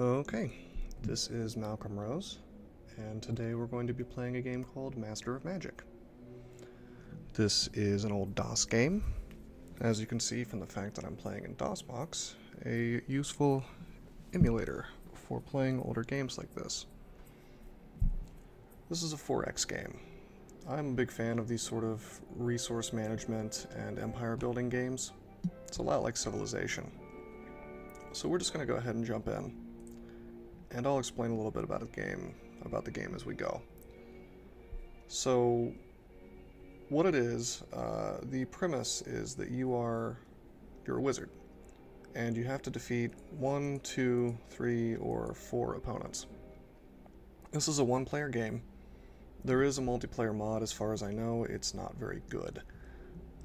Okay, this is Malcolm Rose, and today we're going to be playing a game called Master of Magic. This is an old DOS game, as you can see from the fact that I'm playing in DOSBox, a useful emulator for playing older games like this. This is a 4X game. I'm a big fan of these sort of resource management and empire building games. It's a lot like Civilization. So we're just going to go ahead and jump in and I'll explain a little bit about the game, about the game as we go. So, what it is, uh, the premise is that you are, you're a wizard, and you have to defeat one, two, three, or four opponents. This is a one-player game. There is a multiplayer mod, as far as I know. It's not very good.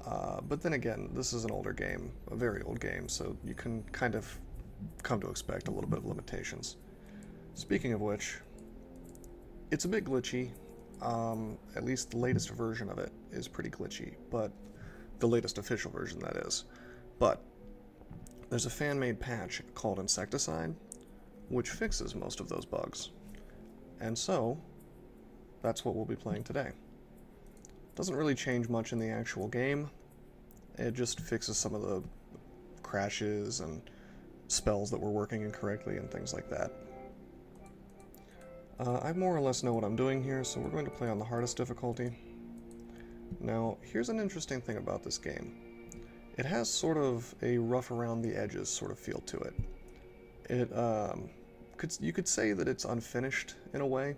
Uh, but then again, this is an older game, a very old game, so you can kind of come to expect a little bit of limitations. Speaking of which, it's a bit glitchy. Um, at least the latest version of it is pretty glitchy, but the latest official version, that is. But there's a fan-made patch called Insecticide, which fixes most of those bugs. And so, that's what we'll be playing today. Doesn't really change much in the actual game. It just fixes some of the crashes and spells that were working incorrectly and things like that. Uh, I more or less know what I'm doing here, so we're going to play on the hardest difficulty. Now, here's an interesting thing about this game. It has sort of a rough around the edges sort of feel to it. It, um, could, you could say that it's unfinished in a way,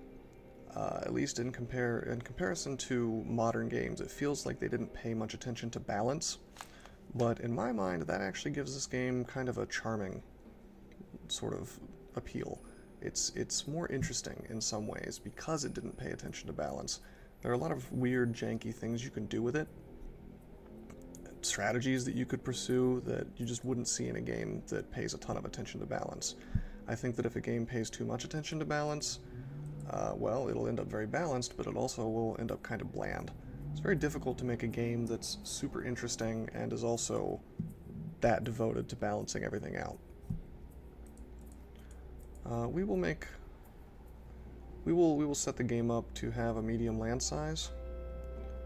uh, at least in, compare, in comparison to modern games. It feels like they didn't pay much attention to balance, but in my mind, that actually gives this game kind of a charming sort of appeal. It's, it's more interesting in some ways because it didn't pay attention to balance. There are a lot of weird, janky things you can do with it. Strategies that you could pursue that you just wouldn't see in a game that pays a ton of attention to balance. I think that if a game pays too much attention to balance, uh, well, it'll end up very balanced, but it also will end up kind of bland. It's very difficult to make a game that's super interesting and is also that devoted to balancing everything out. Uh, we will make we will we will set the game up to have a medium land size.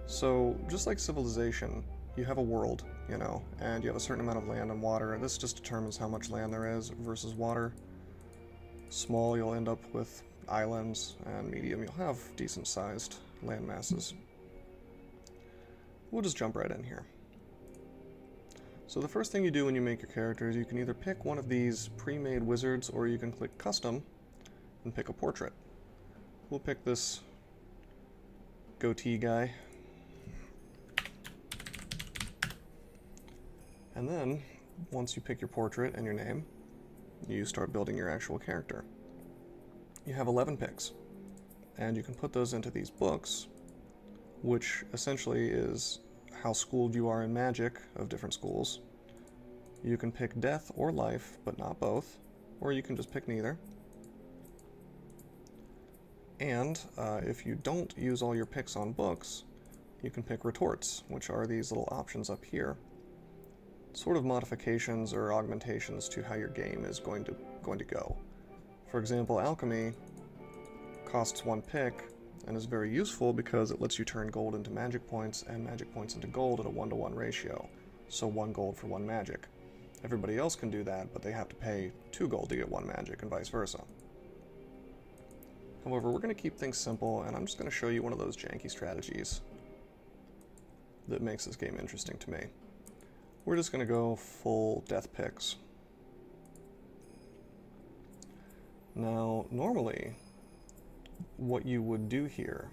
So just like Civilization, you have a world, you know, and you have a certain amount of land and water, and this just determines how much land there is versus water. Small, you'll end up with islands, and medium, you'll have decent sized land masses. We'll just jump right in here. So the first thing you do when you make your character is you can either pick one of these pre-made wizards or you can click custom and pick a portrait. We'll pick this goatee guy. And then, once you pick your portrait and your name, you start building your actual character. You have 11 picks, and you can put those into these books, which essentially is how schooled you are in magic of different schools. You can pick death or life, but not both, or you can just pick neither. And uh, if you don't use all your picks on books, you can pick retorts, which are these little options up here. Sort of modifications or augmentations to how your game is going to going to go. For example, alchemy costs one pick, and is very useful because it lets you turn gold into magic points and magic points into gold at a one to one ratio. So one gold for one magic. Everybody else can do that, but they have to pay two gold to get one magic and vice versa. However, we're going to keep things simple, and I'm just going to show you one of those janky strategies that makes this game interesting to me. We're just going to go full death picks. Now, normally, what you would do here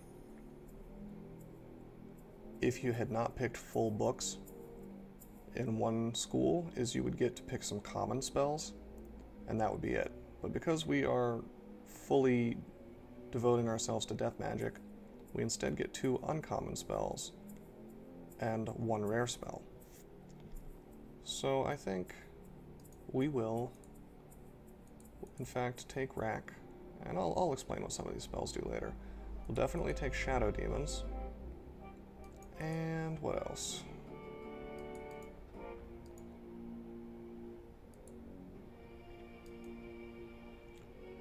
if you had not picked full books in one school is you would get to pick some common spells and that would be it. But because we are fully devoting ourselves to death magic, we instead get two uncommon spells and one rare spell. So I think we will, in fact, take Wrack and I'll, I'll explain what some of these spells do later. We'll definitely take Shadow Demons. And what else?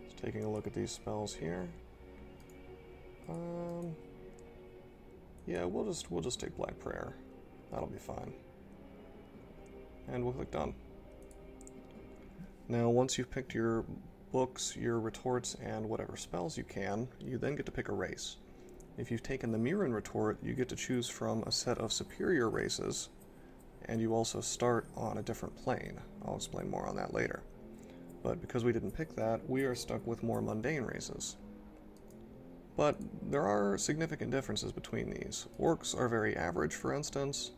Just Taking a look at these spells here. Um, yeah, we'll just we'll just take Black Prayer. That'll be fine. And we'll click done. Now, once you've picked your books, your retorts, and whatever spells you can, you then get to pick a race. If you've taken the Myrran retort, you get to choose from a set of superior races, and you also start on a different plane. I'll explain more on that later. But because we didn't pick that, we are stuck with more mundane races. But there are significant differences between these. Orcs are very average, for instance,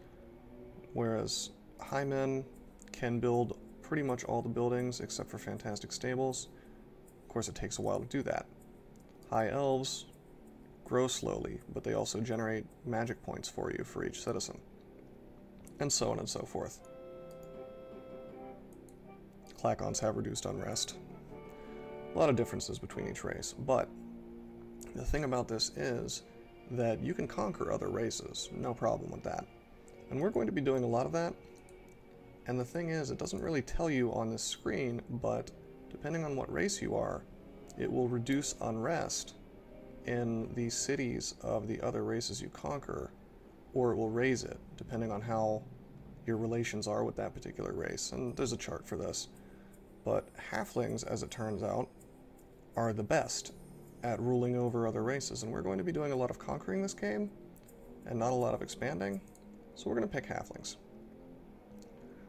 whereas Highmen can build pretty much all the buildings except for Fantastic Stables. Course, it takes a while to do that. High Elves grow slowly, but they also generate magic points for you for each citizen. And so on and so forth. Klackons have reduced unrest. A lot of differences between each race, but the thing about this is that you can conquer other races, no problem with that. And we're going to be doing a lot of that. And the thing is, it doesn't really tell you on this screen, but depending on what race you are, it will reduce unrest in the cities of the other races you conquer, or it will raise it, depending on how your relations are with that particular race. And there's a chart for this. But halflings, as it turns out, are the best at ruling over other races, and we're going to be doing a lot of conquering this game, and not a lot of expanding, so we're going to pick halflings.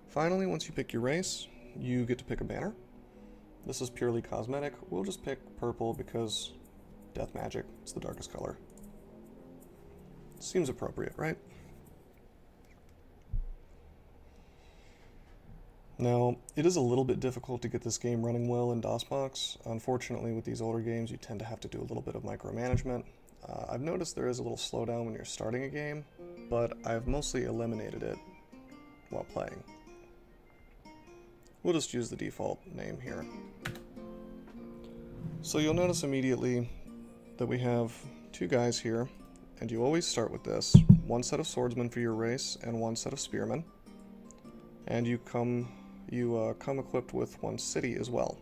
Finally, once you pick your race, you get to pick a banner. This is purely cosmetic. We'll just pick purple because death magic is the darkest color. Seems appropriate, right? Now, it is a little bit difficult to get this game running well in DOSBox. Unfortunately, with these older games, you tend to have to do a little bit of micromanagement. Uh, I've noticed there is a little slowdown when you're starting a game, but I've mostly eliminated it while playing. We'll just use the default name here. So you'll notice immediately that we have two guys here, and you always start with this. One set of swordsmen for your race, and one set of spearmen. And you come you uh, come equipped with one city as well.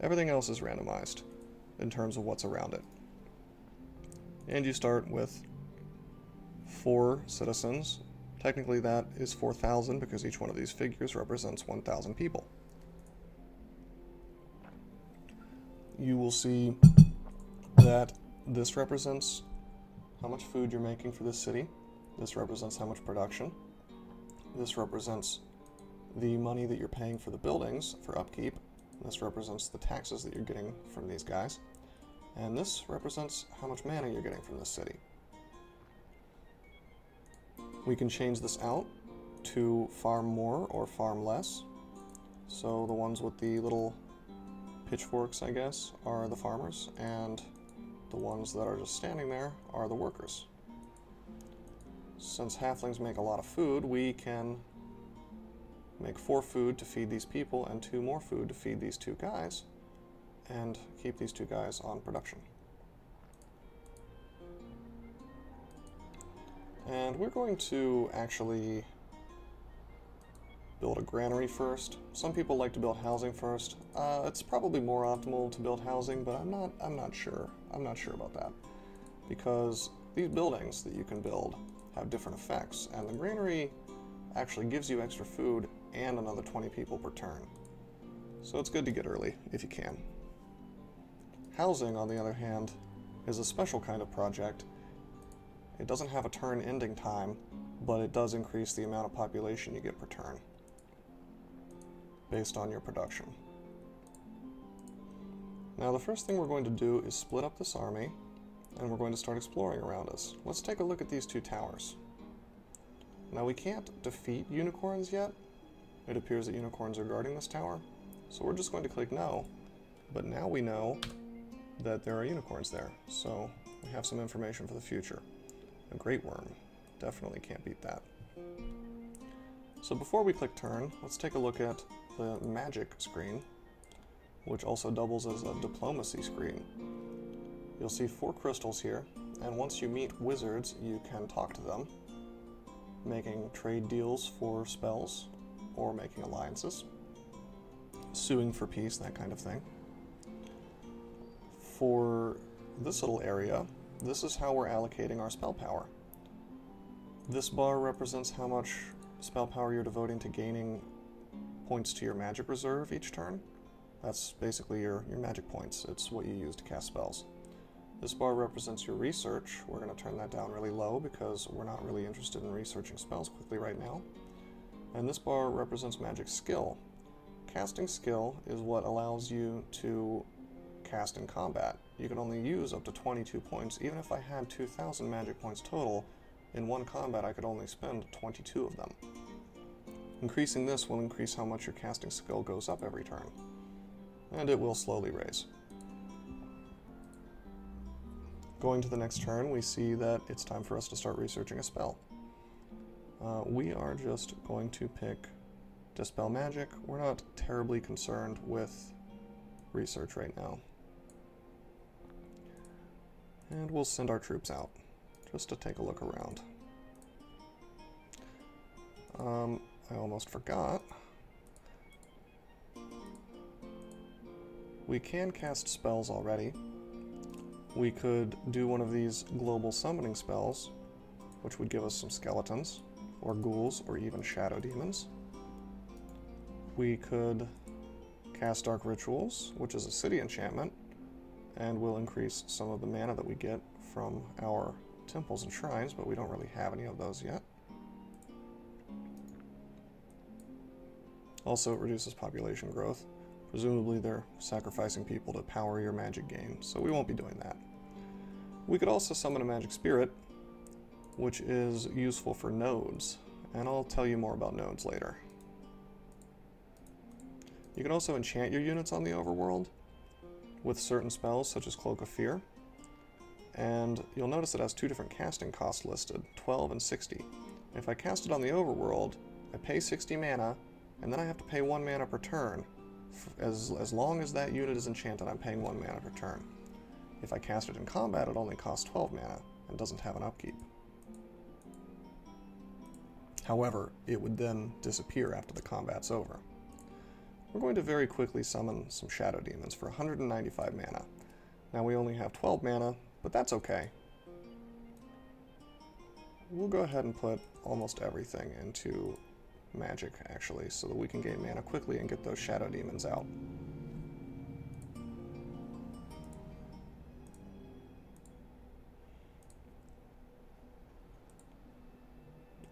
Everything else is randomized in terms of what's around it. And you start with four citizens. Technically that is 4,000 because each one of these figures represents 1,000 people. You will see that this represents how much food you're making for this city. This represents how much production. This represents the money that you're paying for the buildings for upkeep. This represents the taxes that you're getting from these guys. And this represents how much mana you're getting from this city. We can change this out to farm more or farm less. So the ones with the little pitchforks, I guess, are the farmers, and the ones that are just standing there are the workers. Since halflings make a lot of food, we can make four food to feed these people and two more food to feed these two guys, and keep these two guys on production. And we're going to actually build a granary first. Some people like to build housing first. Uh, it's probably more optimal to build housing, but I'm not. I'm not sure. I'm not sure about that because these buildings that you can build have different effects, and the granary actually gives you extra food and another 20 people per turn. So it's good to get early, if you can. Housing, on the other hand, is a special kind of project. It doesn't have a turn ending time, but it does increase the amount of population you get per turn, based on your production. Now the first thing we're going to do is split up this army, and we're going to start exploring around us. Let's take a look at these two towers. Now we can't defeat unicorns yet, it appears that unicorns are guarding this tower, so we're just going to click no. But now we know that there are unicorns there, so we have some information for the future. A great worm. Definitely can't beat that. So before we click turn, let's take a look at the magic screen, which also doubles as a diplomacy screen. You'll see four crystals here, and once you meet wizards, you can talk to them, making trade deals for spells or making alliances, suing for peace, that kind of thing. for this little area, this is how we're allocating our spell power. This bar represents how much spell power you're devoting to gaining points to your magic reserve each turn. That's basically your, your magic points. It's what you use to cast spells. This bar represents your research. We're going to turn that down really low because we're not really interested in researching spells quickly right now. And this bar represents magic skill. Casting skill is what allows you to cast in combat. You can only use up to 22 points. Even if I had 2,000 magic points total, in one combat I could only spend 22 of them. Increasing this will increase how much your casting skill goes up every turn. And it will slowly raise. Going to the next turn, we see that it's time for us to start researching a spell. Uh, we are just going to pick Dispel Magic. We're not terribly concerned with research right now. And we'll send our troops out, just to take a look around. Um, I almost forgot. We can cast spells already. We could do one of these global summoning spells, which would give us some skeletons, or ghouls, or even shadow demons. We could cast Dark Rituals, which is a city enchantment, and we'll increase some of the mana that we get from our temples and shrines, but we don't really have any of those yet. Also, it reduces population growth. Presumably they're sacrificing people to power your magic game, so we won't be doing that. We could also summon a magic spirit, which is useful for nodes, and I'll tell you more about nodes later. You can also enchant your units on the overworld with certain spells such as Cloak of Fear, and you'll notice it has two different casting costs listed, 12 and 60. If I cast it on the overworld, I pay 60 mana, and then I have to pay 1 mana per turn. As, as long as that unit is enchanted, I'm paying 1 mana per turn. If I cast it in combat, it only costs 12 mana and doesn't have an upkeep. However, it would then disappear after the combat's over. We're going to very quickly summon some Shadow Demons for 195 mana. Now we only have 12 mana, but that's okay. We'll go ahead and put almost everything into magic, actually, so that we can gain mana quickly and get those Shadow Demons out.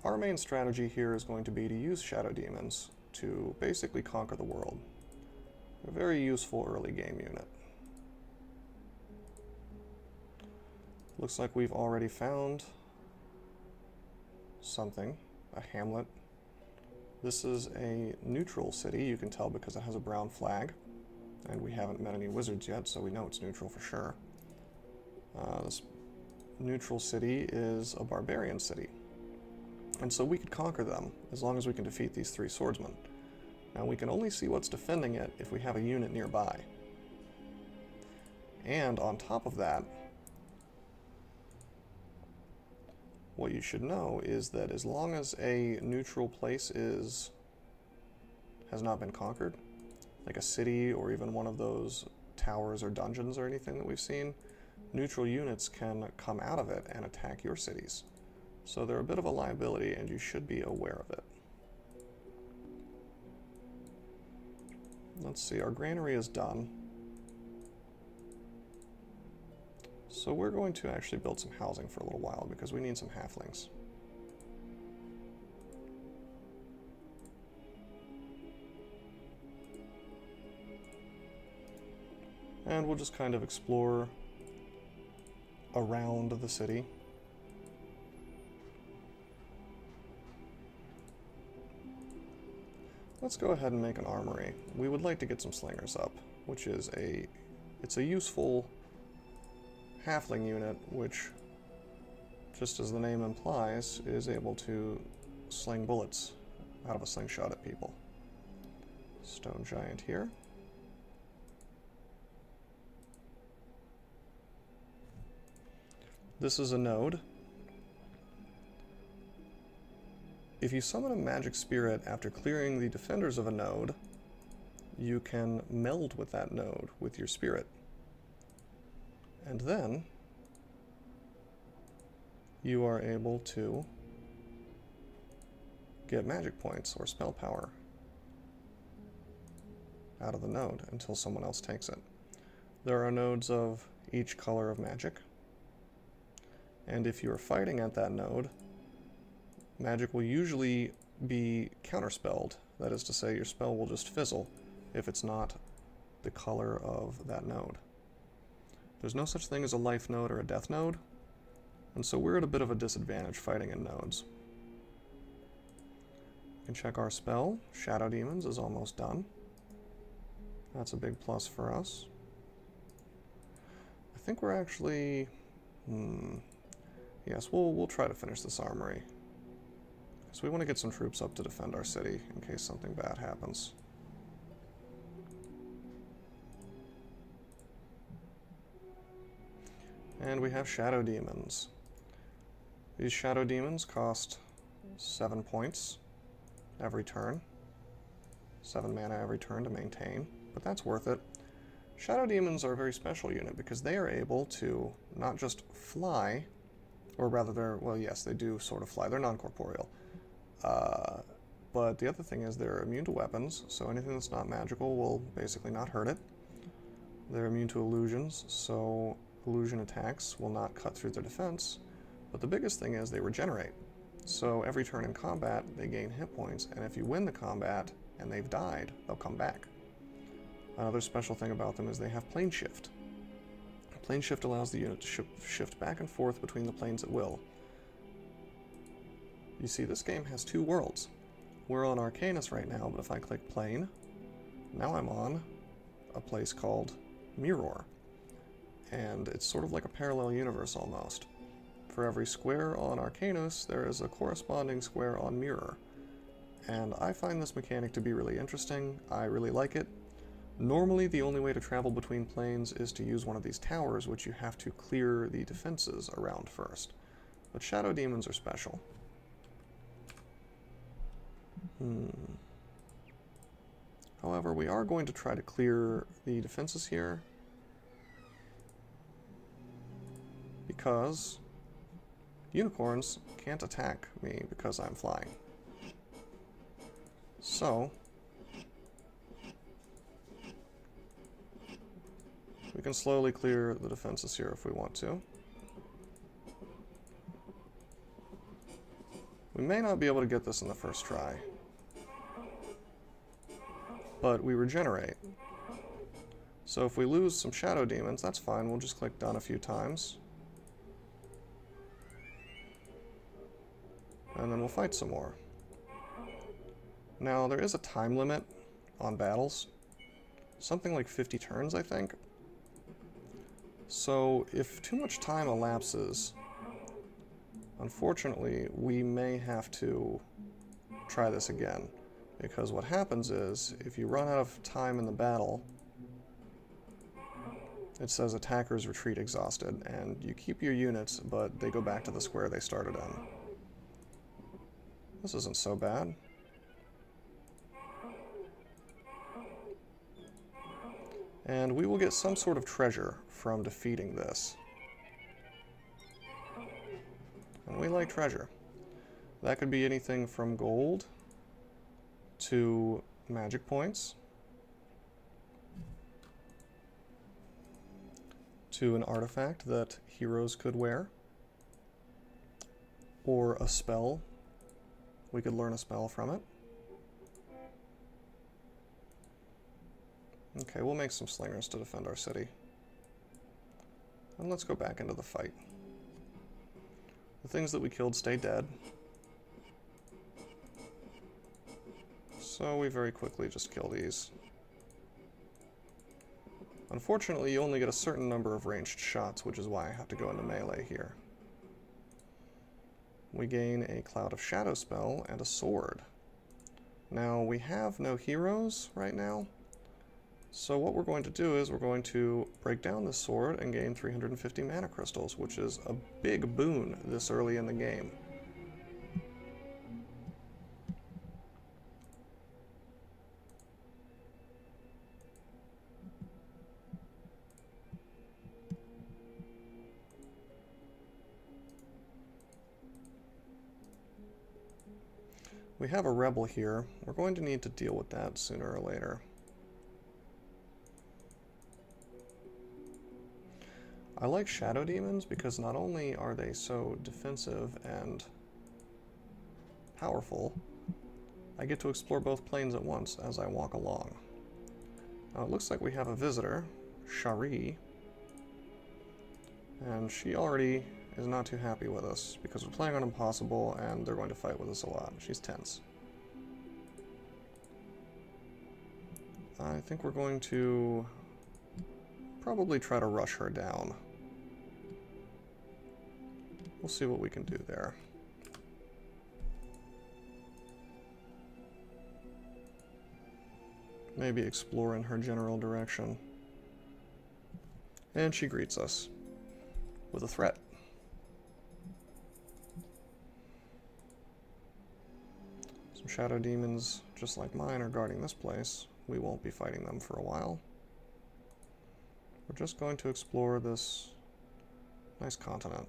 Our main strategy here is going to be to use Shadow Demons to basically conquer the world. A very useful early game unit. Looks like we've already found something, a hamlet this is a neutral city, you can tell because it has a brown flag. And we haven't met any wizards yet, so we know it's neutral for sure. Uh, this neutral city is a barbarian city. And so we could conquer them, as long as we can defeat these three swordsmen. Now we can only see what's defending it if we have a unit nearby. And on top of that, what you should know is that as long as a neutral place is has not been conquered, like a city or even one of those towers or dungeons or anything that we've seen, neutral units can come out of it and attack your cities. So they're a bit of a liability and you should be aware of it. Let's see, our granary is done. So we're going to actually build some housing for a little while because we need some halflings. And we'll just kind of explore around the city. Let's go ahead and make an armory. We would like to get some slingers up, which is a, it's a useful halfling unit, which, just as the name implies, is able to sling bullets out of a slingshot at people. Stone giant here. This is a node. If you summon a magic spirit after clearing the defenders of a node, you can meld with that node with your spirit. And then you are able to get magic points or spell power out of the node until someone else takes it. There are nodes of each color of magic. And if you're fighting at that node, magic will usually be counterspelled. That is to say, your spell will just fizzle if it's not the color of that node. There's no such thing as a life node or a death node, and so we're at a bit of a disadvantage fighting in nodes. We can check our spell. Shadow Demons is almost done. That's a big plus for us. I think we're actually... Hmm, yes, we'll, we'll try to finish this armory. So we want to get some troops up to defend our city in case something bad happens. And we have Shadow Demons. These Shadow Demons cost 7 points every turn. 7 mana every turn to maintain, but that's worth it. Shadow Demons are a very special unit because they are able to not just fly, or rather they're, well yes, they do sort of fly, they're non-corporeal. Uh, but the other thing is they're immune to weapons, so anything that's not magical will basically not hurt it. They're immune to illusions, so illusion attacks will not cut through their defense. But the biggest thing is they regenerate. So every turn in combat, they gain hit points, and if you win the combat and they've died, they'll come back. Another special thing about them is they have plane shift. Plane shift allows the unit to shift back and forth between the planes at will. You see, this game has two worlds. We're on Arcanus right now, but if I click plane, now I'm on a place called Myrror. And it's sort of like a parallel universe almost. For every square on Arcanus, there is a corresponding square on Myrror. And I find this mechanic to be really interesting. I really like it. Normally, the only way to travel between planes is to use one of these towers, which you have to clear the defenses around first. But Shadow Demons are special. Hmm. However, we are going to try to clear the defenses here. Because unicorns can't attack me because I'm flying. So, we can slowly clear the defenses here if we want to. We may not be able to get this in the first try, but we regenerate. So if we lose some shadow demons, that's fine. We'll just click done a few times. and then we'll fight some more. Now, there is a time limit on battles. Something like 50 turns, I think. So, if too much time elapses, unfortunately, we may have to try this again. Because what happens is, if you run out of time in the battle, it says attackers retreat exhausted, and you keep your units, but they go back to the square they started in. This isn't so bad. And we will get some sort of treasure from defeating this. And we like treasure. That could be anything from gold to magic points to an artifact that heroes could wear or a spell we could learn a spell from it. Okay, we'll make some slingers to defend our city. And let's go back into the fight. The things that we killed stay dead. So we very quickly just kill these. Unfortunately, you only get a certain number of ranged shots, which is why I have to go into melee here we gain a Cloud of Shadow spell and a sword. Now, we have no heroes right now, so what we're going to do is we're going to break down this sword and gain 350 mana crystals, which is a big boon this early in the game. We have a rebel here. We're going to need to deal with that sooner or later. I like Shadow Demons because not only are they so defensive and powerful, I get to explore both planes at once as I walk along. Now it looks like we have a visitor, Sharee, and she already is not too happy with us because we're playing on Impossible and they're going to fight with us a lot. She's tense. I think we're going to probably try to rush her down. We'll see what we can do there. Maybe explore in her general direction. And she greets us with a threat. Some shadow demons, just like mine, are guarding this place. We won't be fighting them for a while. We're just going to explore this nice continent.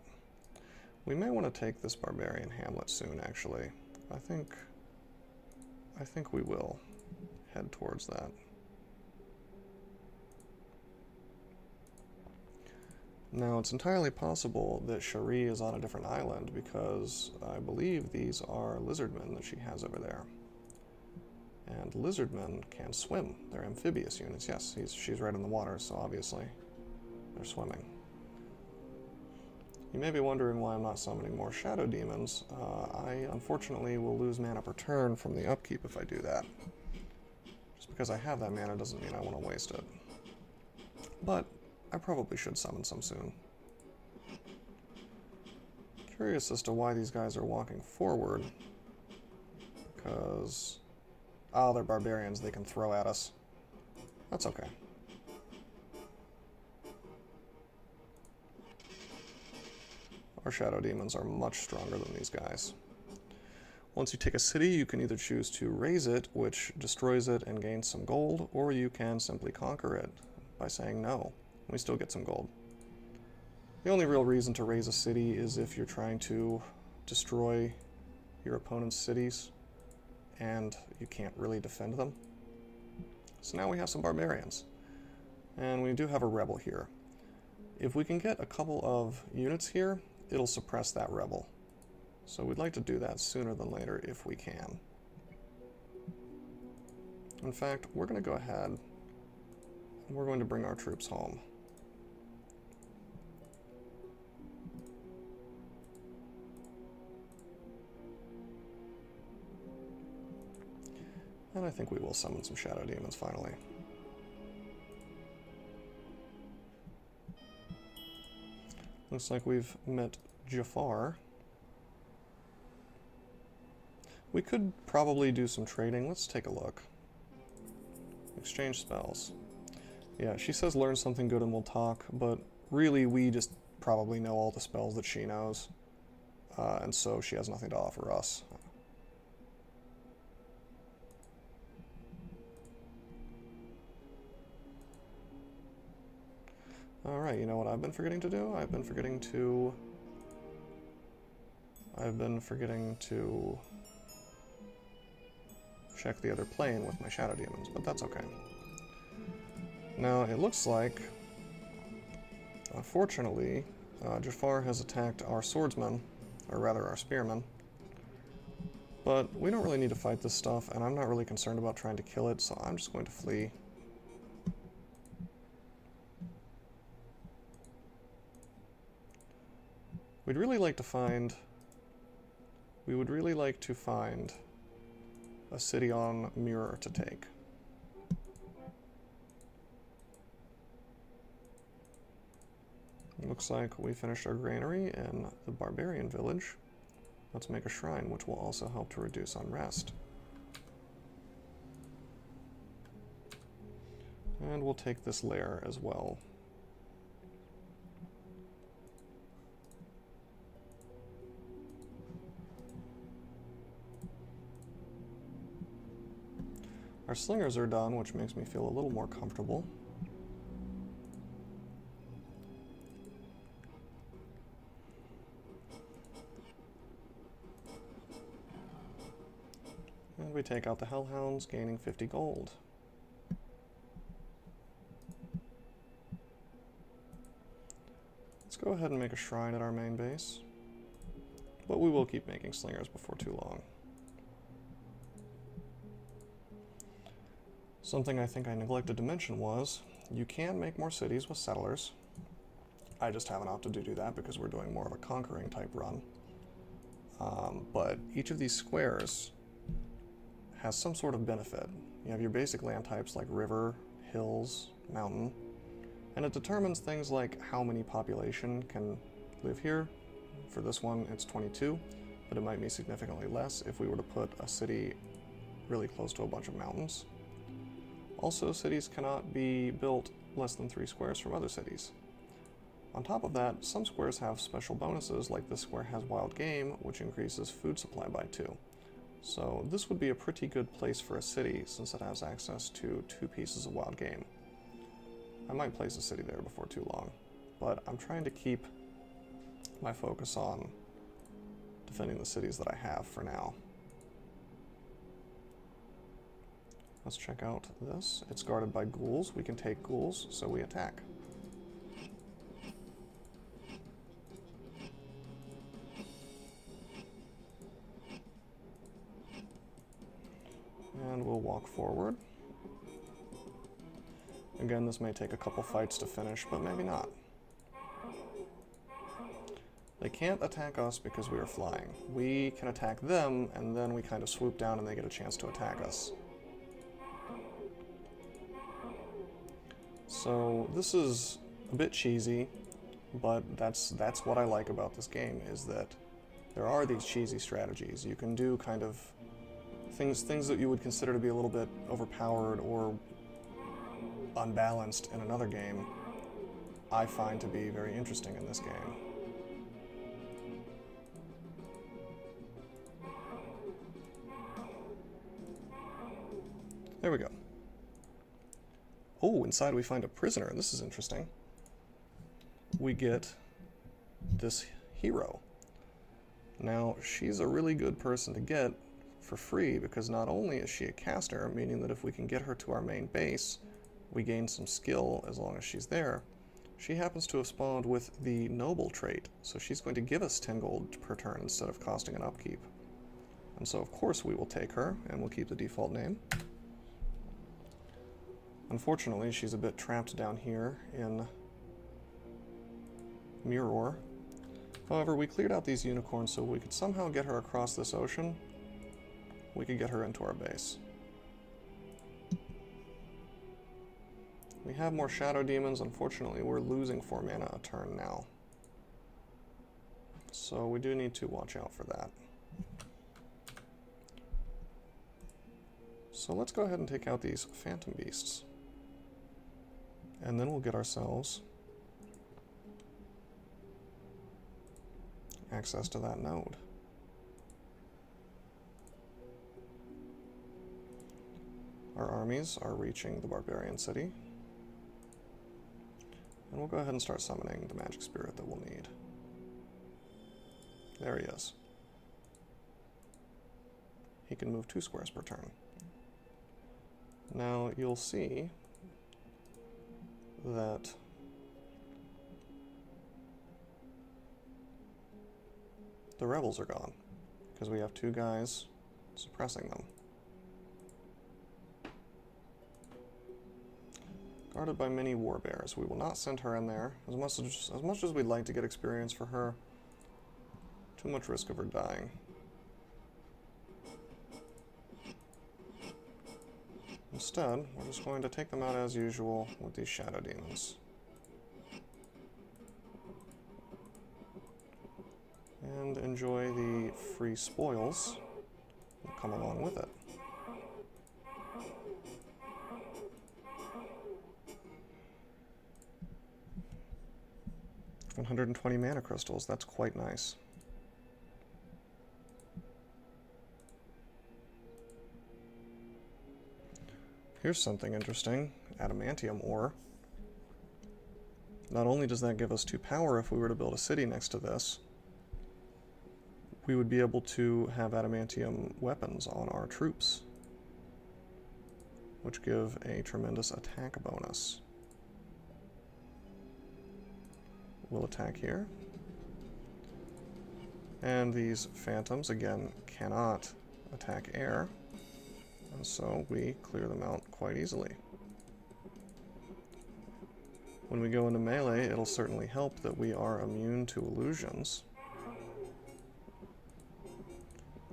We may want to take this barbarian hamlet soon, actually. I think... I think we will head towards that. Now, it's entirely possible that Sharee is on a different island because I believe these are lizardmen that she has over there. And lizardmen can swim. They're amphibious units. Yes, she's right in the water, so obviously they're swimming. You may be wondering why I'm not summoning more shadow demons. Uh, I unfortunately will lose mana per turn from the upkeep if I do that. Just because I have that mana doesn't mean I want to waste it. But I probably should summon some soon. Curious as to why these guys are walking forward. Because... Oh, they're barbarians. They can throw at us. That's okay. Our shadow demons are much stronger than these guys. Once you take a city, you can either choose to raise it, which destroys it and gains some gold, or you can simply conquer it by saying no. We still get some gold. The only real reason to raise a city is if you're trying to destroy your opponent's cities and you can't really defend them. So now we have some barbarians. And we do have a rebel here. If we can get a couple of units here, it'll suppress that rebel. So we'd like to do that sooner than later if we can. In fact, we're going to go ahead and we're going to bring our troops home. And I think we will summon some Shadow Demons finally. Looks like we've met Jafar. We could probably do some trading. Let's take a look. Exchange spells. Yeah, she says learn something good and we'll talk, but really we just probably know all the spells that she knows. Uh, and so she has nothing to offer us. Alright, you know what I've been forgetting to do? I've been forgetting to... I've been forgetting to check the other plane with my Shadow Demons, but that's okay. Now, it looks like, unfortunately, uh, Jafar has attacked our swordsman, or rather our spearmen. But we don't really need to fight this stuff, and I'm not really concerned about trying to kill it, so I'm just going to flee. We'd really like to find... We would really like to find a city on Myrror to take. Looks like we finished our granary in the barbarian village. Let's make a shrine, which will also help to reduce unrest. And we'll take this layer as well. Our slingers are done, which makes me feel a little more comfortable. And we take out the Hellhounds, gaining 50 gold. Let's go ahead and make a shrine at our main base. But we will keep making slingers before too long. Something I think I neglected to mention was, you can make more cities with settlers. I just haven't opted to do that because we're doing more of a conquering type run. Um, but each of these squares has some sort of benefit. You have your basic land types like river, hills, mountain, and it determines things like how many population can live here. For this one, it's 22, but it might be significantly less if we were to put a city really close to a bunch of mountains. Also, cities cannot be built less than three squares from other cities. On top of that, some squares have special bonuses, like this square has wild game, which increases food supply by two. So this would be a pretty good place for a city, since it has access to two pieces of wild game. I might place a city there before too long, but I'm trying to keep my focus on defending the cities that I have for now. Let's check out this. It's guarded by ghouls. We can take ghouls, so we attack. And we'll walk forward. Again, this may take a couple fights to finish, but maybe not. They can't attack us because we are flying. We can attack them, and then we kind of swoop down and they get a chance to attack us. So this is a bit cheesy, but that's that's what I like about this game is that there are these cheesy strategies. You can do kind of things things that you would consider to be a little bit overpowered or unbalanced in another game. I find to be very interesting in this game. There we go. Oh, inside we find a prisoner. And this is interesting. We get this hero. Now, she's a really good person to get for free because not only is she a caster, meaning that if we can get her to our main base, we gain some skill as long as she's there. She happens to have spawned with the noble trait, so she's going to give us 10 gold per turn instead of costing an upkeep. And so of course we will take her, and we'll keep the default name. Unfortunately, she's a bit trapped down here in Myrror. However, we cleared out these unicorns so we could somehow get her across this ocean. We could get her into our base. We have more shadow demons. Unfortunately, we're losing 4 mana a turn now. So we do need to watch out for that. So let's go ahead and take out these phantom beasts. And then we'll get ourselves access to that node. Our armies are reaching the barbarian city. And we'll go ahead and start summoning the magic spirit that we'll need. There he is. He can move two squares per turn. Now you'll see that the rebels are gone because we have two guys suppressing them. Guarded by many war bears. We will not send her in there. As much as, as much as we'd like to get experience for her, too much risk of her dying. Instead, we're just going to take them out as usual with these shadow demons. And enjoy the free spoils that come along with it. One hundred and twenty mana crystals, that's quite nice. Here's something interesting. Adamantium ore. Not only does that give us two power if we were to build a city next to this, we would be able to have adamantium weapons on our troops which give a tremendous attack bonus. We'll attack here. And these phantoms, again, cannot attack air, so we clear them out quite easily. When we go into melee, it'll certainly help that we are immune to illusions.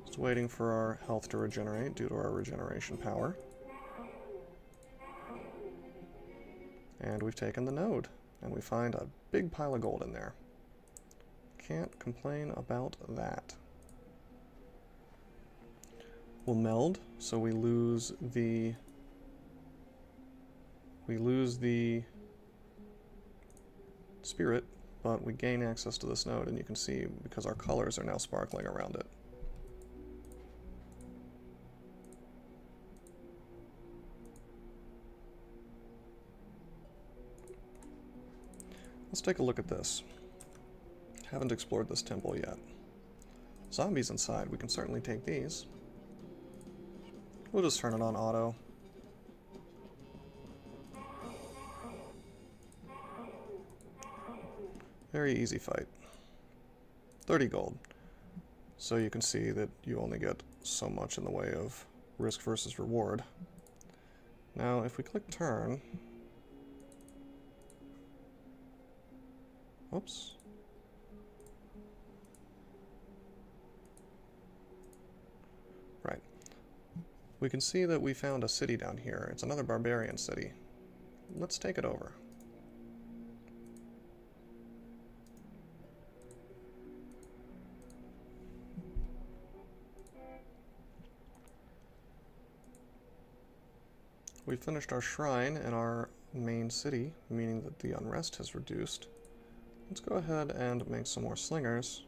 Just waiting for our health to regenerate due to our regeneration power. And we've taken the node, and we find a big pile of gold in there. Can't complain about that. We'll meld, so we lose the... We lose the spirit, but we gain access to this node, and you can see because our colors are now sparkling around it. Let's take a look at this. Haven't explored this temple yet. Zombies inside, we can certainly take these. We'll just turn it on auto. Very easy fight. 30 gold. So you can see that you only get so much in the way of risk versus reward. Now, if we click turn... Oops. Right. We can see that we found a city down here. It's another barbarian city. Let's take it over. We finished our shrine in our main city, meaning that the unrest has reduced. Let's go ahead and make some more slingers,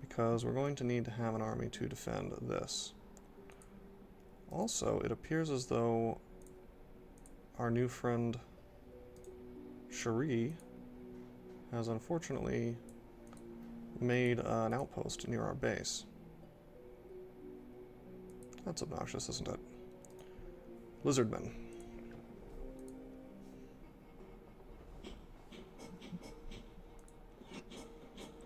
because we're going to need to have an army to defend this. Also, it appears as though our new friend Sharee has unfortunately made uh, an outpost near our base. That's obnoxious, isn't it? Lizardmen.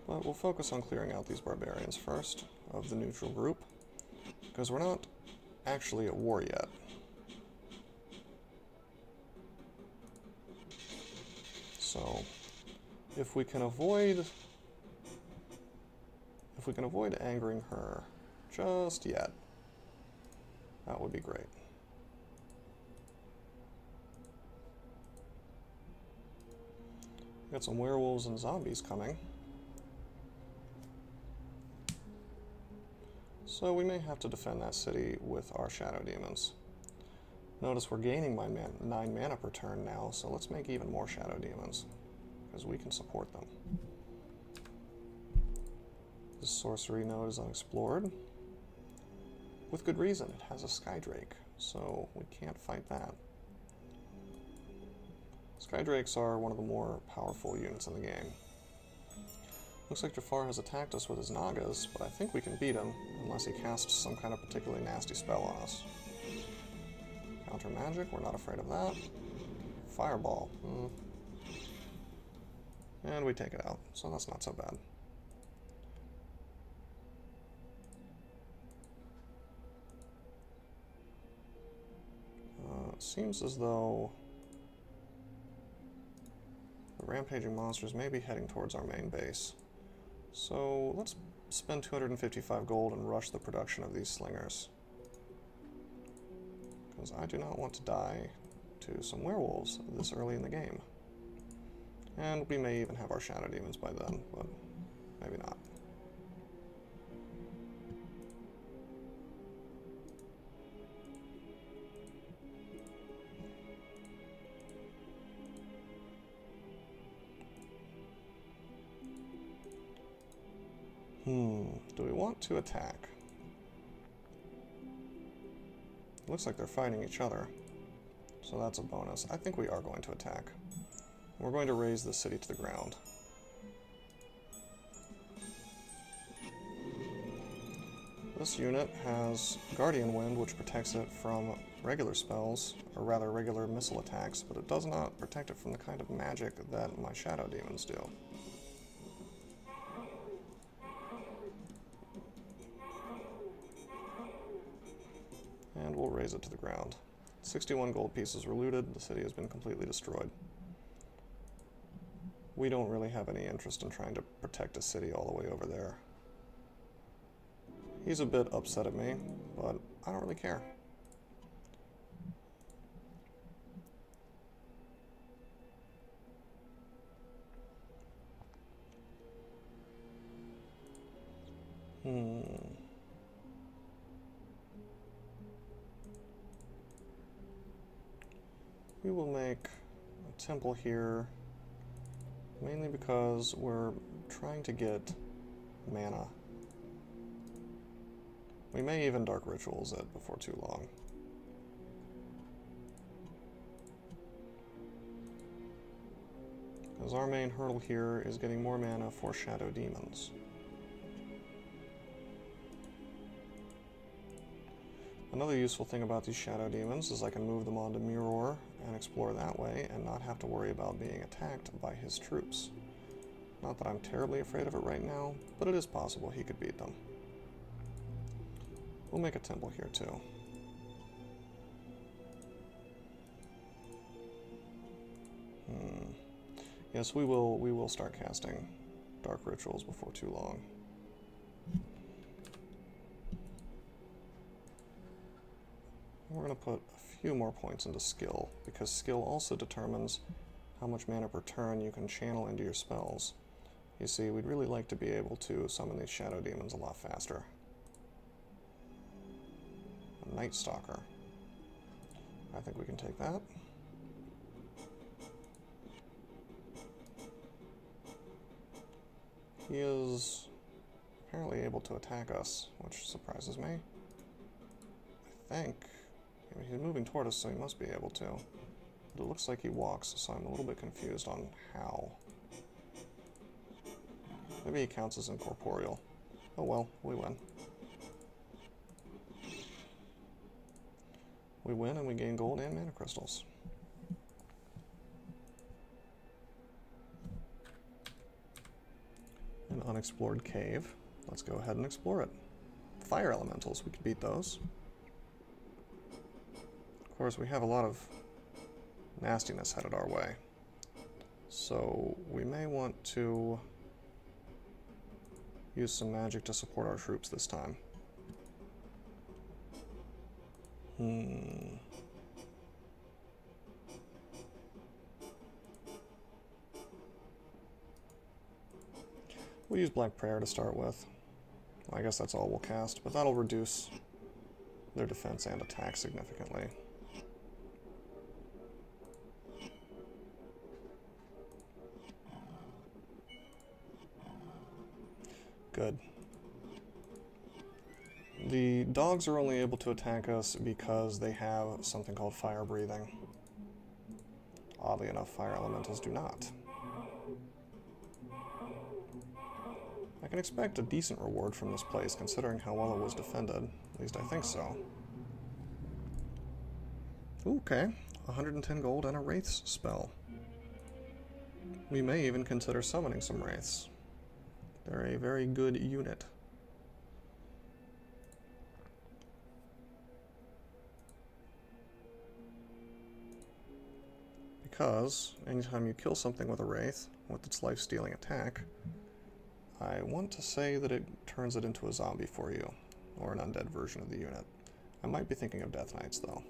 But we'll focus on clearing out these barbarians first of the neutral group, because we're not actually at war yet. So, if we can avoid if we can avoid angering her just yet, that would be great. Got some werewolves and zombies coming. So we may have to defend that city with our shadow demons. Notice we're gaining my man 9 mana per turn now, so let's make even more shadow demons, because we can support them. This sorcery node is unexplored. With good reason, it has a Skydrake, so we can't fight that. Skydrakes are one of the more powerful units in the game. Looks like Jafar has attacked us with his Nagas, but I think we can beat him, unless he casts some kind of particularly nasty spell on us. Counter magic, we're not afraid of that. Fireball, hmm. And we take it out, so that's not so bad. Uh, seems as though the rampaging monsters may be heading towards our main base. So let's spend 255 gold and rush the production of these slingers. Because I do not want to die to some werewolves this early in the game. And we may even have our shadow demons by then, but maybe not. Hmm, do we want to attack? Looks like they're fighting each other. So that's a bonus. I think we are going to attack. We're going to raze the city to the ground. This unit has Guardian Wind, which protects it from regular spells, or rather regular missile attacks, but it does not protect it from the kind of magic that my Shadow Demons do. We'll raze it to the ground. 61 gold pieces were looted, the city has been completely destroyed. We don't really have any interest in trying to protect a city all the way over there. He's a bit upset at me, but I don't really care. We will make a temple here, mainly because we're trying to get mana. We may even Dark Rituals it before too long. Because our main hurdle here is getting more mana for Shadow Demons. Another useful thing about these Shadow Demons is I can move them onto Myrror and explore that way and not have to worry about being attacked by his troops. Not that I'm terribly afraid of it right now, but it is possible he could beat them. We'll make a temple here too. Hmm. Yes, we will we will start casting dark rituals before too long. We're going to put a few more points into skill, because skill also determines how much mana per turn you can channel into your spells. You see, we'd really like to be able to summon these shadow demons a lot faster. Night Stalker. I think we can take that. He is apparently able to attack us, which surprises me. I think. He's moving toward us, so he must be able to. But it looks like he walks, so I'm a little bit confused on how. Maybe he counts as incorporeal. Oh well, we win. We win and we gain gold and mana crystals. An unexplored cave. Let's go ahead and explore it. Fire elementals, we could beat those. Of course, we have a lot of nastiness headed our way. So we may want to use some magic to support our troops this time. Hmm. We'll use Black Prayer to start with. I guess that's all we'll cast, but that'll reduce their defense and attack significantly. Good. The dogs are only able to attack us because they have something called fire breathing. Oddly enough, fire elementals do not. I can expect a decent reward from this place, considering how well it was defended. At least I think so. Okay, 110 gold and a Wraith's spell. We may even consider summoning some Wraiths. They're a very good unit. because anytime you kill something with a Wraith, with its life-stealing attack, I want to say that it turns it into a zombie for you, or an undead version of the unit. I might be thinking of Death Knights, though.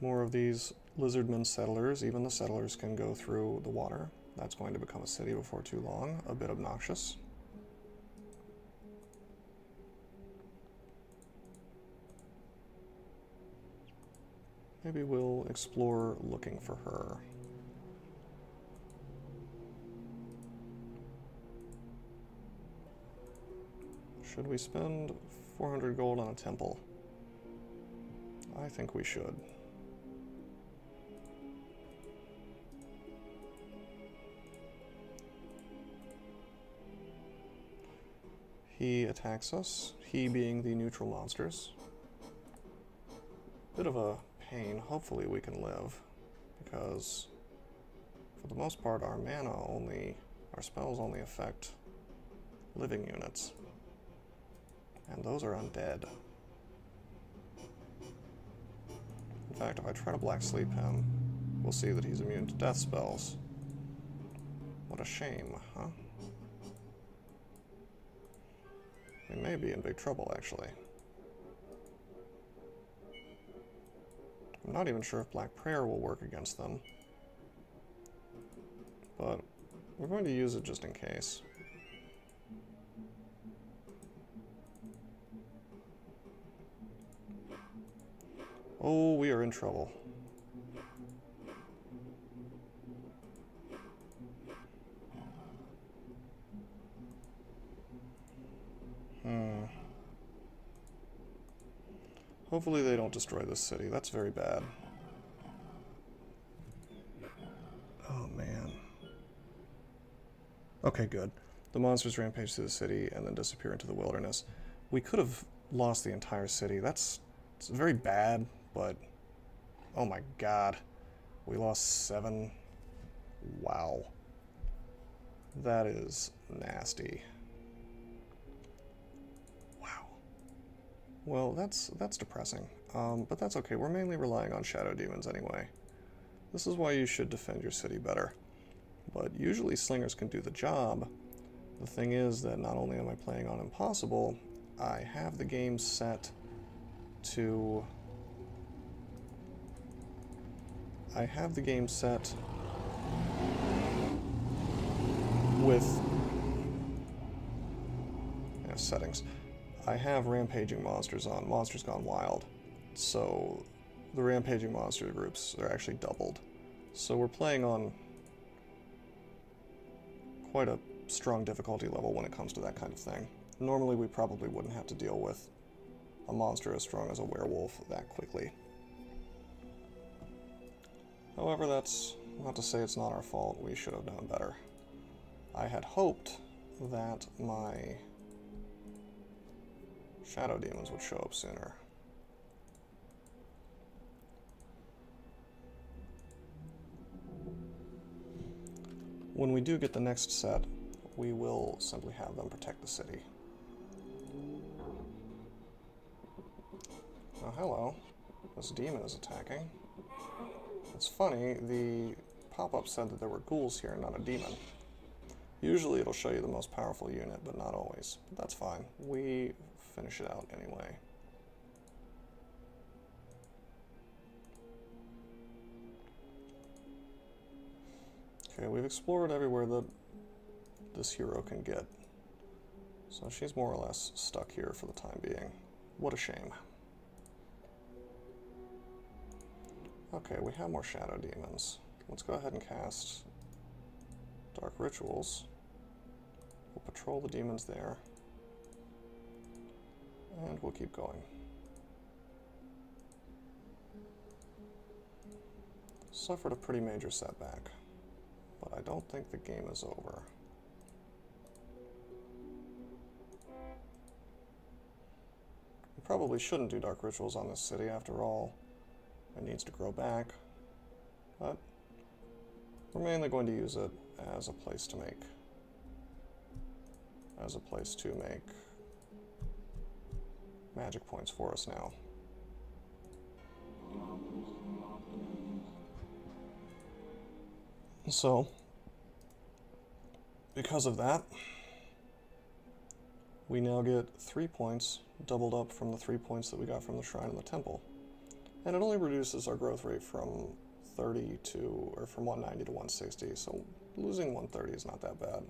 More of these lizardmen settlers, even the settlers can go through the water. That's going to become a city before too long, a bit obnoxious. Maybe we'll explore looking for her. Should we spend 400 gold on a temple? I think we should. He attacks us, he being the neutral monsters. Bit of a pain. Hopefully we can live, because for the most part our mana only, our spells only affect living units. And those are undead. In fact, if I try to Black Sleep him, we'll see that he's immune to death spells. What a shame, huh? We may be in big trouble, actually. I'm not even sure if Black Prayer will work against them. But we're going to use it just in case. Oh, we are in trouble. Hmm. Hopefully they don't destroy this city. That's very bad. Oh, man. Okay, good. The monsters rampage through the city and then disappear into the wilderness. We could have lost the entire city. That's very bad, but oh my god. We lost seven. Wow. That is nasty. Well, that's that's depressing. Um, but that's okay. We're mainly relying on shadow demons anyway. This is why you should defend your city better. But usually slingers can do the job. The thing is that not only am I playing on impossible, I have the game set to... I have the game set with yeah, settings. I have rampaging monsters on Monsters Gone Wild, so the rampaging monster groups are actually doubled. So we're playing on quite a strong difficulty level when it comes to that kind of thing. Normally we probably wouldn't have to deal with a monster as strong as a werewolf that quickly. However, that's not to say it's not our fault. We should have known better. I had hoped that my Shadow demons would show up sooner. When we do get the next set, we will simply have them protect the city. Oh, hello. This demon is attacking. It's funny, the pop-up said that there were ghouls here, not a demon. Usually it'll show you the most powerful unit, but not always. But that's fine. We finish it out anyway. Okay, we've explored everywhere that this hero can get. So she's more or less stuck here for the time being. What a shame. Okay, we have more Shadow Demons. Let's go ahead and cast Dark Rituals. We'll patrol the demons there. And we'll keep going. Suffered a pretty major setback, but I don't think the game is over. We probably shouldn't do Dark Rituals on this city after all. It needs to grow back, but we're mainly going to use it as a place to make as a place to make magic points for us now. So, because of that, we now get three points doubled up from the three points that we got from the shrine and the temple. And it only reduces our growth rate from 30 to, or from 190 to 160, so losing 130 is not that bad.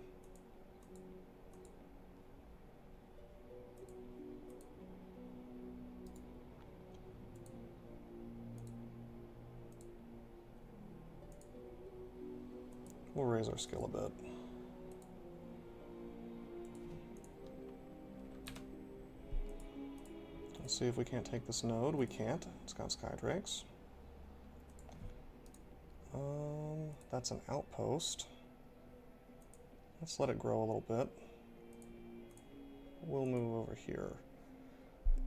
We'll raise our skill a bit. Let's see if we can't take this node. We can't. It's got Skydrakes. Um, that's an outpost. Let's let it grow a little bit. we'll move over here.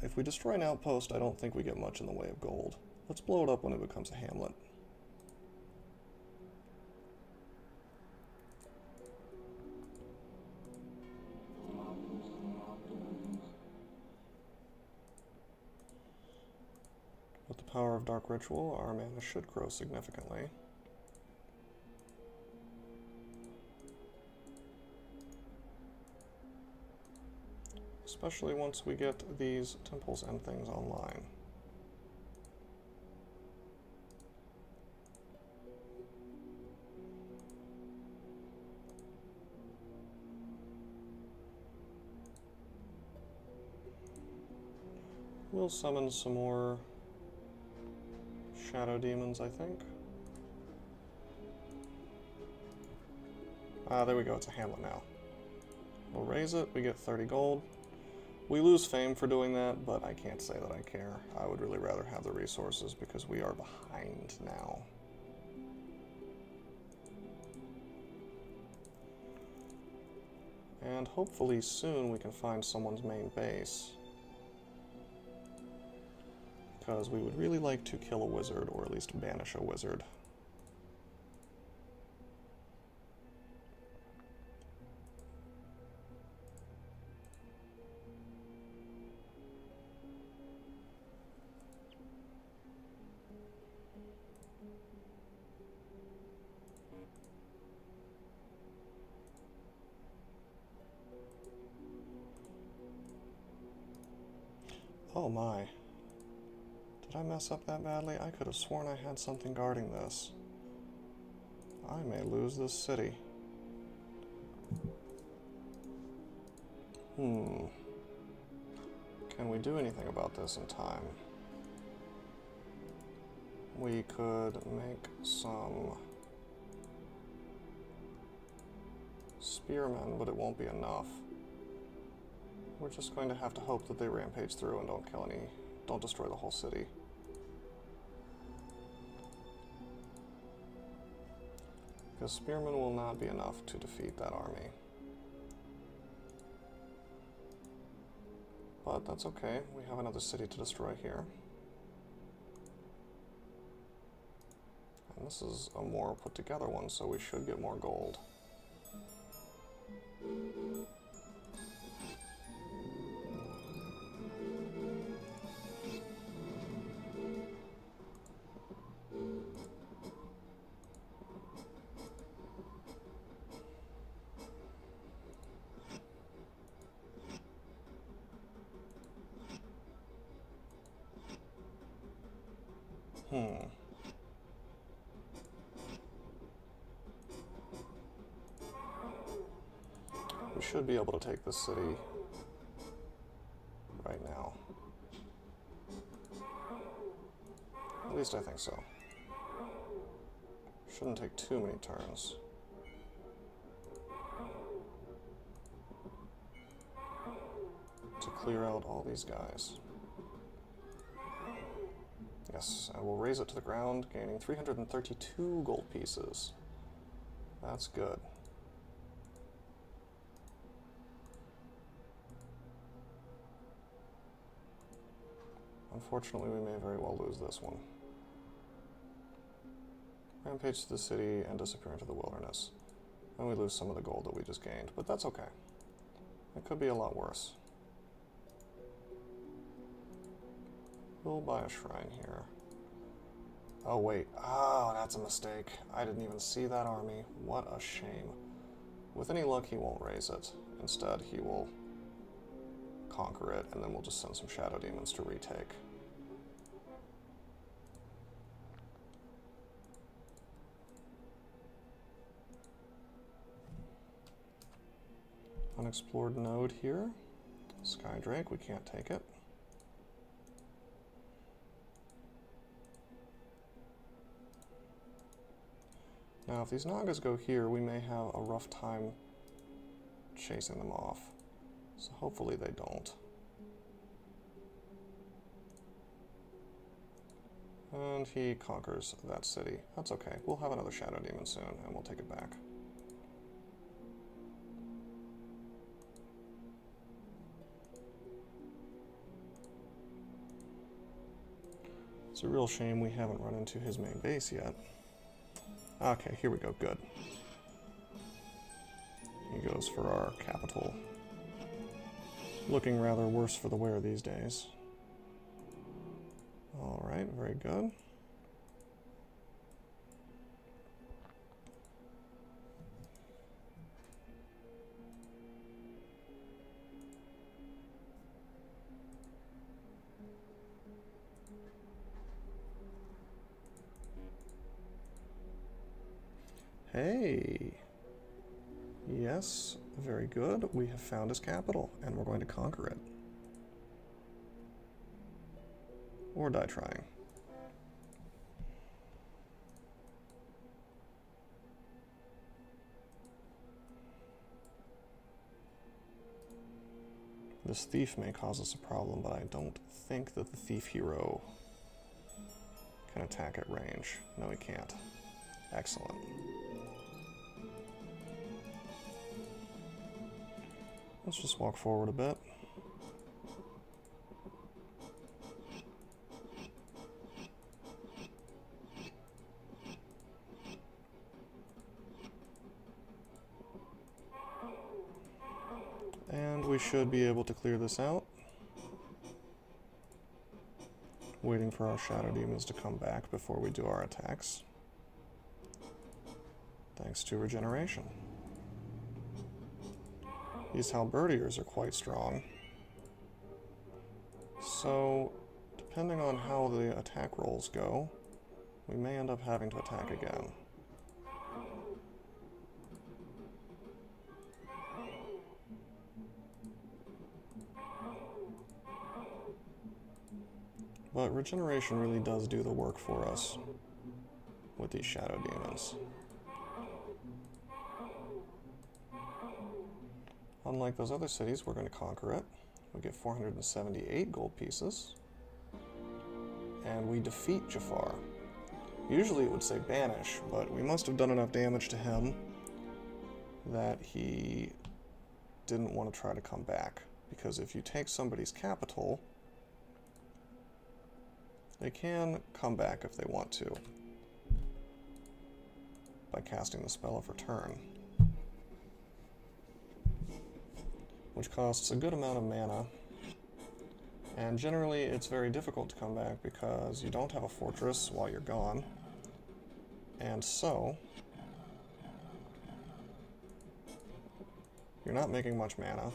If we destroy an outpost, I don't think we get much in the way of gold. Let's blow it up when it becomes a hamlet. Power of Dark Ritual, our mana should grow significantly. especially once we get these temples and things online. We'll summon some more shadow demons, I think. Ah, there we go, it's a hamlet now. We'll raise it, we get 30 gold. We lose fame for doing that, but I can't say that I care. I would really rather have the resources because we are behind now. And hopefully soon we can find someone's main base. Because we would really like to kill a wizard, or at least banish a wizard. Mess up that badly? I could have sworn I had something guarding this. I may lose this city. Hmm. Can we do anything about this in time? We could make some spearmen, but it won't be enough. We're just going to have to hope that they rampage through and don't kill any, don't destroy the whole city. Because spearmen will not be enough to defeat that army. But that's okay, we have another city to destroy here. And this is a more put together one, so we should get more gold. Take the city right now. At least I think so. Shouldn't take too many turns. To clear out all these guys. Yes, I will raise it to the ground, gaining 332 gold pieces. That's good. Unfortunately, we may very well lose this one. Rampage to the city and disappear into the wilderness. And we lose some of the gold that we just gained, but that's okay. It could be a lot worse. We'll buy a shrine here. Oh, wait. Oh, that's a mistake. I didn't even see that army. What a shame. With any luck, he won't raise it. Instead, he will conquer it, and then we'll just send some shadow demons to retake. Unexplored node here. Skydrake, we can't take it. Now, if these Nagas go here, we may have a rough time chasing them off. So hopefully they don't. And he conquers that city. That's okay. We'll have another Shadow Demon soon, and we'll take it back. It's a real shame we haven't run into his main base yet. Okay, here we go, good. He goes for our capital. Looking rather worse for the wear these days. Alright, very good. Hey. Yes, very good. We have found his capital, and we're going to conquer it. Or die trying. This thief may cause us a problem, but I don't think that the thief hero can attack at range. No, he can't. Excellent. Let's just walk forward a bit. And we should be able to clear this out. Waiting for our Shadow Demons to come back before we do our attacks. Thanks to regeneration. These halberdiers are quite strong. So, depending on how the attack rolls go, we may end up having to attack again. But regeneration really does do the work for us with these shadow demons. Unlike those other cities, we're going to conquer it. We get 478 gold pieces. And we defeat Jafar. Usually it would say banish, but we must have done enough damage to him that he didn't want to try to come back. Because if you take somebody's capital, they can come back if they want to by casting the spell of return. Which costs a good amount of mana. And generally, it's very difficult to come back because you don't have a fortress while you're gone. And so, you're not making much mana.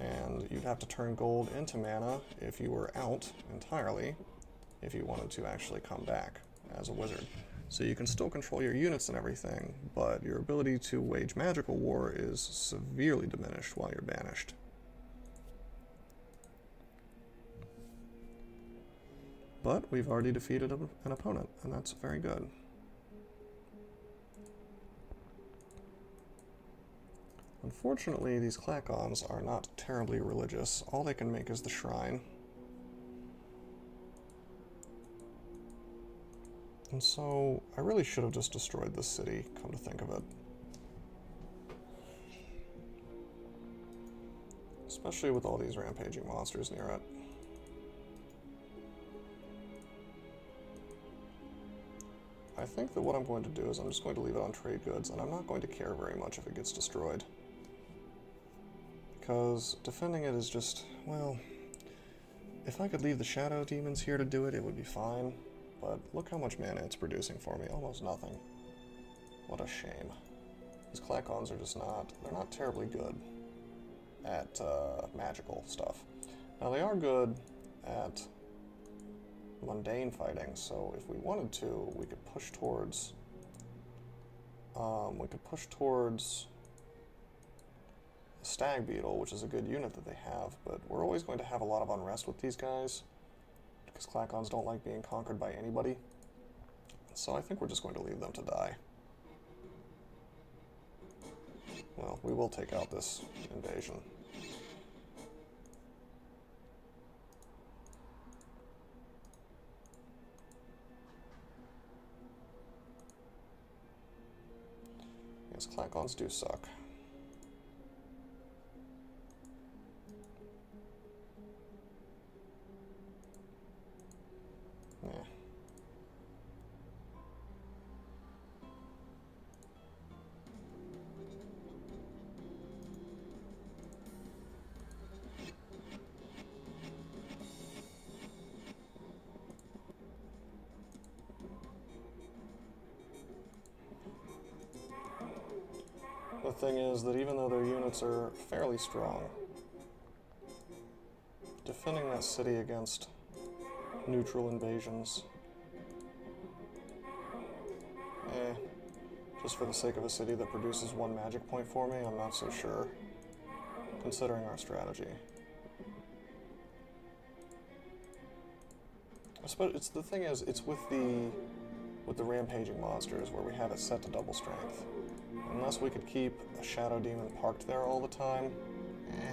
And you'd have to turn gold into mana if you were out entirely, if you wanted to actually come back as a wizard. So you can still control your units and everything, but your ability to wage magical war is severely diminished while you're banished. But we've already defeated an opponent, and that's very good. Unfortunately, these Klackons are not terribly religious. All they can make is the shrine. And so, I really should have just destroyed this city, come to think of it. Especially with all these rampaging monsters near it. I think that what I'm going to do is I'm just going to leave it on trade goods, and I'm not going to care very much if it gets destroyed. Because defending it is just, well, if I could leave the Shadow Demons here to do it, it would be fine but look how much mana it's producing for me. Almost nothing. What a shame. These Klackons are just not, they're not terribly good at uh, magical stuff. Now they are good at mundane fighting, so if we wanted to, we could push towards, um, we could push towards Stag Beetle, which is a good unit that they have, but we're always going to have a lot of unrest with these guys because Klackons don't like being conquered by anybody. So I think we're just going to leave them to die. Well, we will take out this invasion. Yes, Klackons do suck. Is that even though their units are fairly strong, defending that city against neutral invasions, eh, just for the sake of a city that produces one magic point for me, I'm not so sure, considering our strategy. I suppose it's the thing is, it's with the with the rampaging monsters where we have it set to double strength. Unless we could keep a shadow demon parked there all the time, eh.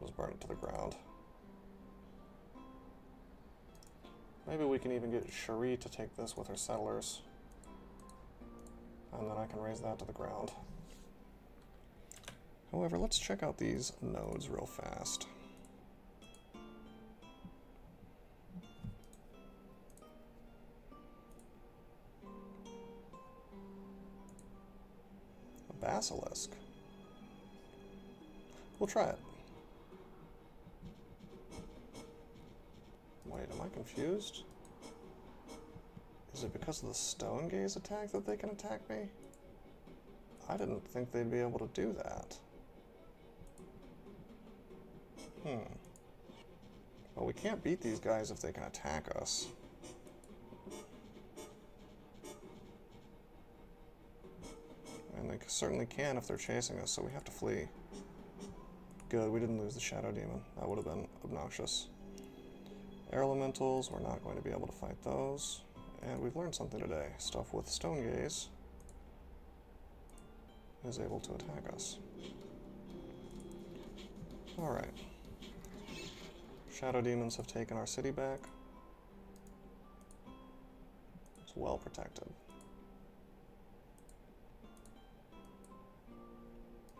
Let's burn it to the ground. Maybe we can even get Sharee to take this with her settlers. And then I can raise that to the ground. However, let's check out these nodes real fast. Basilisk. We'll try it. Wait, am I confused? Is it because of the stone gaze attack that they can attack me? I didn't think they'd be able to do that. Hmm. Well, we can't beat these guys if they can attack us. Certainly can if they're chasing us, so we have to flee. Good, we didn't lose the Shadow Demon. That would have been obnoxious. Air Elementals, we're not going to be able to fight those. And we've learned something today. Stuff with Stone Gaze is able to attack us. Alright. Shadow demons have taken our city back. It's well protected.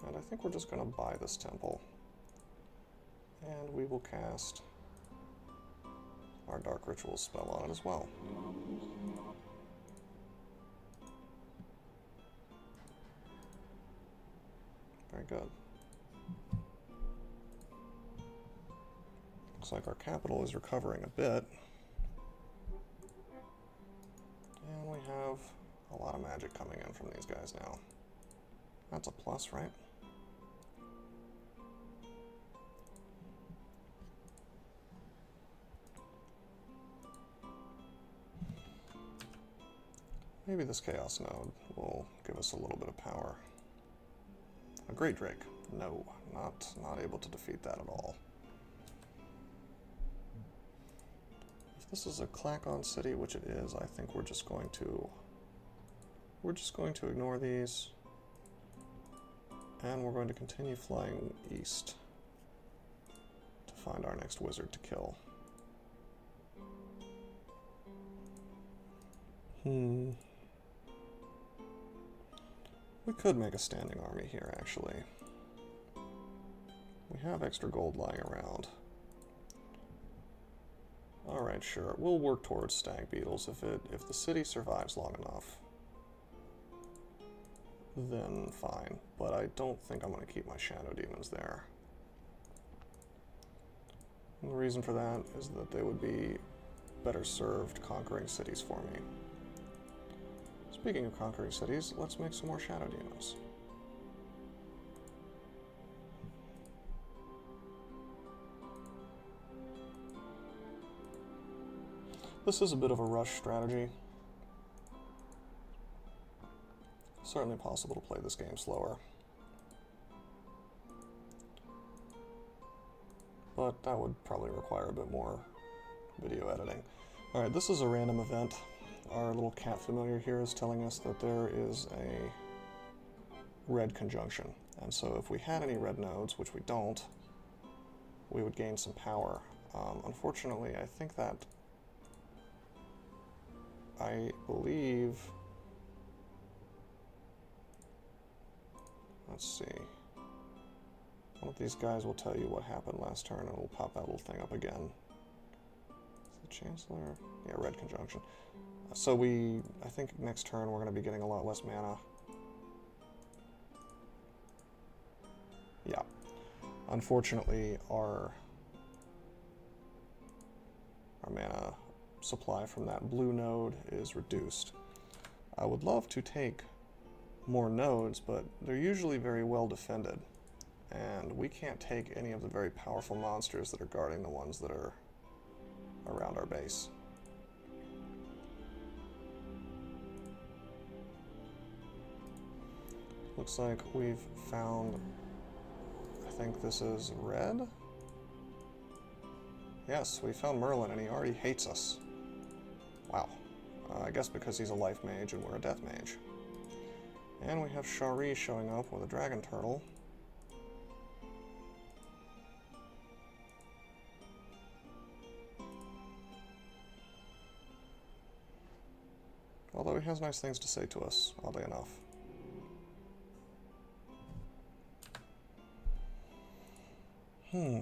And I think we're just going to buy this temple. And we will cast our Dark Ritual spell on it as well. Very good. Looks like our capital is recovering a bit. And we have a lot of magic coming in from these guys now. That's a plus, right? Maybe this Chaos Node will give us a little bit of power. A Great Drake. No, not, not able to defeat that at all. If this is a Klackon city, which it is, I think we're just going to we're just going to ignore these and we're going to continue flying east to find our next wizard to kill. Hmm. We could make a standing army here, actually. We have extra gold lying around. Alright, sure. We'll work towards stag beetles if it if the city survives long enough. Then fine. But I don't think I'm going to keep my shadow demons there. And the reason for that is that they would be better served conquering cities for me. Speaking of conquering cities, let's make some more shadow demons. This is a bit of a rush strategy. Certainly possible to play this game slower. But that would probably require a bit more video editing. Alright, this is a random event. Our little cat familiar here is telling us that there is a red conjunction. And so if we had any red nodes, which we don't, we would gain some power. Um, unfortunately, I think that I believe... Let's see. One of these guys will tell you what happened last turn, and it'll pop that little thing up again. Is the Chancellor? Yeah, red conjunction. So we, I think next turn we're going to be getting a lot less mana. Yeah. Unfortunately, our our mana supply from that blue node is reduced. I would love to take more nodes, but they're usually very well defended. And we can't take any of the very powerful monsters that are guarding the ones that are around our base. Looks like we've found, I think this is red? Yes, we found Merlin and he already hates us. Wow. Uh, I guess because he's a life mage and we're a death mage. And we have Sharee showing up with a dragon turtle. Although he has nice things to say to us, oddly enough. Hmm.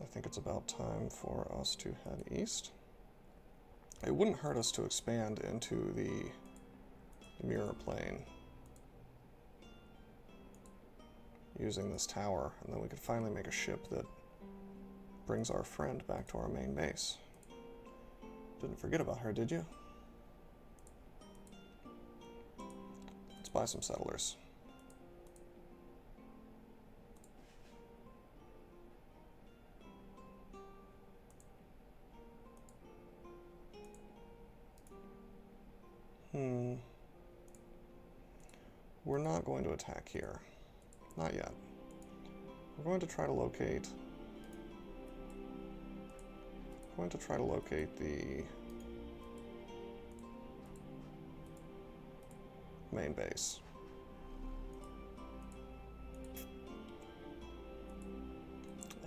I think it's about time for us to head east. It wouldn't hurt us to expand into the Myrror plane using this tower, and then we could finally make a ship that brings our friend back to our main base. Didn't forget about her, did you? Let's buy some settlers. Hmm. We're not going to attack here. Not yet. We're going to try to locate... We're going to try to locate the... main base.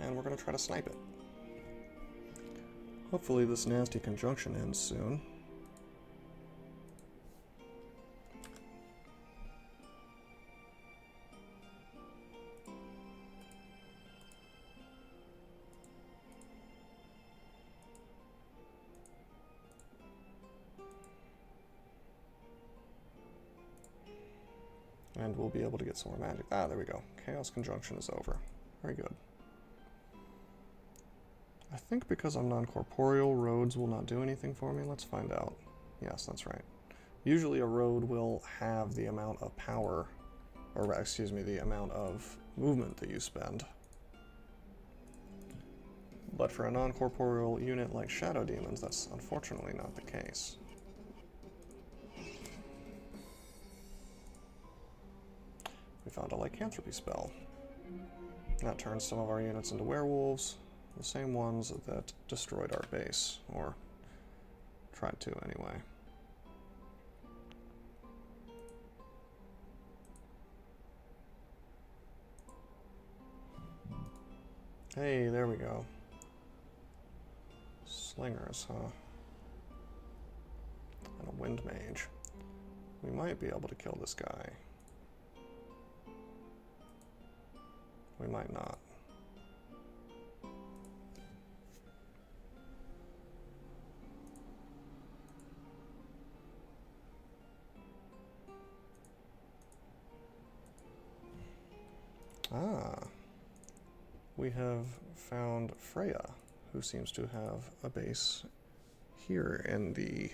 And we're going to try to snipe it. Hopefully this nasty conjunction ends soon. Get some more magic. Ah, there we go. Chaos Conjunction is over. Very good. I think because I'm non-corporeal, roads will not do anything for me. Let's find out. Yes, that's right. Usually a road will have the amount of power, or excuse me, the amount of movement that you spend. But for a non-corporeal unit like Shadow Demons, that's unfortunately not the case. Found a lycanthropy spell. That turns some of our units into werewolves, the same ones that destroyed our base, or tried to anyway. Hey, there we go. Slingers, huh? And a wind mage. We might be able to kill this guy. We might not. Ah. We have found Freya, who seems to have a base here in the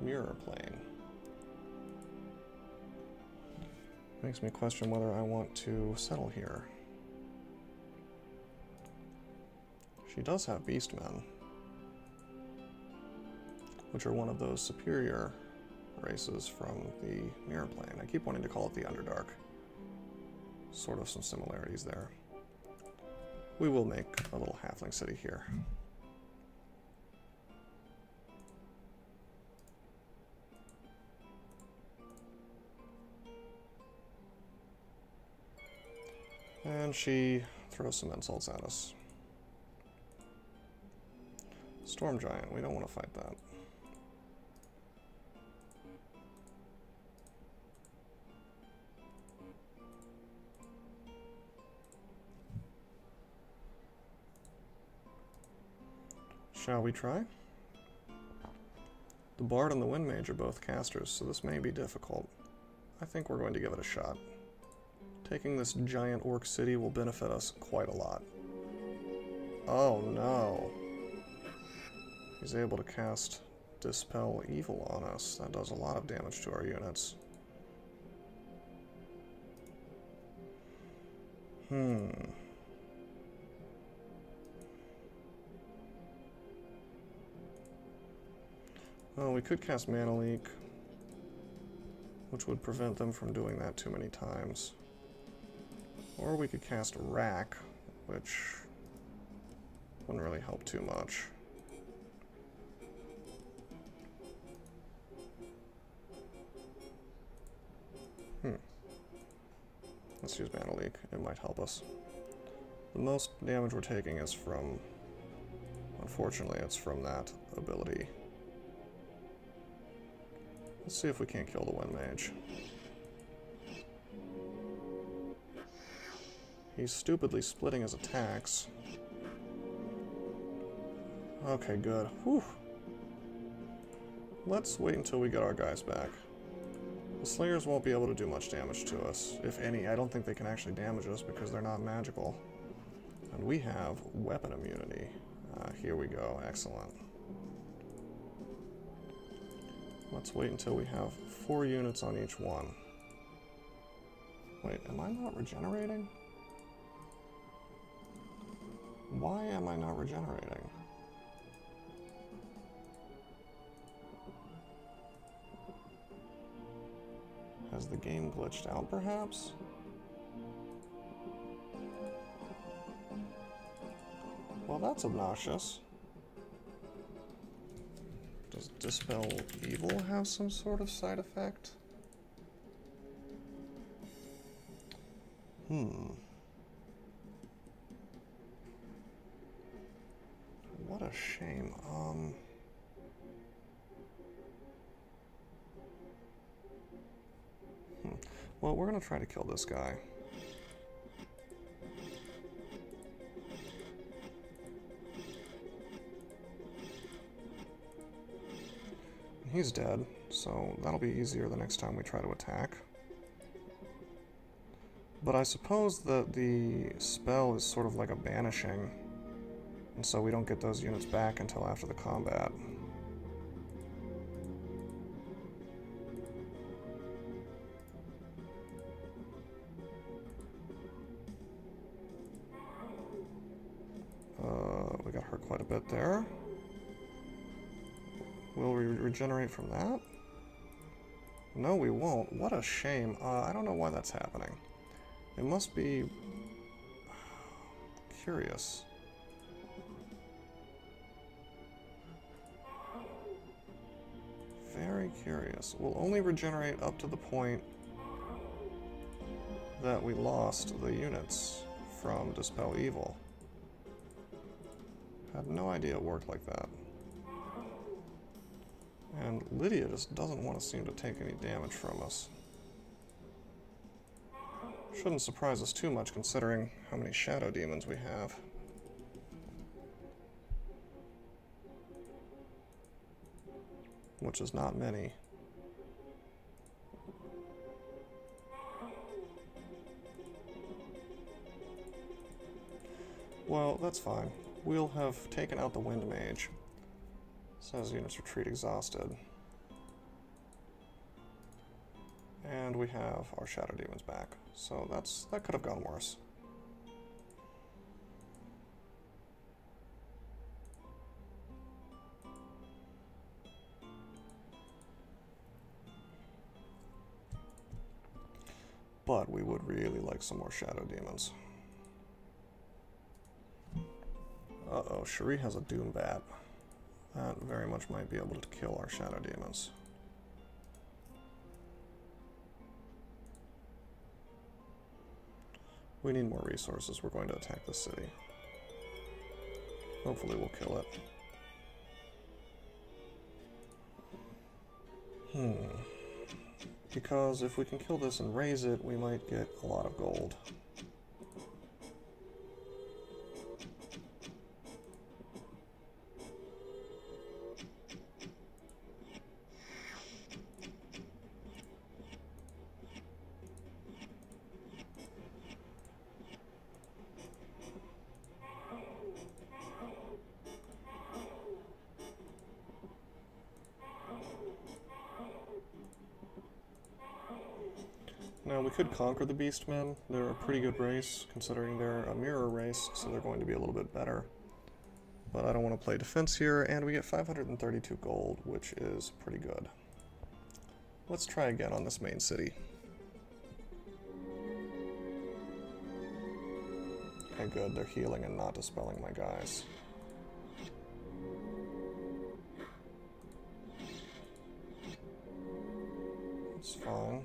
Myrror plane. Makes me question whether I want to settle here. She does have beastmen, which are one of those superior races from the Myrror Plane. I keep wanting to call it the Underdark. Sort of some similarities there. We will make a little halfling city here. And she throws some insults at us. Storm Giant, we don't want to fight that. Shall we try? The Bard and the Wind Mage are both casters, so this may be difficult. I think we're going to give it a shot. Taking this giant orc city will benefit us quite a lot. Oh no. He's able to cast Dispel Evil on us. That does a lot of damage to our units. Hmm. Well, we could cast Mana Leak, which would prevent them from doing that too many times. Or we could cast a Wrack, which wouldn't really help too much. Hmm. Let's use Mana Leak. It might help us. The most damage we're taking is from... Unfortunately, it's from that ability. Let's see if we can't kill the Wind Mage. He's stupidly splitting his attacks. Okay, good. Whew. Let's wait until we get our guys back. The Slayers won't be able to do much damage to us, if any. I don't think they can actually damage us because they're not magical. And we have weapon immunity. Uh, here we go. Excellent. Let's wait until we have four units on each one. Wait, am I not regenerating? Why am I not regenerating? Has the game glitched out, perhaps? Well, that's obnoxious. Does Dispel Evil have some sort of side effect? Hmm. What a shame. Um... Hmm. Well, we're gonna try to kill this guy. He's dead, so that'll be easier the next time we try to attack. But I suppose that the spell is sort of like a banishing, and so we don't get those units back until after the combat. A bit there. Will we regenerate from that? No, we won't. What a shame. Uh, I don't know why that's happening. It must be... curious. Very curious. We'll only regenerate up to the point that we lost the units from Dispel Evil. I had no idea it worked like that. And Lydia just doesn't want to seem to take any damage from us. Shouldn't surprise us too much considering how many shadow demons we have. Which is not many. Well, that's fine. We'll have taken out the Wind Mage. Says units retreat exhausted. And we have our Shadow Demons back. So that's that could have gone worse. But we would really like some more Shadow Demons. Uh-oh, Sharee has a Doom Bat. That very much might be able to kill our Shadow Demons. We need more resources. We're going to attack the city. Hopefully we'll kill it. Hmm. Because if we can kill this and raise it, we might get a lot of gold. Now, we could conquer the Beastmen. They're a pretty good race, considering they're a mirror race, so they're going to be a little bit better. But I don't want to play defense here, and we get 532 gold, which is pretty good. Let's try again on this main city. Okay, good. They're healing and not dispelling my guys. It's fine.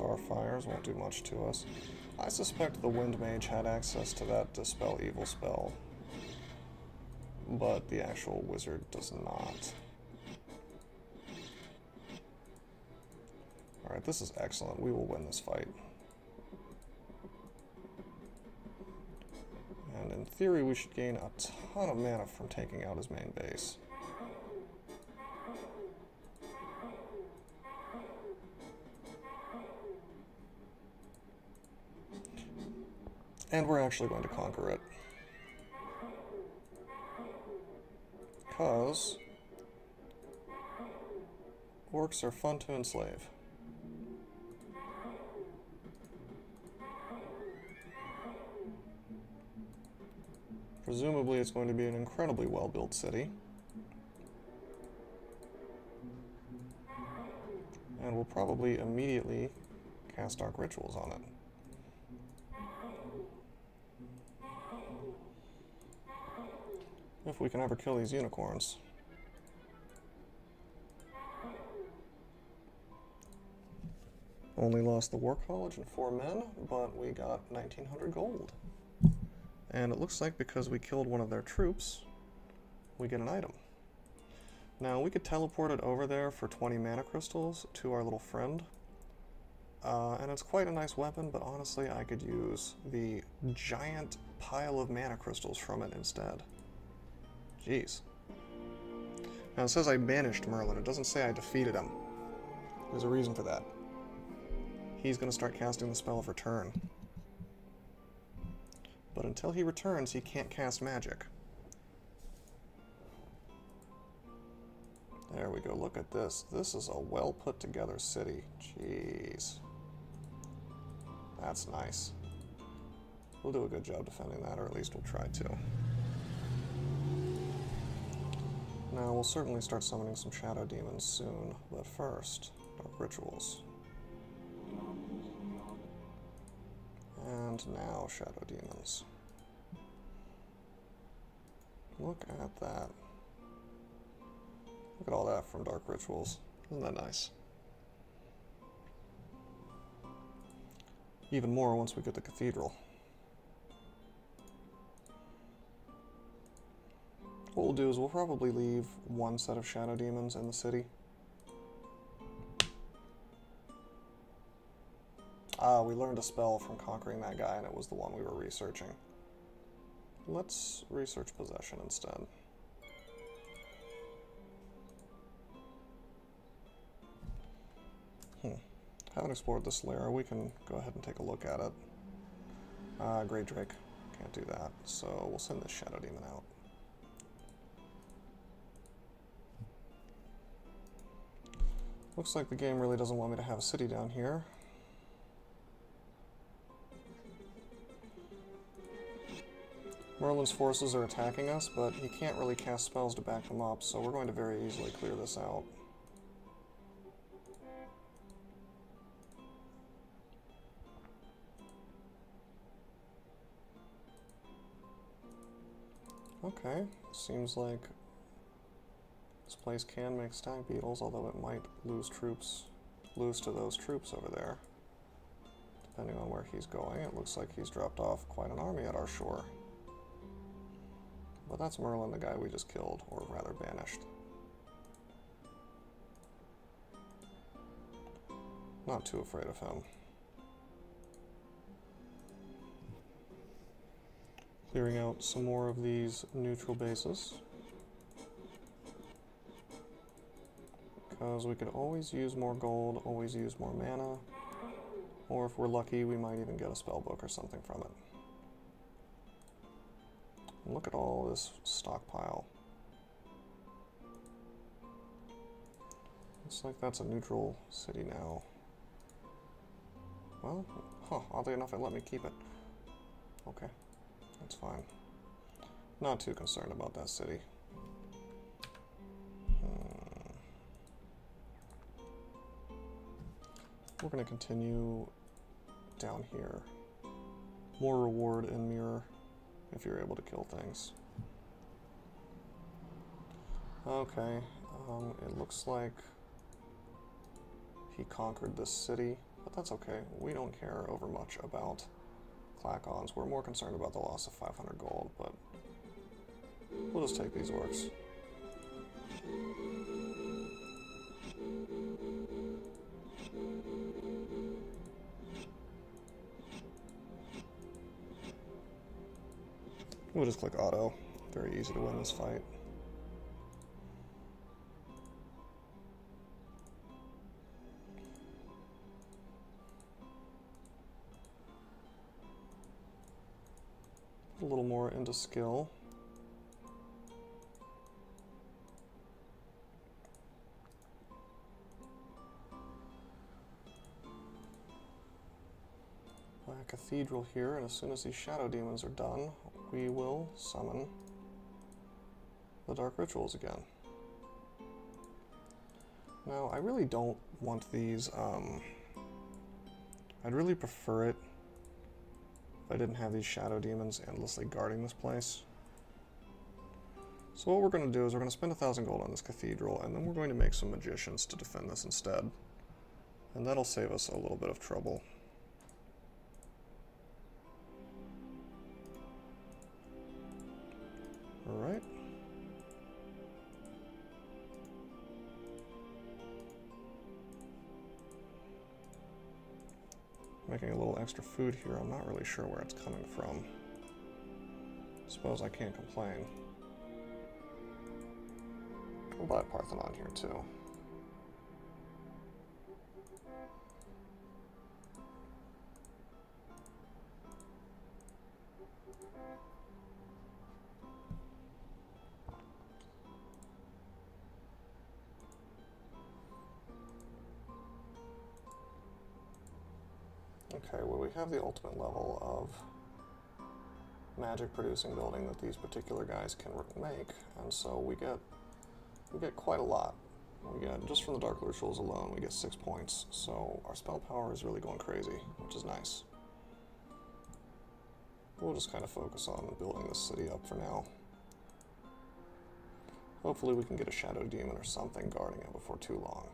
Starfires won't do much to us. I suspect the Wind Mage had access to that Dispel Evil spell, but the actual wizard does not. Alright, this is excellent. We will win this fight. And in theory, we should gain a ton of mana from taking out his main base. And we're actually going to conquer it. Because orcs are fun to enslave. Presumably it's going to be an incredibly well-built city. And we'll probably immediately cast Dark Rituals on it. If we can ever kill these unicorns. Only lost the War College and four men, but we got 1900 gold. And it looks like because we killed one of their troops, we get an item. Now, we could teleport it over there for 20 mana crystals to our little friend. Uh, and it's quite a nice weapon, but honestly, I could use the giant pile of mana crystals from it instead. Jeez. Now, it says I banished Merlin. It doesn't say I defeated him. There's a reason for that. He's going to start casting the spell of Return. But until he returns, he can't cast magic. There we go, look at this. This is a well put together city. Jeez. That's nice. We'll do a good job defending that, or at least we'll try to. Now, we'll certainly start summoning some shadow demons soon, but first, dark rituals. And now shadow demons. Look at that. Look at all that from Dark Rituals. Isn't that nice? Even more once we get the cathedral. What we'll do is we'll probably leave one set of shadow demons in the city. Ah, we learned a spell from conquering that guy, and it was the one we were researching. Let's research possession instead. Hmm. Haven't explored this lair. We can go ahead and take a look at it. Ah, Great Drake. Can't do that. So we'll send this Shadow Demon out. Looks like the game really doesn't want me to have a city down here. Merlin's forces are attacking us, but he can't really cast spells to back them up, so we're going to very easily clear this out. Okay, seems like this place can make stag beetles, although it might lose troops, lose to those troops over there. Depending on where he's going, it looks like he's dropped off quite an army at our shore. But that's Merlin, the guy we just killed, or rather banished. Not too afraid of him. Clearing out some more of these neutral bases. Because we could always use more gold, always use more mana. Or if we're lucky, we might even get a spell book or something from it. Look at all this stockpile. Looks like that's a neutral city now. Well, huh, oddly enough, it let me keep it. Okay, that's fine. Not too concerned about that city. We're going to continue down here. More reward in Myrror if you're able to kill things. Okay, um, it looks like he conquered this city, but that's okay. We don't care over much about Klackons. We're more concerned about the loss of 500 gold, but we'll just take these orcs. We'll just click auto. Very easy to win this fight. A little more into skill. Cathedral here, and as soon as these shadow demons are done, we will summon the Dark Rituals again. Now, I really don't want these, um, I'd really prefer it if I didn't have these shadow demons endlessly guarding this place. So what we're going to do is we're going to spend a thousand gold on this cathedral, and then we're going to make some magicians to defend this instead. And that'll save us a little bit of trouble. Making a little extra food here. I'm not really sure where it's coming from. Suppose I can't complain. We'll buy Parthenon here too. Have the ultimate level of magic producing building that these particular guys can make, and so we get we get quite a lot. We get just from the Dark Rituals alone, we get six points. So our spell power is really going crazy, which is nice. We'll just kind of focus on building this city up for now. Hopefully we can get a Shadow Demon or something guarding it before too long.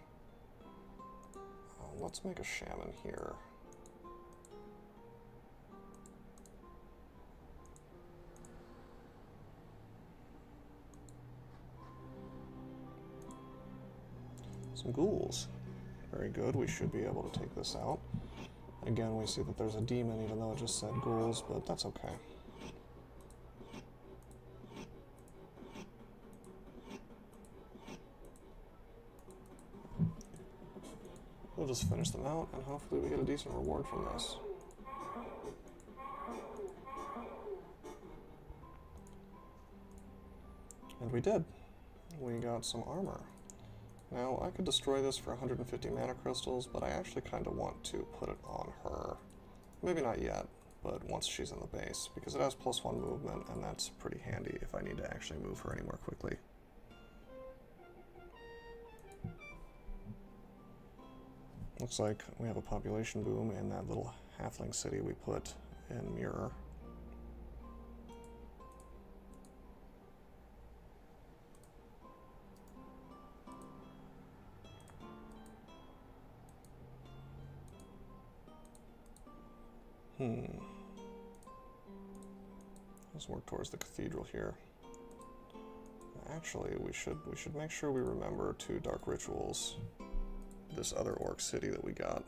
Uh, let's make a Shaman here. Some ghouls. Very good, we should be able to take this out. Again, we see that there's a demon even though it just said ghouls, but that's okay. We'll just finish them out and hopefully we get a decent reward from this. And we did. We got some armor. Now, I could destroy this for 150 mana crystals, but I actually kind of want to put it on her. Maybe not yet, but once she's in the base, because it has plus one movement, and that's pretty handy if I need to actually move her anywhere quickly. Looks like we have a population boom in that little halfling city we put in Myrror. Hmm. Let's work towards the cathedral here. Actually, we should we should make sure we remember to dark rituals this other orc city that we got.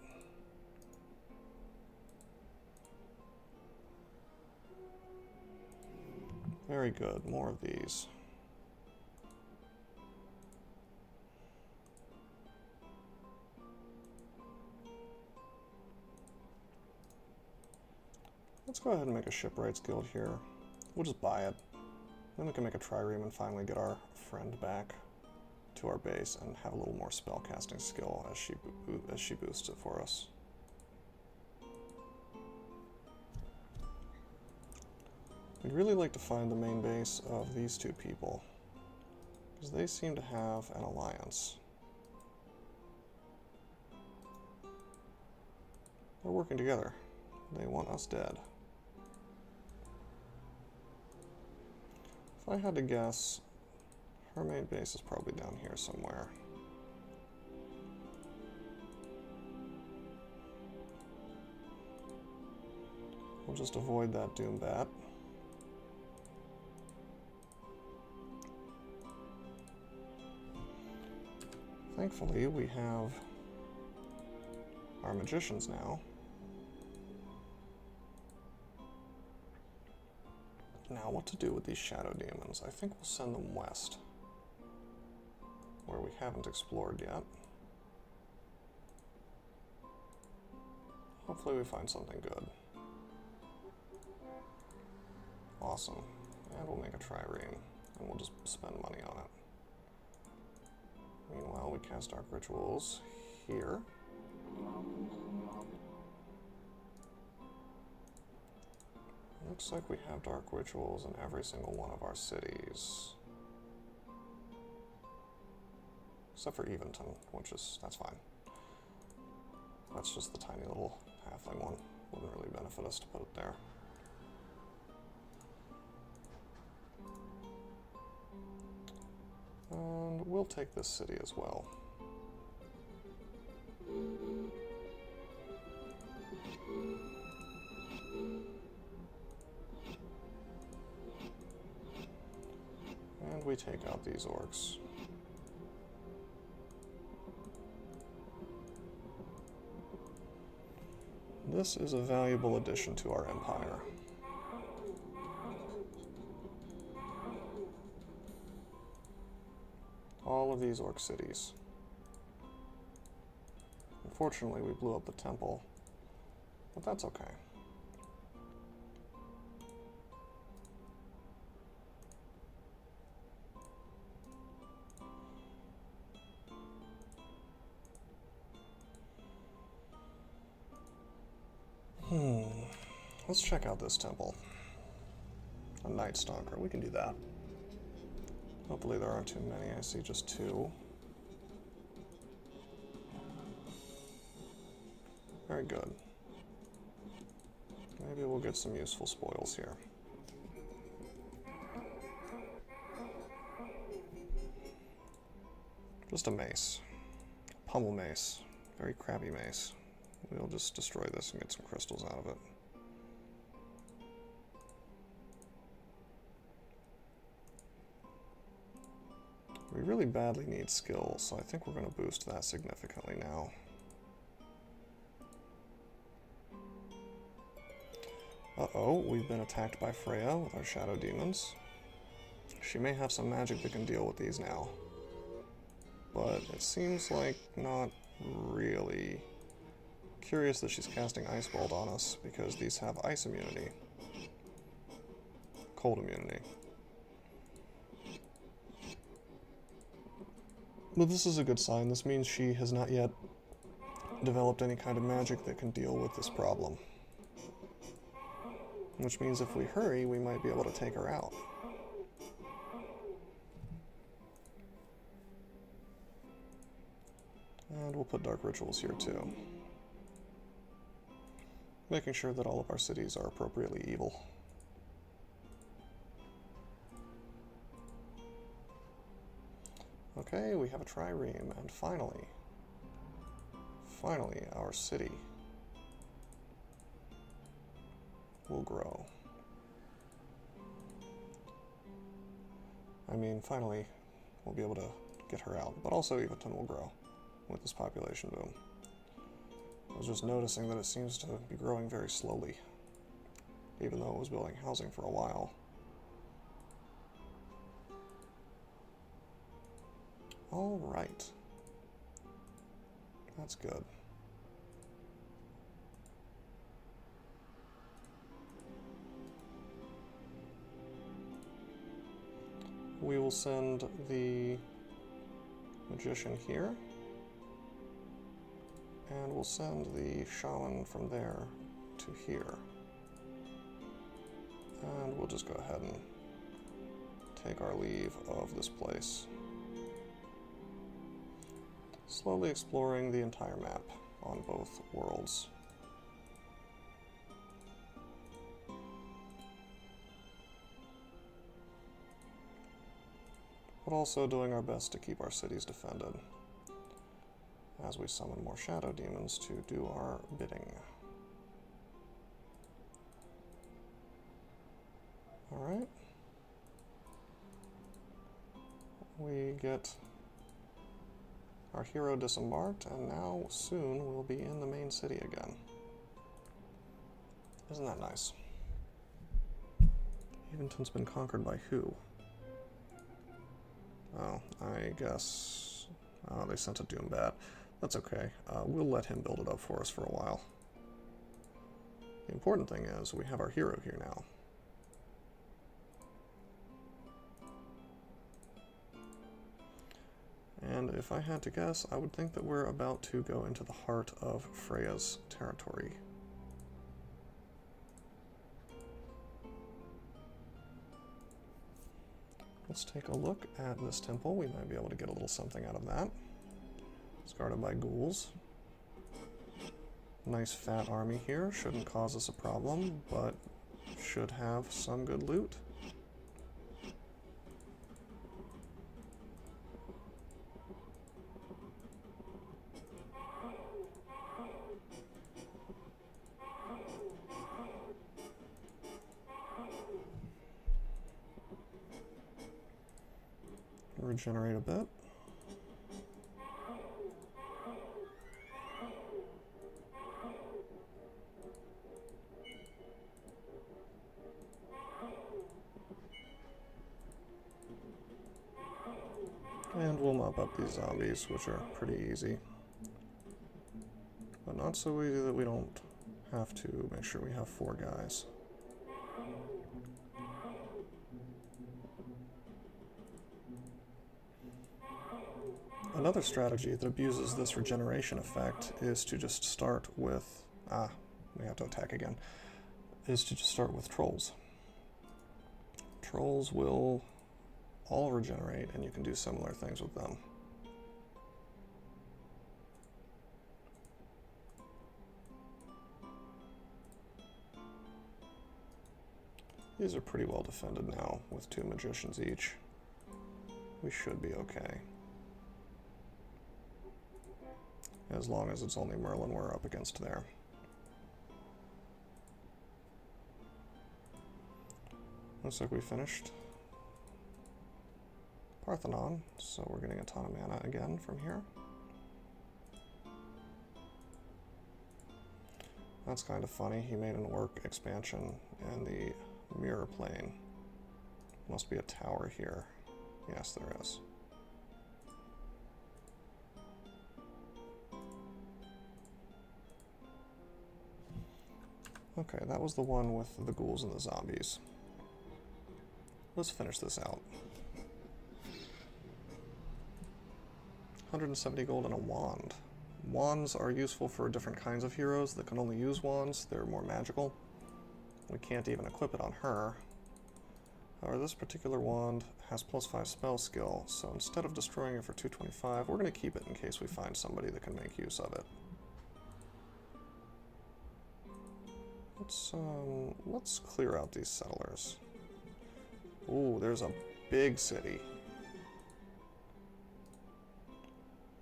Very good, more of these. Let's go ahead and make a shipwrights guild here. We'll just buy it. Then we can make a trireme and finally get our friend back to our base and have a little more spell casting skill as she as she boosts it for us. We'd really like to find the main base of these two people, because they seem to have an alliance. They're working together. They want us dead. I had to guess, her main base is probably down here somewhere. We'll just avoid that Doom Bat. Thankfully, we have our magicians now. Now, what to do with these shadow demons? I think we'll send them west, where we haven't explored yet. Hopefully we find something good. Awesome. And we'll make a trireme, and we'll just spend money on it. Meanwhile, we cast Dark Rituals here. Looks like we have dark rituals in every single one of our cities. Except for Eventon, which is, that's fine. That's just the tiny little halfling one. Wouldn't really benefit us to put it there. And we'll take this city as well. And we take out these orcs. This is a valuable addition to our empire. All of these orc cities. Unfortunately, we blew up the temple, but that's okay. Let's check out this temple. A Night Stalker. We can do that. Hopefully there aren't too many. I see just two. Very good. Maybe we'll get some useful spoils here. Just a mace. Pummel mace. Very crappy mace. We'll just destroy this and get some crystals out of it. We really badly need skill, so I think we're going to boost that significantly now. Uh-oh, we've been attacked by Freya with our shadow demons. She may have some magic that can deal with these now. But it seems like not really. Curious that she's casting Ice Bolt on us, because these have ice immunity. Cold immunity. But this is a good sign. This means she has not yet developed any kind of magic that can deal with this problem. Which means if we hurry, we might be able to take her out. And we'll put Dark Rituals here too. Making sure that all of our cities are appropriately evil. Okay, we have a trireme, and finally, finally, our city will grow. I mean, finally, we'll be able to get her out, but also Eventon will grow with this population boom. I was just noticing that it seems to be growing very slowly, even though it was building housing for a while. All right. That's good. We will send the magician here. And we'll send the shaman from there to here. And we'll just go ahead and take our leave of this place. Slowly exploring the entire map on both worlds. But also doing our best to keep our cities defended as we summon more shadow demons to do our bidding. Alright. We get our hero disembarked, and now soon we'll be in the main city again. Isn't that nice? Eventon's been conquered by who? Oh, I guess... Oh, they sent a Doombat. That's okay. Uh, we'll let him build it up for us for a while. The important thing is we have our hero here now. And if I had to guess, I would think that we're about to go into the heart of Freya's territory. Let's take a look at this temple. We might be able to get a little something out of that. It's guarded by ghouls. Nice fat army here. Shouldn't cause us a problem, but should have some good loot. Regenerate a bit. And we'll mop up these zombies, which are pretty easy. But not so easy that we don't have to make sure we have four guys. Another strategy that abuses this regeneration effect is to just start with... Ah, we have to attack again. Is to just start with trolls. Trolls will all regenerate, and you can do similar things with them. These are pretty well defended now, with two magicians each. We should be okay. As long as it's only Merlin we're up against there. Looks like we finished Parthenon, so we're getting a ton of mana again from here. That's kind of funny. He made an orc expansion in the Myrror plane. Must be a tower here. Yes, there is. Okay, that was the one with the ghouls and the zombies. Let's finish this out. 170 gold and a wand. Wands are useful for different kinds of heroes that can only use wands. They're more magical. We can't even equip it on her. However, this particular wand has plus 5 spell skill, so instead of destroying it for 225, we're going to keep it in case we find somebody that can make use of it. Let's, um, let's clear out these settlers. Ooh, there's a big city.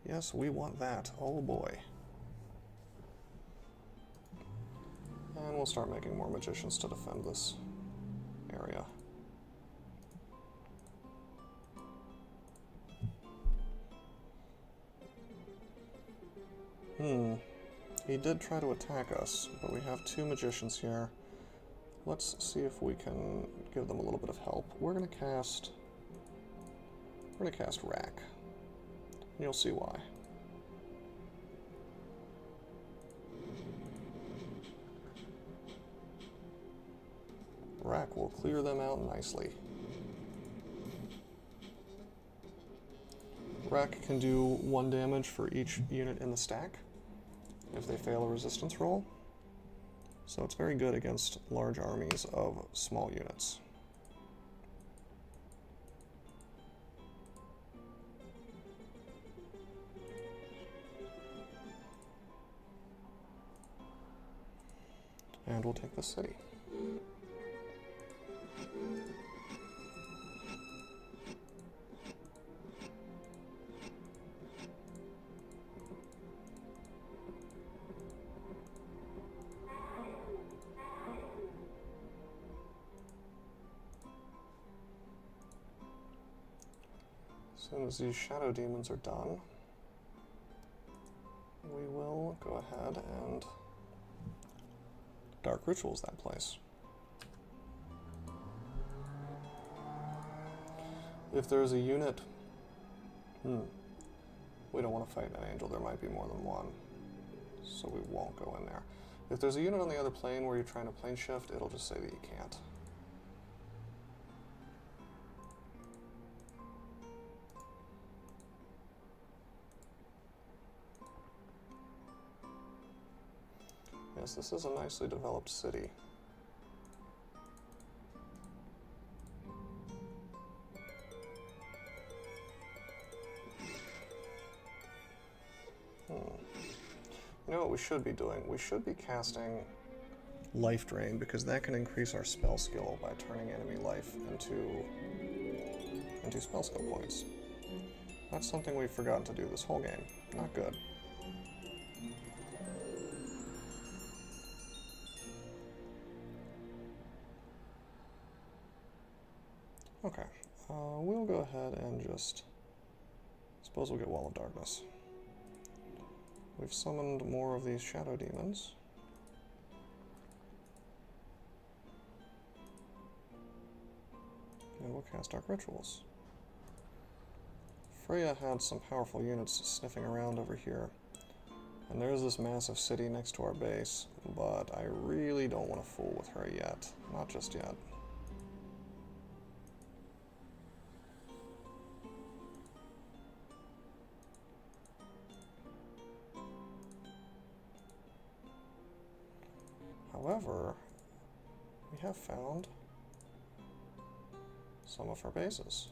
Yes, we want that. Oh boy. And we'll start making more magicians to defend this area. Hmm. He did try to attack us, but we have two magicians here. Let's see if we can give them a little bit of help. We're gonna cast... We're gonna cast Wrack. And you'll see why. Wrack will clear them out nicely. Wrack can do one damage for each unit in the stack if they fail a resistance roll. So it's very good against large armies of small units. And we'll take the city. As these shadow demons are done, we will go ahead and dark rituals that place. If there's a unit, hmm, we don't want to fight an angel, there might be more than one, so we won't go in there. If there's a unit on the other plane where you're trying to plane shift, it'll just say that you can't. This is a nicely developed city. Hmm. You know what we should be doing? We should be casting Life Drain because that can increase our spell skill by turning enemy life into into spell skill points. That's something we've forgotten to do this whole game. Not good. Suppose we'll get Wall of Darkness. We've summoned more of these Shadow Demons. And we'll cast Dark Rituals. Freya had some powerful units sniffing around over here. And there's this massive city next to our base, but I really don't want to fool with her yet. Not just yet. Have found some of our bases.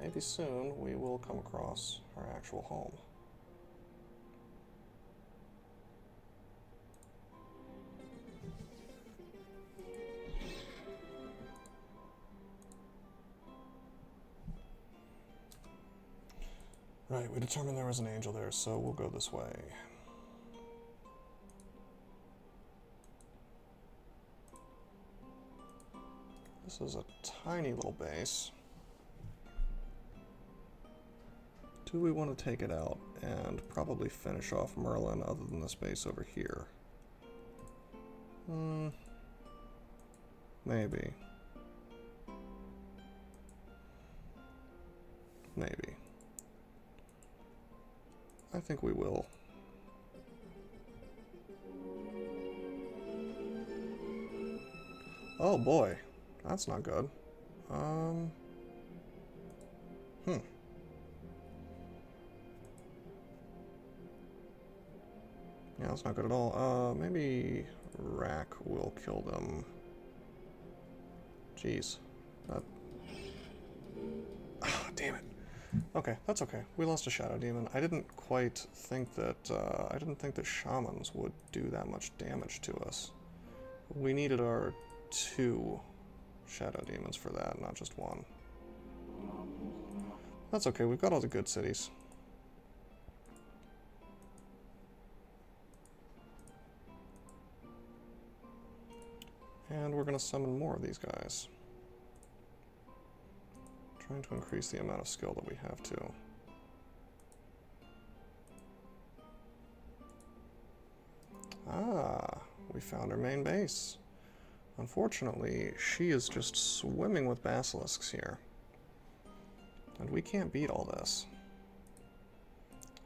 Maybe soon we will come across our actual home. Right, we determined there was an angel there, so we'll go this way. This is a tiny little base. Do we want to take it out and probably finish off Merlin other than this base over here? Hmm. Maybe. Maybe. I think we will. Oh boy. That's not good. Um. Hmm. Yeah, that's not good at all. Uh, maybe Wrack will kill them. Jeez. That... Ah, damn it. Okay, that's okay. We lost a Shadow Demon. I didn't quite think that, uh, I didn't think that Shamans would do that much damage to us. We needed our two shadow demons for that, not just one. That's okay, we've got all the good cities. And we're going to summon more of these guys. Trying to increase the amount of skill that we have too. Ah, we found our main base. Unfortunately, she is just swimming with basilisks here. And we can't beat all this.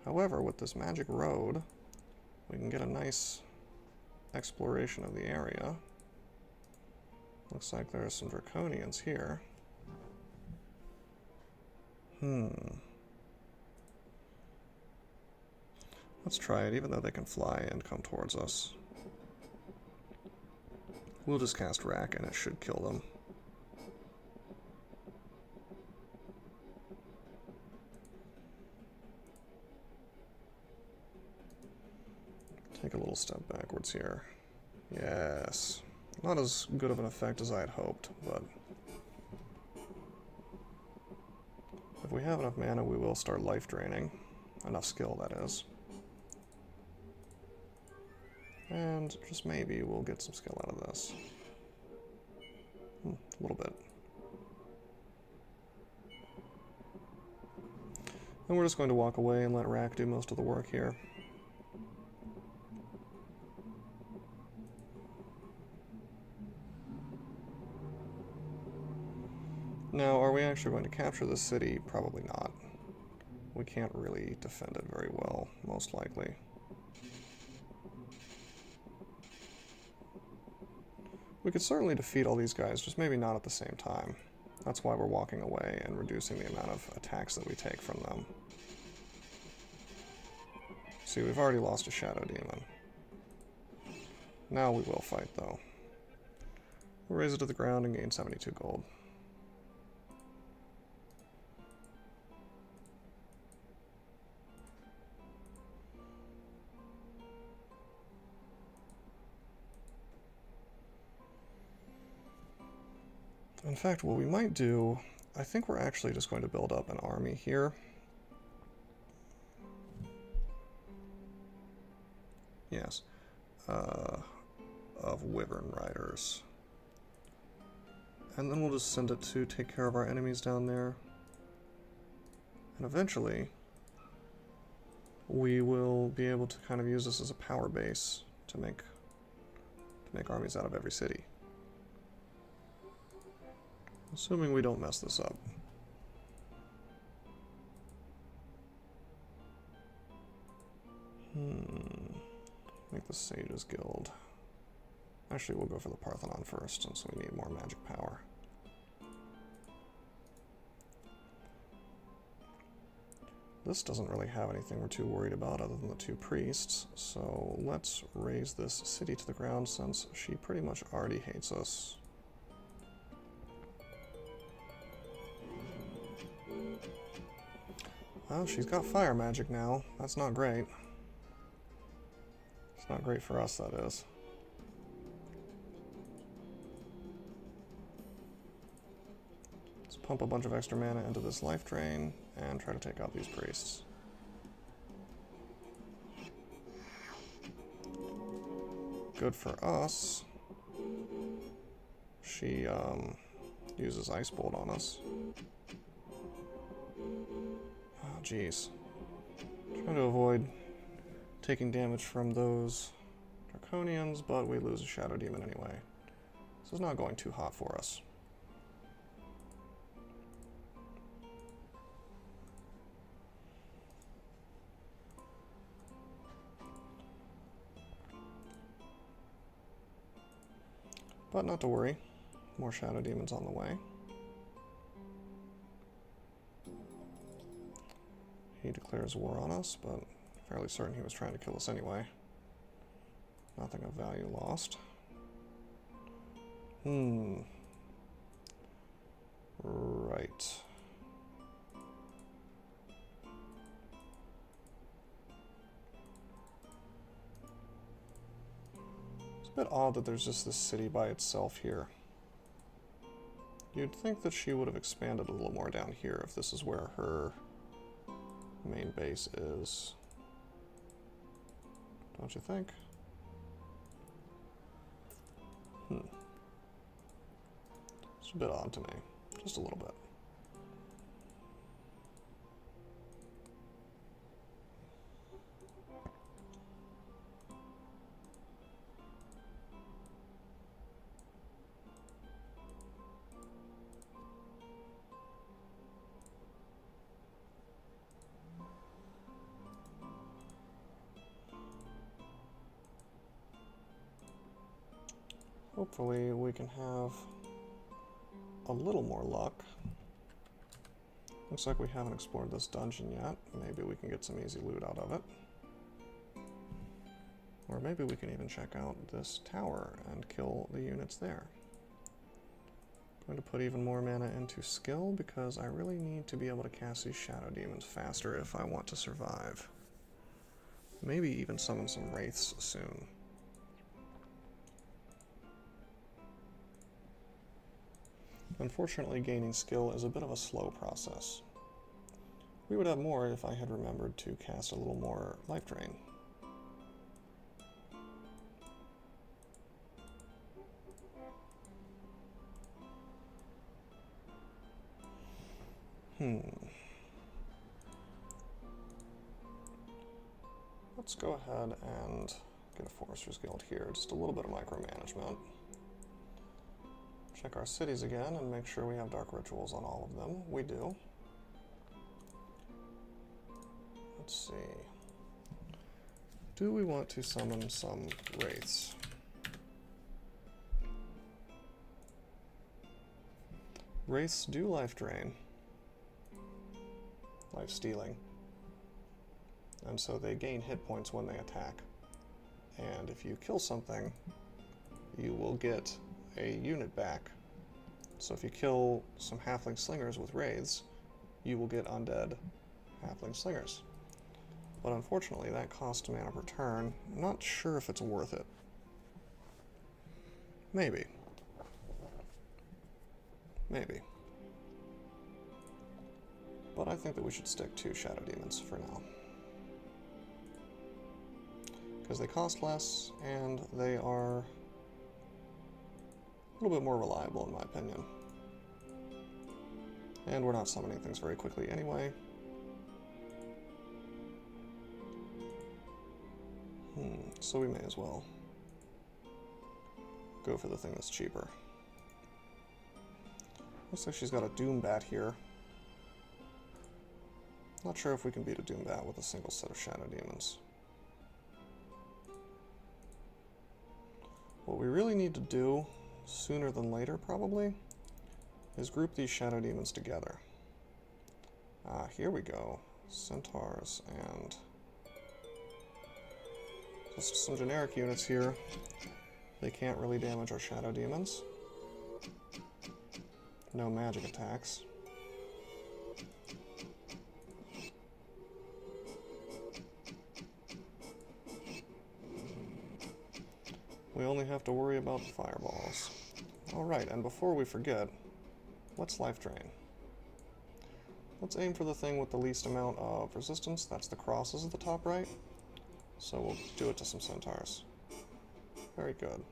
However, with this magic road, we can get a nice exploration of the area. Looks like there are some draconians here. Hmm. Let's try it, even though they can fly and come towards us. We'll just cast Wrack and it should kill them. Take a little step backwards here. Yes. Not as good of an effect as I had hoped, but... If we have enough mana, we will start life draining. Enough skill, that is. And just maybe we'll get some skill out of this. Hmm, a little bit. And we're just going to walk away and let Wrack do most of the work here. Now, are we actually going to capture the city? Probably not. We can't really defend it very well, most likely. We could certainly defeat all these guys, just maybe not at the same time. That's why we're walking away and reducing the amount of attacks that we take from them. See, we've already lost a Shadow Demon. Now we will fight, though. We'll raise it to the ground and gain 72 gold. In fact, what we might do, I think we're actually just going to build up an army here. Yes. Uh, of Wyvern Riders. And then we'll just send it to take care of our enemies down there. And eventually, we will be able to kind of use this as a power base to make to make armies out of every city. Assuming we don't mess this up. Hmm. Make the Sages Guild. Actually, we'll go for the Parthenon first, since we need more magic power. This doesn't really have anything we're too worried about other than the two priests, so let's raise this city to the ground since she pretty much already hates us. Well, she's got fire magic now. That's not great. It's not great for us, that is. Let's pump a bunch of extra mana into this life drain and try to take out these priests. Good for us. She um, uses Ice Bolt on us. Jeez. Trying to avoid taking damage from those Draconians, but we lose a Shadow Demon anyway. This is not going too hot for us. But not to worry, more Shadow Demons on the way. He declares war on us, but fairly certain he was trying to kill us anyway. Nothing of value lost. Hmm. Right. It's a bit odd that there's just this city by itself here. You'd think that she would have expanded a little more down here if this is where her main base is. Don't you think? Hmm. It's a bit odd to me. Just a little bit. Hopefully we can have a little more luck. Looks like we haven't explored this dungeon yet. Maybe we can get some easy loot out of it. Or maybe we can even check out this tower and kill the units there. I'm going to put even more mana into skill because I really need to be able to cast these shadow demons faster if I want to survive. Maybe even summon some wraiths soon. Unfortunately, gaining skill is a bit of a slow process. We would have more if I had remembered to cast a little more life drain. Hmm. Let's go ahead and get a Forester's Guild here. Just a little bit of micromanagement. Check our cities again and make sure we have dark rituals on all of them. We do. Let's see. Do we want to summon some wraiths? Wraiths do life drain life stealing. And so they gain hit points when they attack. And if you kill something, you will get a unit back. So if you kill some halfling slingers with wraiths, you will get undead halfling slingers. But unfortunately, that costs a mana per turn. I'm not sure if it's worth it. Maybe. Maybe. But I think that we should stick to Shadow Demons for now. Because they cost less, and they are a little bit more reliable in my opinion. And we're not summoning things very quickly anyway. Hmm, so we may as well go for the thing that's cheaper. Looks like she's got a Doom Bat here. Not sure if we can beat a Doom Bat with a single set of Shadow Demons. What we really need to do, sooner than later probably, is group these Shadow Demons together. Ah, here we go. Centaurs and just some generic units here. They can't really damage our Shadow Demons. No magic attacks. We only have to worry about the fireballs. Alright, and before we forget, let's life drain. Let's aim for the thing with the least amount of resistance. That's the crosses at the top right. So we'll do it to some centaurs. Very good.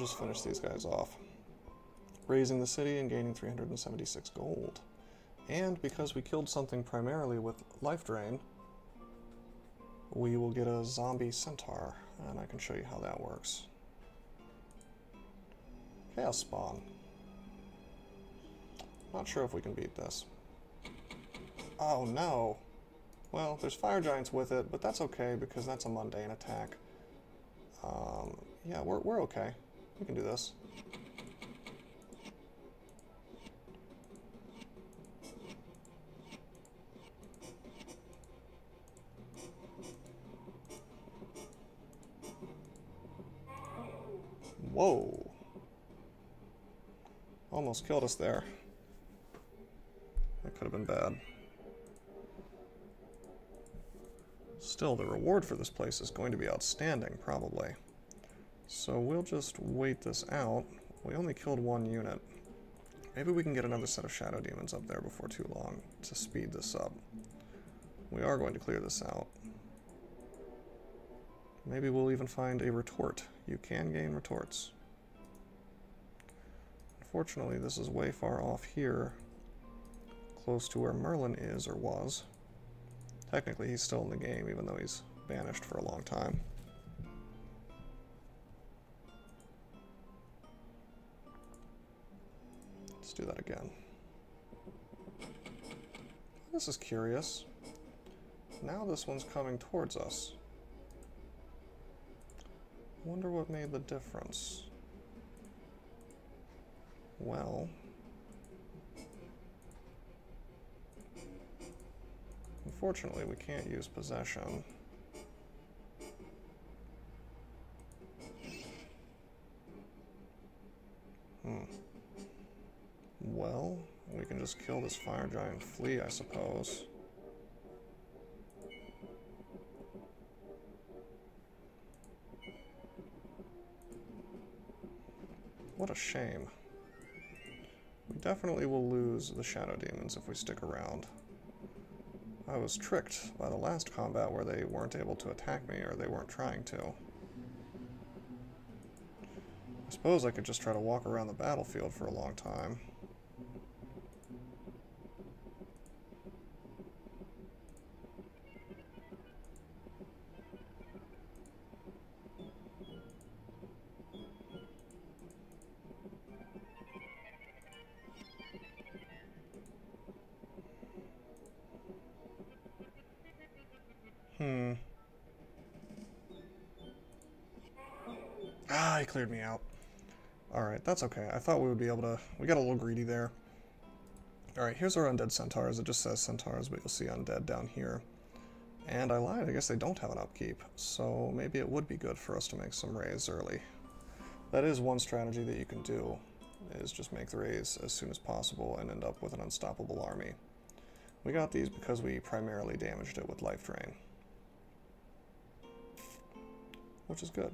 just finish these guys off. Raising the city and gaining 376 gold. And because we killed something primarily with life drain, we will get a zombie centaur, and I can show you how that works. Chaos spawn. Not sure if we can beat this. Oh no! Well, there's fire giants with it, but that's okay because that's a mundane attack. Um, yeah, we're, we're okay. We can do this. Whoa. Almost killed us there. That could have been bad. Still, the reward for this place is going to be outstanding, probably. So we'll just wait this out. We only killed one unit. Maybe we can get another set of Shadow Demons up there before too long to speed this up. We are going to clear this out. Maybe we'll even find a retort. You can gain retorts. Unfortunately, this is way far off here, close to where Merlin is, or was. Technically, he's still in the game, even though he's banished for a long time. Let's do that again. This is curious. Now this one's coming towards us. Wonder what made the difference. Well... Unfortunately, we can't use possession. Hmm. Well, we can just kill this fire giant flea, I suppose. What a shame. We definitely will lose the Shadow Demons if we stick around. I was tricked by the last combat where they weren't able to attack me, or they weren't trying to. I suppose I could just try to walk around the battlefield for a long time. That's okay. I thought we would be able to... We got a little greedy there. Alright, here's our undead centaurs. It just says centaurs, but you'll see undead down here. And I lied, I guess they don't have an upkeep. So maybe it would be good for us to make some rays early. That is one strategy that you can do, is just make the rays as soon as possible and end up with an unstoppable army. We got these because we primarily damaged it with life drain. which is good.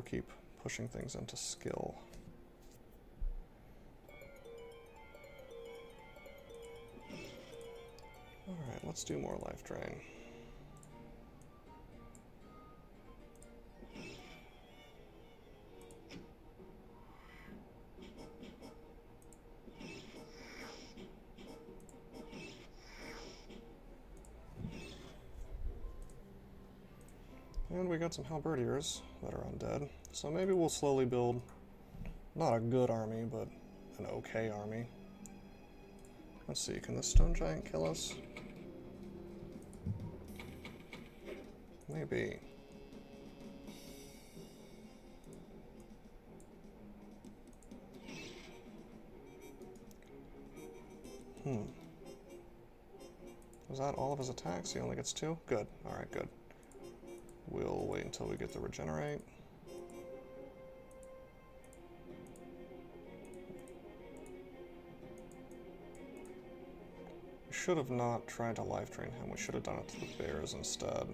We'll keep pushing things into skill. Alright, let's do more life drain. Some halberdiers that are undead. So maybe we'll slowly build not a good army, but an okay army. Let's see, can the stone giant kill us? Maybe. Hmm. Was that all of his attacks? He only gets two? Good. Alright, good. We'll until we get the regenerate. We should have not tried to life drain him. We should have done it to the bears instead.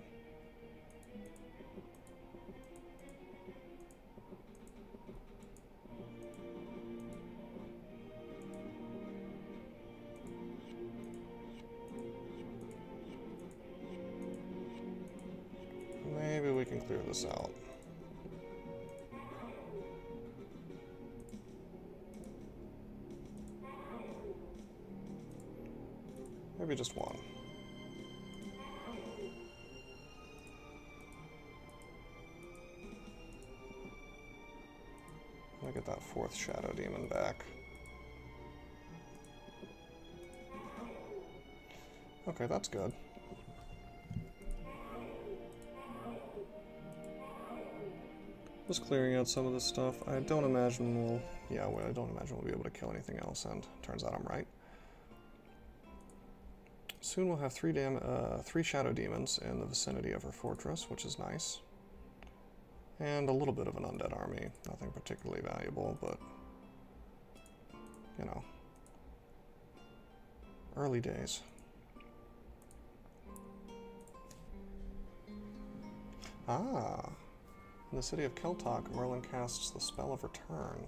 Okay, that's good. Just clearing out some of this stuff. I don't imagine we'll... Yeah, well, I don't imagine we'll be able to kill anything else, and turns out I'm right. Soon we'll have three, dam uh, three shadow demons in the vicinity of her fortress, which is nice. And a little bit of an undead army. Nothing particularly valuable, but... You know. Early days. Ah, in the city of Keltok, Merlin casts the spell of return.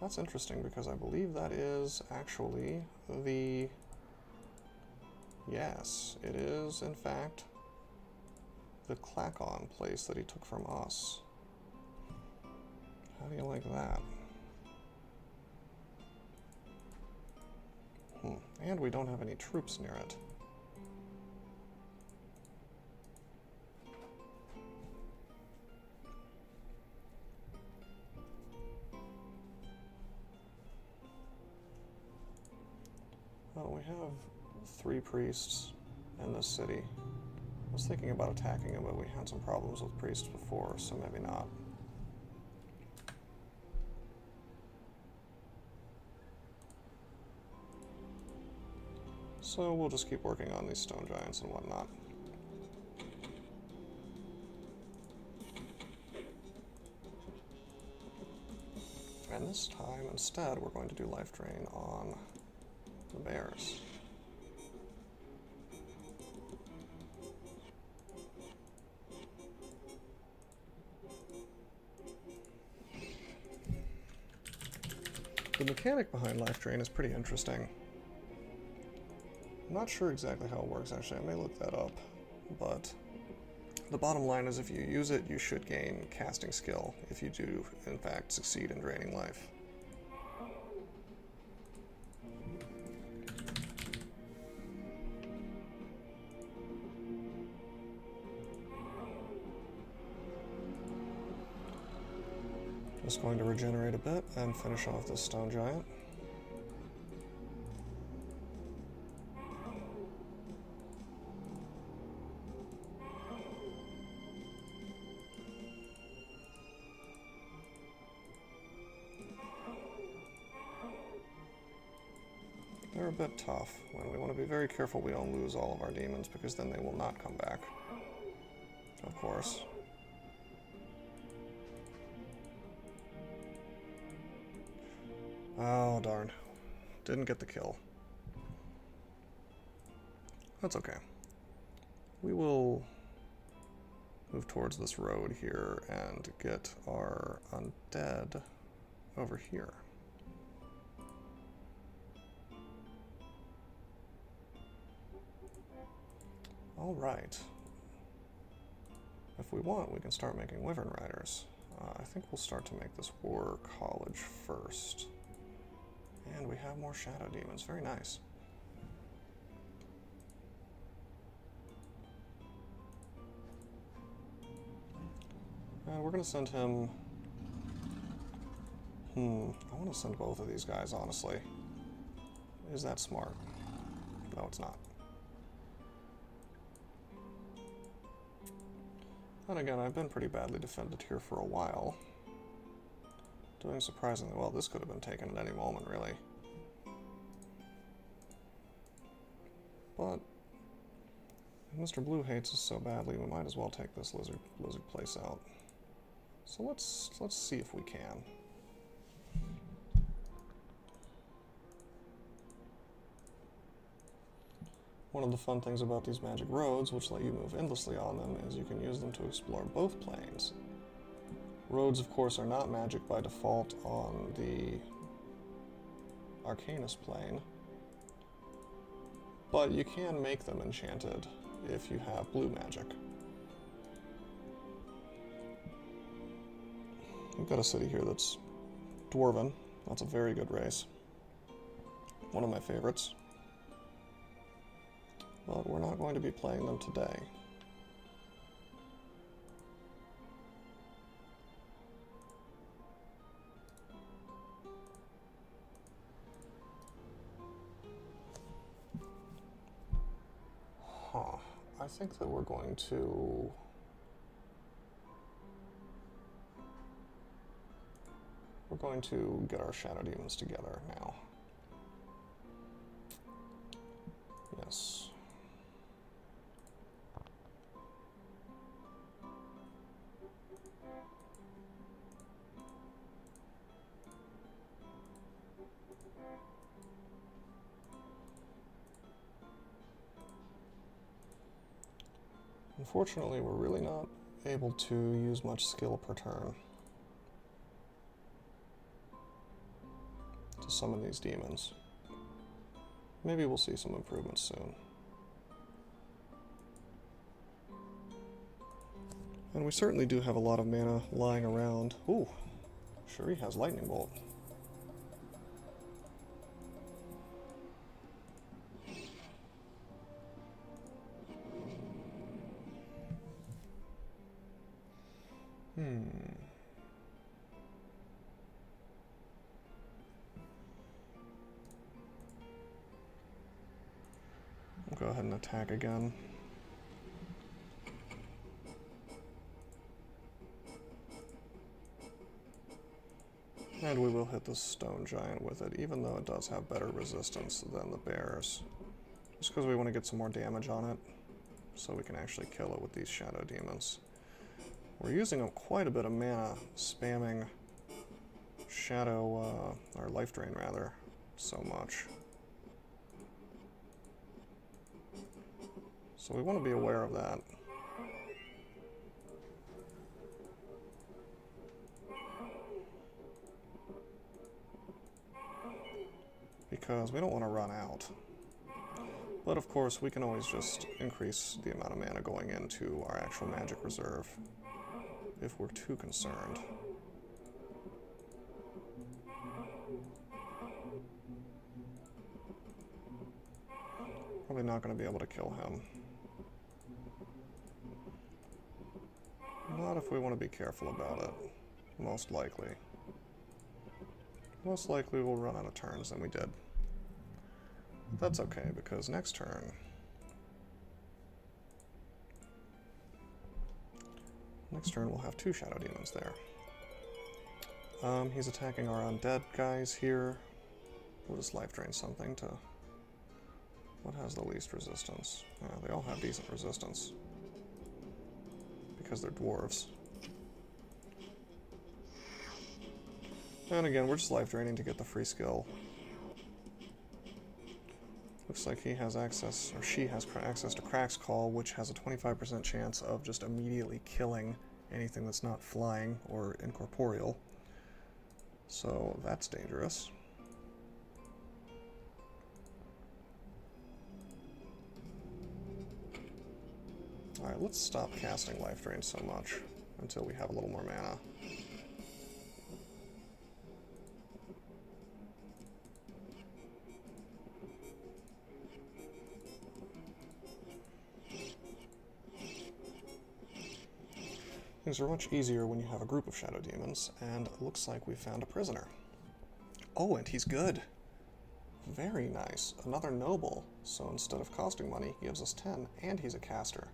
That's interesting because I believe that is actually the... Yes, it is, in fact, the Klackon place that he took from us. How do you like that? and we don't have any troops near it. Uh, we have three priests in this city. I was thinking about attacking them, but we had some problems with priests before, so maybe not. So we'll just keep working on these stone giants and whatnot. And this time, instead, we're going to do life drain on the. The mechanic behind life drain is pretty interesting. I'm not sure exactly how it works actually, I may look that up, but the bottom line is if you use it, you should gain casting skill if you do, in fact, succeed in draining life. Just going to regenerate a bit and finish off this stone giant. They're a bit tough. When we want to be very careful we don't lose all of our demons because then they will not come back. Of course. Oh, darn. Didn't get the kill. That's okay. We will move towards this road here and get our undead over here. All right. If we want, we can start making Wyvern Riders. Uh, I think we'll start to make this War College first. And we have more Shadow Demons. Very nice. And we're going to send him... Hmm, I want to send both of these guys, honestly. Is that smart? No, it's not. And again, I've been pretty badly defended here for a while. Doing surprisingly well. This could have been taken at any moment, really. But Mr. Blue hates us so badly, we might as well take this lizard lizard place out. So let's let's see if we can. One of the fun things about these magic roads, which let you move endlessly on them, is you can use them to explore both planes. Roads, of course, are not magic by default on the Arcanus plane, but you can make them enchanted if you have blue magic. We've got a city here that's Dwarven. That's a very good race. One of my favorites but we're not going to be playing them today. Think that we're going to... We're going to get our Shadow Demons together now. Yes. Unfortunately, we're really not able to use much skill per turn to summon these demons. Maybe we'll see some improvements soon. And we certainly do have a lot of mana lying around. Ooh, sure he has Lightning Bolt. Attack again. And we will hit the stone giant with it, even though it does have better resistance than the bears. Just because we want to get some more damage on it, so we can actually kill it with these shadow demons. We're using up quite a bit of mana, spamming shadow, uh, or life drain rather, so much. So we want to be aware of that. Because we don't want to run out. But of course, we can always just increase the amount of mana going into our actual magic reserve if we're too concerned. Probably not going to be able to kill him. Not if we want to be careful about it. Most likely. Most likely we'll run out of turns than we did. That's okay, because next turn... Next turn we'll have two Shadow Demons there. Um, he's attacking our undead guys here. We'll just life drain something to... What has the least resistance? They all have decent resistance because they're dwarves. And again, we're just life draining to get the free skill. Looks like he has access, or she has access to Crack's Call, which has a 25% chance of just immediately killing anything that's not flying or incorporeal. So that's dangerous. Alright, let's stop casting Life Drain so much until we have a little more mana. Things are much easier when you have a group of Shadow Demons, and it looks like we found a prisoner. Oh, and he's good! Very nice. Another noble. So instead of costing money, he gives us 10, and he's a caster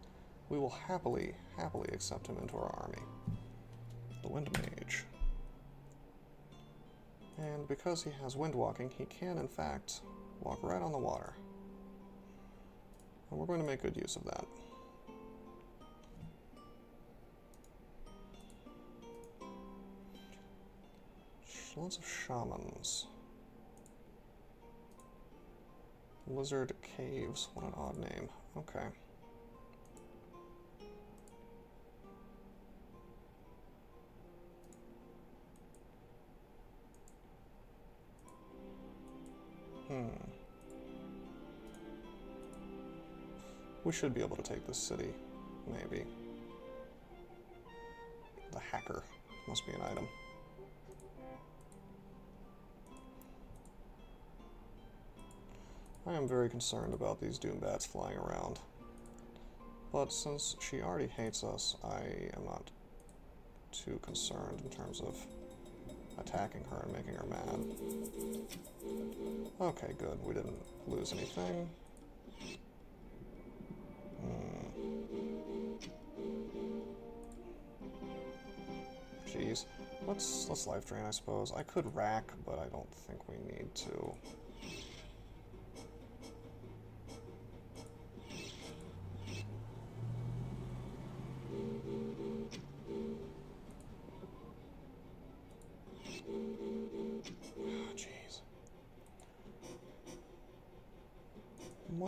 we will happily, happily accept him into our army. The Wind Mage. And because he has wind walking, he can, in fact, walk right on the water. And we're going to make good use of that. Lots of shamans. Lizard Caves, what an odd name. Okay. Hmm. We should be able to take this city, maybe. The hacker must be an item. I am very concerned about these Doombats flying around. But since she already hates us, I am not too concerned in terms of attacking her and making her mad. Okay, good. We didn't lose anything. Hmm. Jeez. Let's let's life drain, I suppose. I could rack, but I don't think we need to.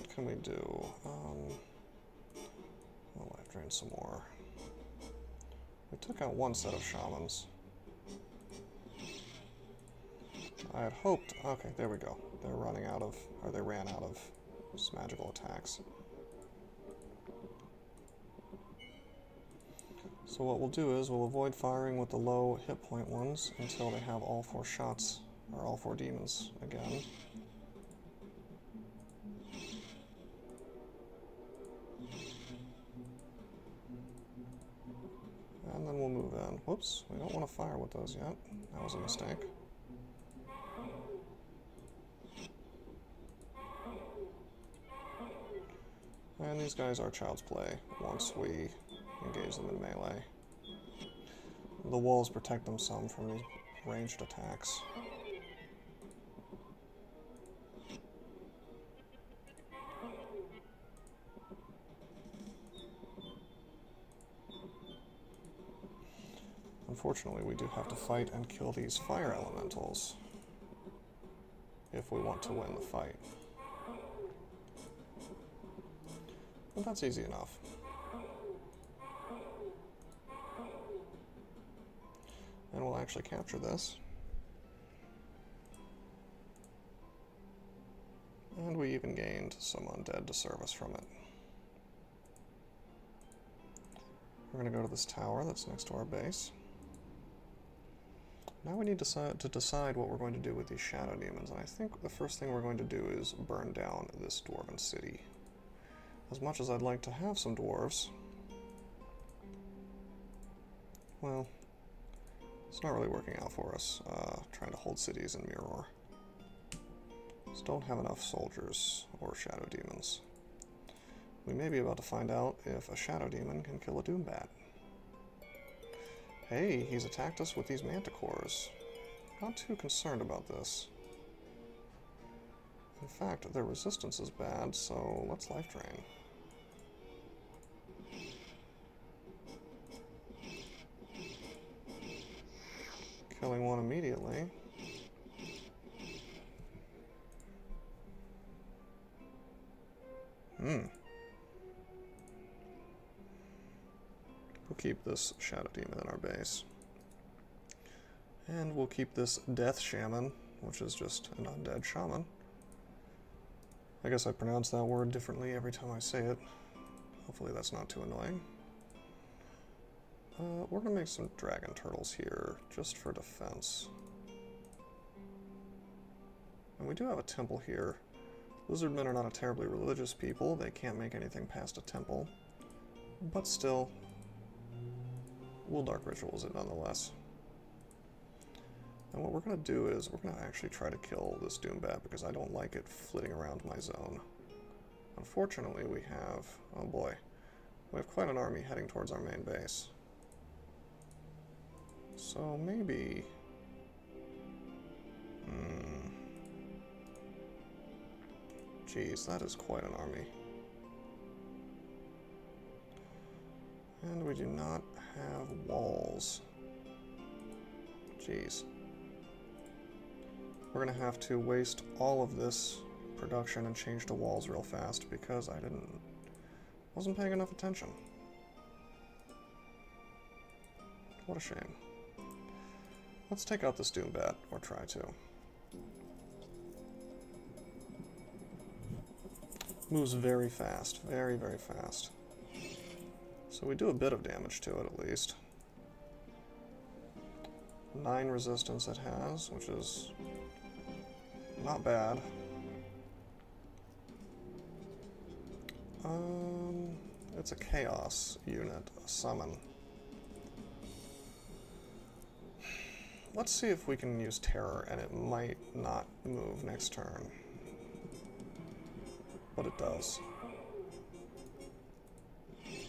Can we do? Um, oh, I've drained some more. We took out one set of shamans. I had hoped... Okay, there we go. They're running out of... Or they ran out of magical attacks. So what we'll do is we'll avoid firing with the low hit point ones until they have all four shots, or all four demons again. We don't want to fire with those yet. That was a mistake. And these guys are child's play once we engage them in melee. The walls protect them some from these ranged attacks. Unfortunately, we do have to fight and kill these fire elementals if we want to win the fight. But that's easy enough. And we'll actually capture this. And we even gained some undead to serve us from it. We're going to go to this tower that's next to our base. Now we need to, to decide what we're going to do with these shadow demons, and I think the first thing we're going to do is burn down this dwarven city. As much as I'd like to have some dwarves, well, it's not really working out for us, uh, trying to hold cities in Myrror. Just don't have enough soldiers or shadow demons. We may be about to find out if a shadow demon can kill a doombat. Hey, he's attacked us with these manticores. Not too concerned about this. In fact, their resistance is bad, so let's life drain. Killing one immediately. Hmm. We'll keep this Shadow Demon in our base. And we'll keep this Death Shaman, which is just an undead shaman. I guess I pronounce that word differently every time I say it. Hopefully that's not too annoying. Uh, we're to make some dragon turtles here, just for defense. And we do have a temple here. Lizardmen are not a terribly religious people. They can't make anything past a temple. But still, we'll dark rituals it nonetheless. And what we're going to do is we're going to actually try to kill this Doombat because I don't like it flitting around my zone. Unfortunately, we have... oh boy. We have quite an army heading towards our main base. So maybe... Hmm... Jeez, that is quite an army. And we do not have walls. Jeez. We're gonna have to waste all of this production and change to walls real fast because I didn't wasn't paying enough attention. What a shame. Let's take out this Doombat, or try to. Moves very fast, very, very fast. So we do a bit of damage to it at least. Nine resistance it has, which is not bad. Um, it's a chaos unit, a summon. Let's see if we can use terror and it might not move next turn. But it does.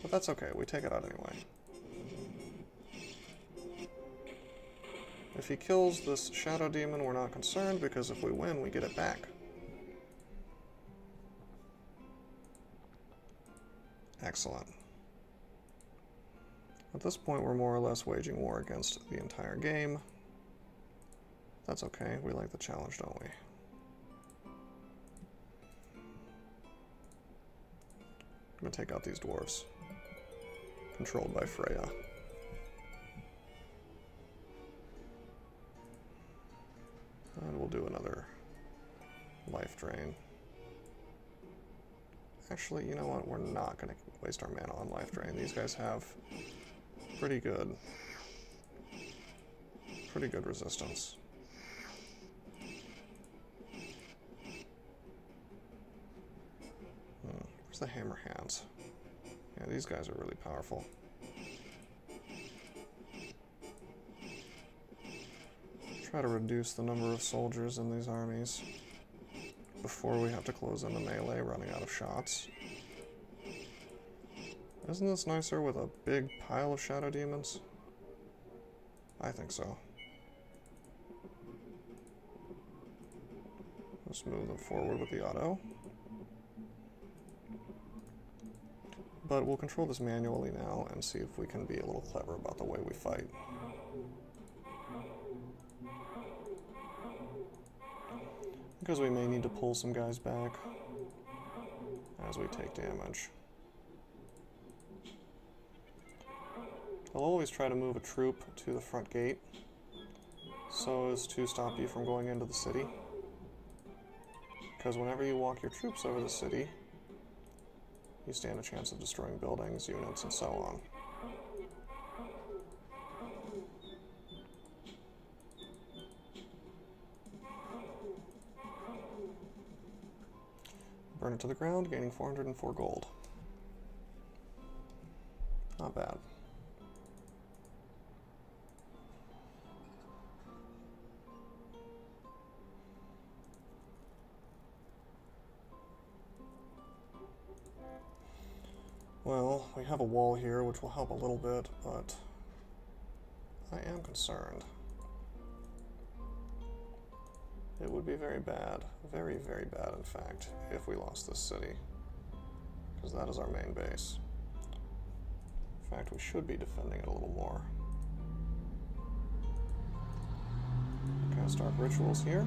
But that's okay, we take it out anyway. If he kills this Shadow Demon, we're not concerned, because if we win, we get it back. Excellent. At this point, we're more or less waging war against the entire game. That's okay, we like the challenge, don't we? I'm gonna take out these dwarves controlled by Freya. And we'll do another life drain. Actually, you know what? We're not going to waste our mana on life drain. These guys have pretty good, pretty good resistance. Hmm. Where's the hammer hands? Yeah, these guys are really powerful. Try to reduce the number of soldiers in these armies before we have to close in the melee running out of shots. Isn't this nicer with a big pile of shadow demons? I think so. Let's move them forward with the auto. But we'll control this manually now and see if we can be a little clever about the way we fight. Because we may need to pull some guys back as we take damage. I'll always try to move a troop to the front gate so as to stop you from going into the city. Because whenever you walk your troops over the city, you stand a chance of destroying buildings, units, and so on. Burn it to the ground, gaining 404 gold. Not bad. Well, we have a wall here, which will help a little bit, but I am concerned. It would be very bad, very, very bad, in fact, if we lost this city, because that is our main base. In fact, we should be defending it a little more. Cast Dark Rituals here.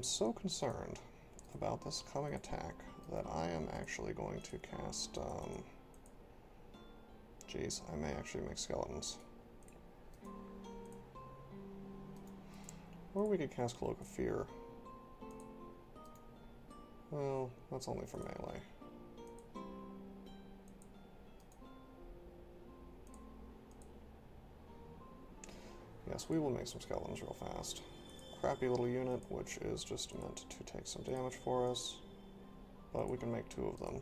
Am so concerned about this coming attack that I am actually going to cast, um, Jeez, I may actually make skeletons. Or we could cast Cloak of Fear. Well, that's only for melee. Yes, we will make some skeletons real fast crappy little unit, which is just meant to take some damage for us. But we can make two of them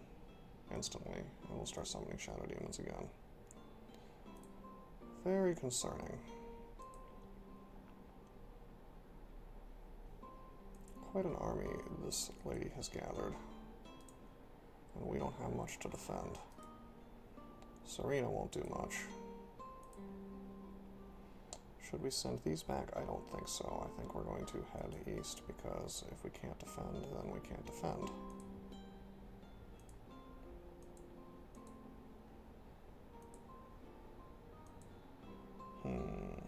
instantly, and we'll start summoning Shadow Demons again. Very concerning. Quite an army this lady has gathered, and we don't have much to defend. Serena won't do much. Should we send these back? I don't think so. I think we're going to head east because if we can't defend, then we can't defend. Hmm.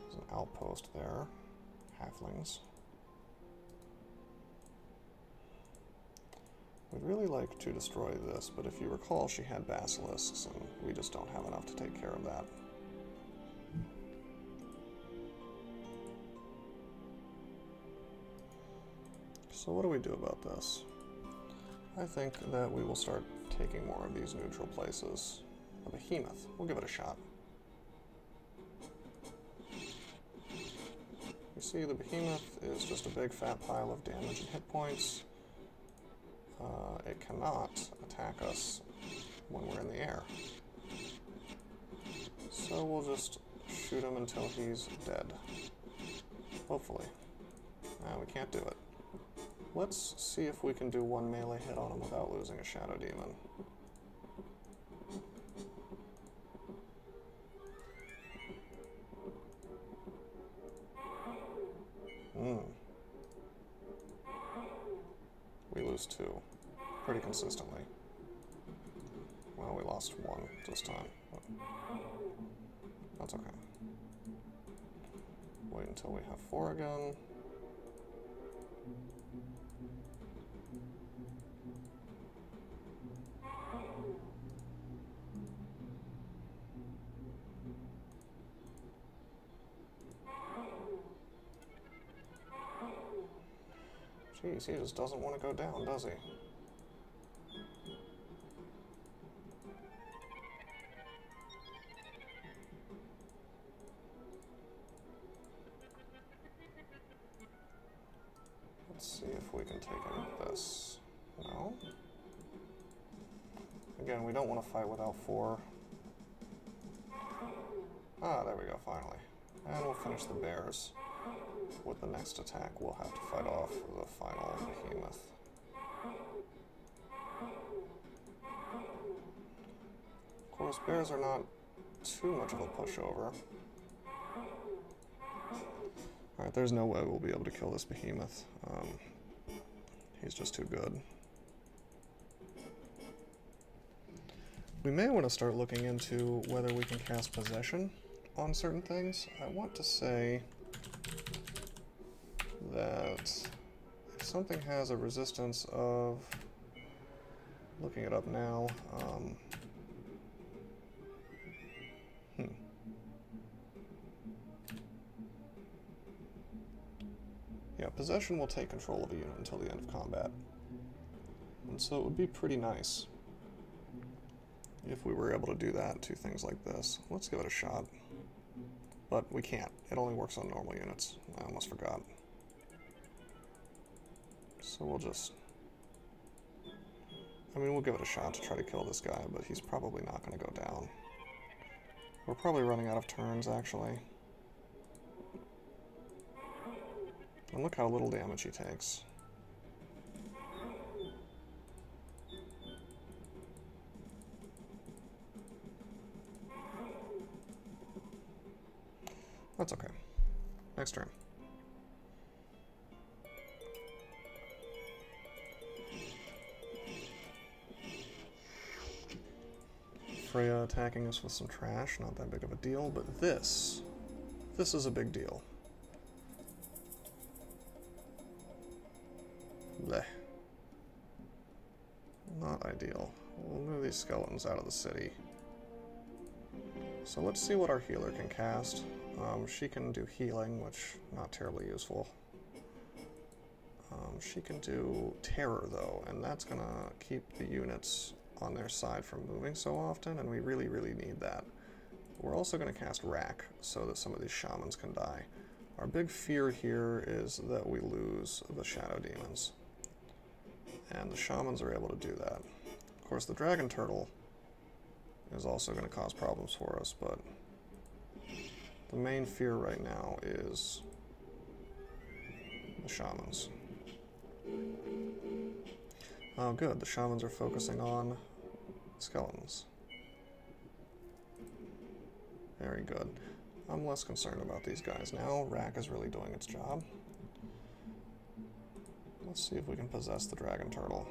There's an outpost there. Halflings. We'd really like to destroy this, but if you recall, she had basilisks, and we just don't have enough to take care of that. So what do we do about this? I think that we will start taking more of these neutral places. A behemoth. We'll give it a shot. You see, the behemoth is just a big fat pile of damage and hit points. Uh, it cannot attack us when we're in the air. So we'll just shoot him until he's dead. Hopefully. Uh, we can't do it. Let's see if we can do one melee hit on him without losing a Shadow Demon. Hmm. We lose two. Pretty consistently. Well, we lost one this time. that's okay. Wait until we have four again. Jeez, he just doesn't want to go down, does he? Let's see if we can take him with this. No? Again, we don't want to fight without four. Ah, there we go, finally. And we'll finish the bears. With the next attack, we'll have to fight off the final behemoth. Of course, bears are not too much of a pushover. Alright, there's no way we'll be able to kill this behemoth. Um, he's just too good. We may want to start looking into whether we can cast Possession on certain things. I want to say that if something has a resistance of, looking it up now, um, hmm. Yeah, possession will take control of a unit until the end of combat. And so it would be pretty nice if we were able to do that to things like this. Let's give it a shot. But we can't. It only works on normal units. I almost forgot. So we'll just... I mean, we'll give it a shot to try to kill this guy, but he's probably not going to go down. We're probably running out of turns, actually. And look how little damage he takes. That's okay. Next turn. Freya attacking us with some trash, not that big of a deal, but this, this is a big deal. Not ideal. We'll move these skeletons out of the city. So let's see what our healer can cast. Um, she can do healing, which not terribly useful. Um, she can do terror though, and that's gonna keep the units on their side from moving so often, and we really, really need that. We're also going to cast Wrack so that some of these shamans can die. Our big fear here is that we lose the Shadow Demons. And the shamans are able to do that. Of course, the Dragon Turtle is also going to cause problems for us, but the main fear right now is the shamans. Oh, good. The shamans are focusing on skeletons. Very good. I'm less concerned about these guys now. Wrack is really doing its job. Let's see if we can possess the dragon turtle.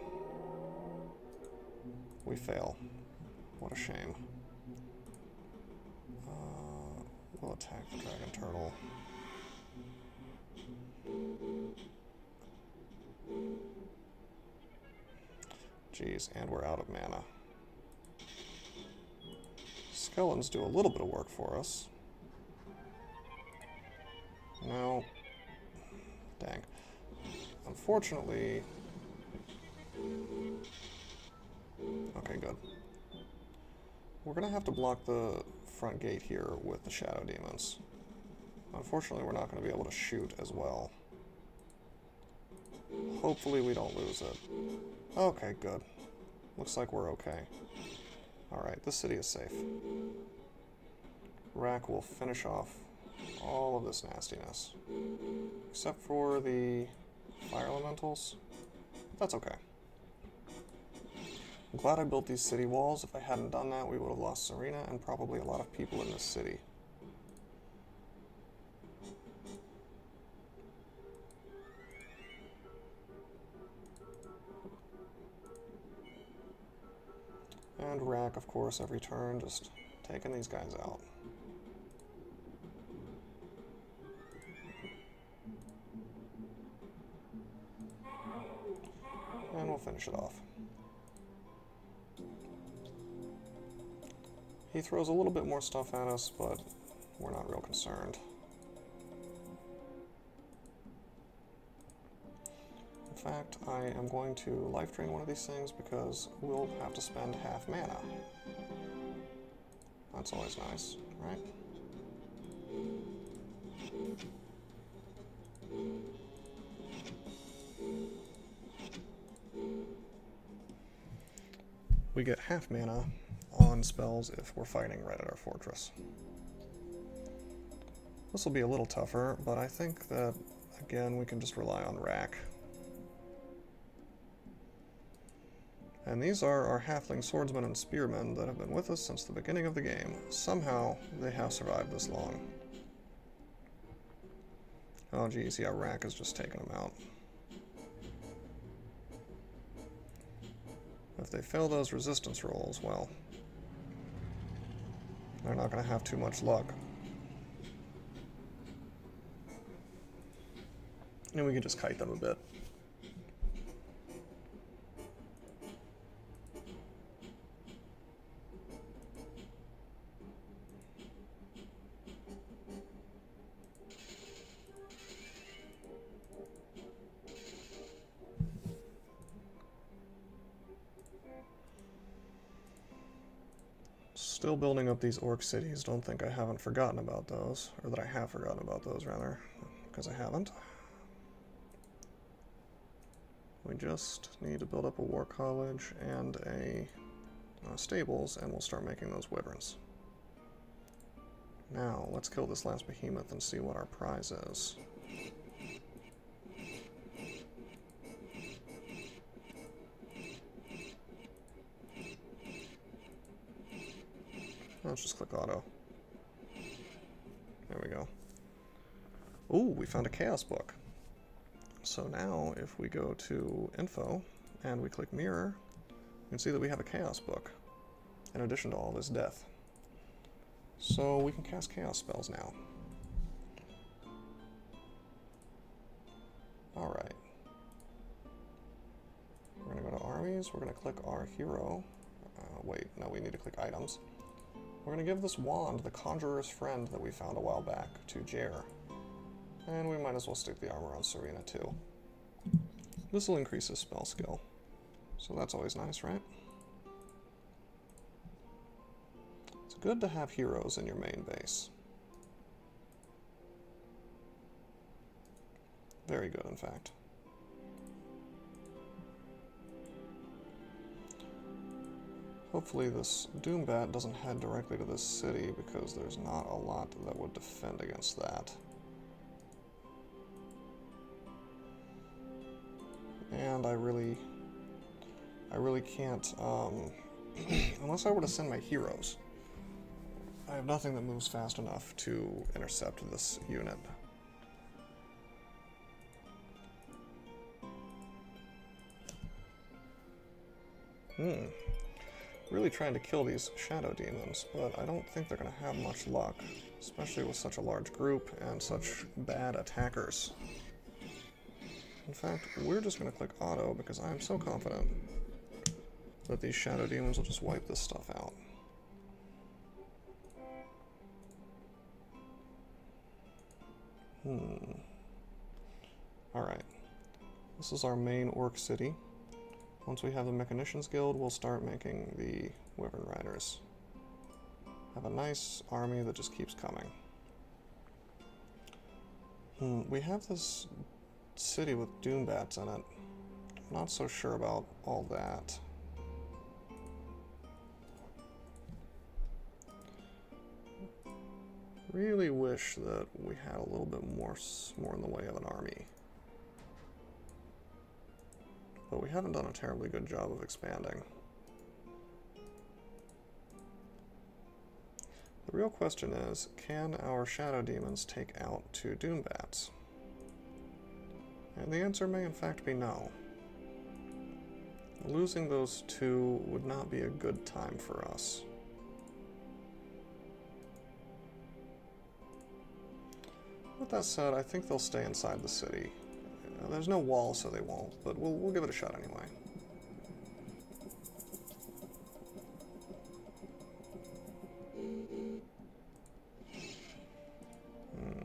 We fail. What a shame. Uh, we'll attack the dragon turtle. Jeez, and we're out of mana. Skeletons do a little bit of work for us. No. Dang. Unfortunately... Okay, good. We're gonna have to block the front gate here with the Shadow Demons. Unfortunately, we're not gonna be able to shoot as well. Hopefully we don't lose it. Okay, good. Looks like we're okay. Alright, this city is safe. Wrack will finish off all of this nastiness. Except for the fire elementals. That's okay. I'm glad I built these city walls. If I hadn't done that, we would have lost Serena and probably a lot of people in this city. And wrack, of course, every turn, just taking these guys out. And we'll finish it off. He throws a little bit more stuff at us, but we're not real concerned. Fact, I am going to life drain one of these things because we'll have to spend half mana. That's always nice, right? We get half mana on spells if we're fighting right at our fortress. This will be a little tougher, but I think that, again, we can just rely on Wrack. And these are our halfling swordsmen and spearmen that have been with us since the beginning of the game. Somehow, they have survived this long. Oh geez, yeah, Wrack has just taken them out. If they fail those resistance rolls, well, they're not going to have too much luck. And we can just kite them a bit. Building up these orc cities. Don't think I haven't forgotten about those. Or that I have forgotten about those, rather. Because I haven't. We just need to build up a war college and a uh, stables, and we'll start making those wyverns. Now, let's kill this last behemoth and see what our prize is. Let's just click auto. There we go. Ooh, we found a chaos book. So now, if we go to info and we click mirror, you can see that we have a chaos book, in addition to all this death. So we can cast chaos spells now. Alright. We're going to go to armies, we're going to click our hero. Uh, wait, no, we need to click items. We're going to give this wand, the Conjurer's Friend that we found a while back, to Jaer. And we might as well stick the armor on Serena too. This will increase his spell skill. So that's always nice, right? It's good to have heroes in your main base. Very good, in fact. Hopefully this Doombat doesn't head directly to this city because there's not a lot that would defend against that. And I really, I really can't, um, unless I were to send my heroes. I have nothing that moves fast enough to intercept this unit. Hmm really trying to kill these shadow demons, but I don't think they're going to have much luck, especially with such a large group and such bad attackers. In fact, we're just going to click auto because I'm so confident that these shadow demons will just wipe this stuff out. Hmm. Alright. This is our main orc city. Once we have the Mechanicians Guild, we'll start making the Wyvern Riders. Have a nice army that just keeps coming. Hmm, we have this city with Doombats in it. I'm not so sure about all that. Really wish that we had a little bit more, more in the way of an army. But we haven't done a terribly good job of expanding. The real question is, can our Shadow Demons take out two Doombats? And the answer may in fact be no. Losing those two would not be a good time for us. With that said, I think they'll stay inside the city there's no wall, so they won't, but we'll, we'll give it a shot anyway. Hmm.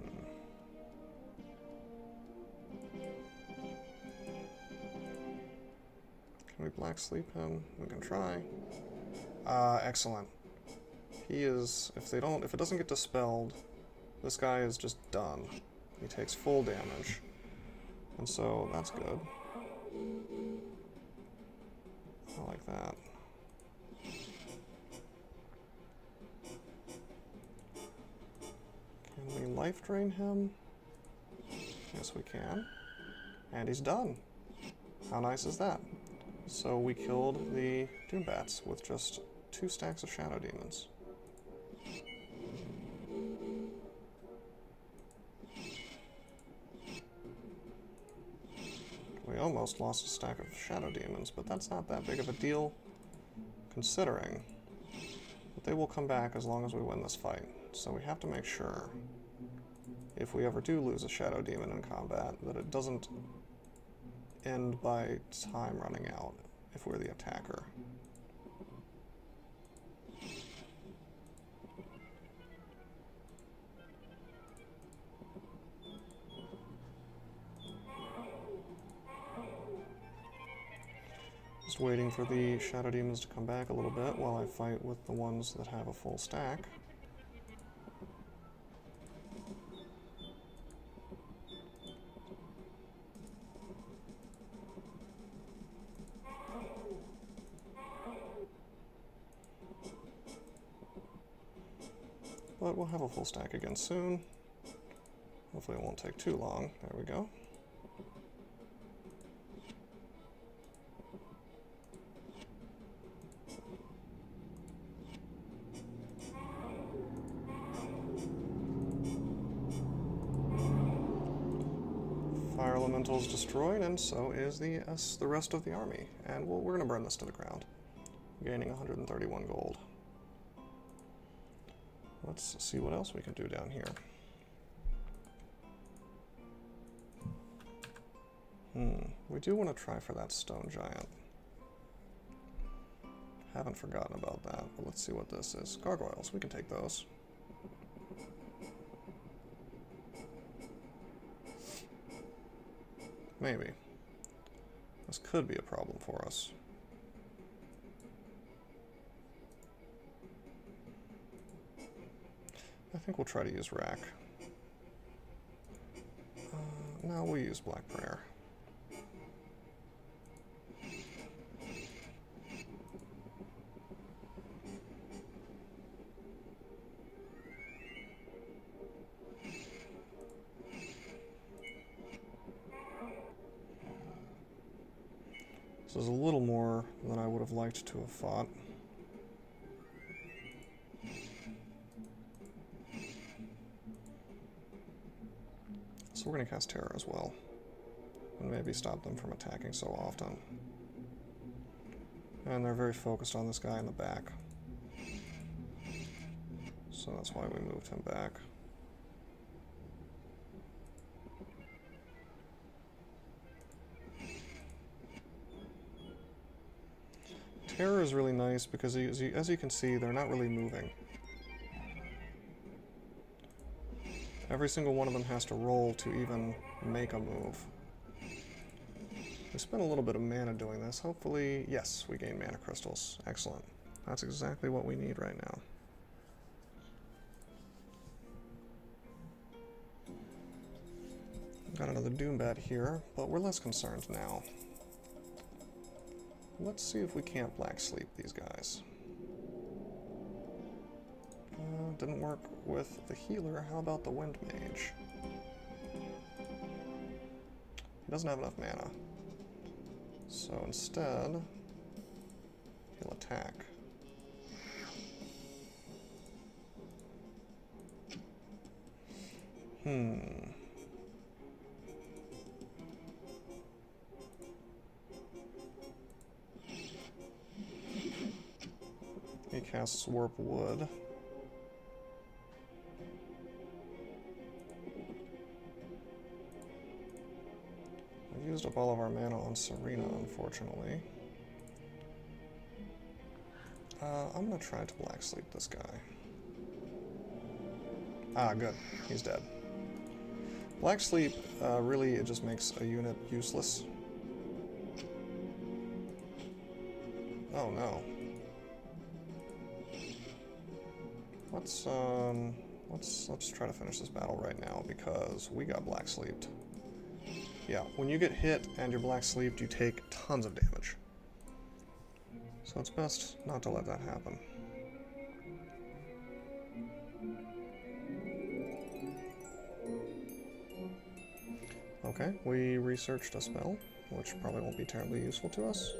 Can we black sleep him? We can try. Uh, excellent. He is, if they don't, if it doesn't get dispelled, this guy is just done. He takes full damage. And so that's good. I like that. Can we life drain him? Yes, we can. And he's done. How nice is that? So we killed the Doombats with just two stacks of Shadow Demons. Almost lost a stack of Shadow Demons, but that's not that big of a deal, considering that they will come back as long as we win this fight. So we have to make sure, if we ever do lose a Shadow Demon in combat, that it doesn't end by time running out if we're the attacker. Waiting for the Shadow Demons to come back a little bit while I fight with the ones that have a full stack. But we'll have a full stack again soon. Hopefully it won't take too long. There we go. Fire Elemental is destroyed, and so is the uh, the rest of the army. And we we are going to burn this to the ground, gaining 131 gold. Let's see what else we can do down here. Hmm, we do want to try for that stone giant. Haven't forgotten about that, but let's see what this is. Gargoyles, we can take those. Maybe. This could be a problem for us. I think we'll try to use Wrack. Uh, no, we'll use Black Prayer. This is a little more than I would have liked to have fought. So we're going to cast Terror as well. And maybe stop them from attacking so often. And they're very focused on this guy in the back. So that's why we moved him back. Terror is really nice because as you, as you can see, they're not really moving. Every single one of them has to roll to even make a move. We spent a little bit of mana doing this. Hopefully, yes, we gain mana crystals. Excellent. That's exactly what we need right now. Got another Doombat here, but we're less concerned now. Let's see if we can't Black Sleep these guys. Uh, didn't work with the healer. How about the Wind Mage? He doesn't have enough mana. So instead, he'll attack. Hmm. He casts Warp Wood. used up all of our mana on Serena, unfortunately. Uh, I'm gonna try to Black Sleep this guy. Ah, good. He's dead. Black Sleep, uh, really, it just makes a unit useless. Oh no. Let's, um, let's, let's try to finish this battle right now because we got Black Sleeped. Yeah, when you get hit and you're black sleeped, you take tons of damage. So it's best not to let that happen. Okay, we researched a spell, which probably won't be terribly useful to us.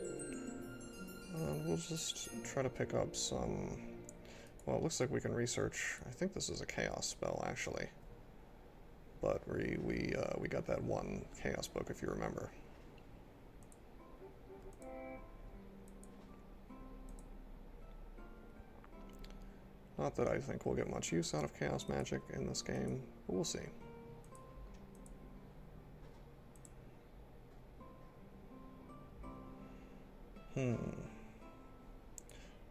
Uh, we'll just try to pick up some... Well, it looks like we can research... I think this is a chaos spell, actually. But we, we, uh, we got that one chaos book, if you remember. Not that I think we'll get much use out of chaos magic in this game, but we'll see. Hmm.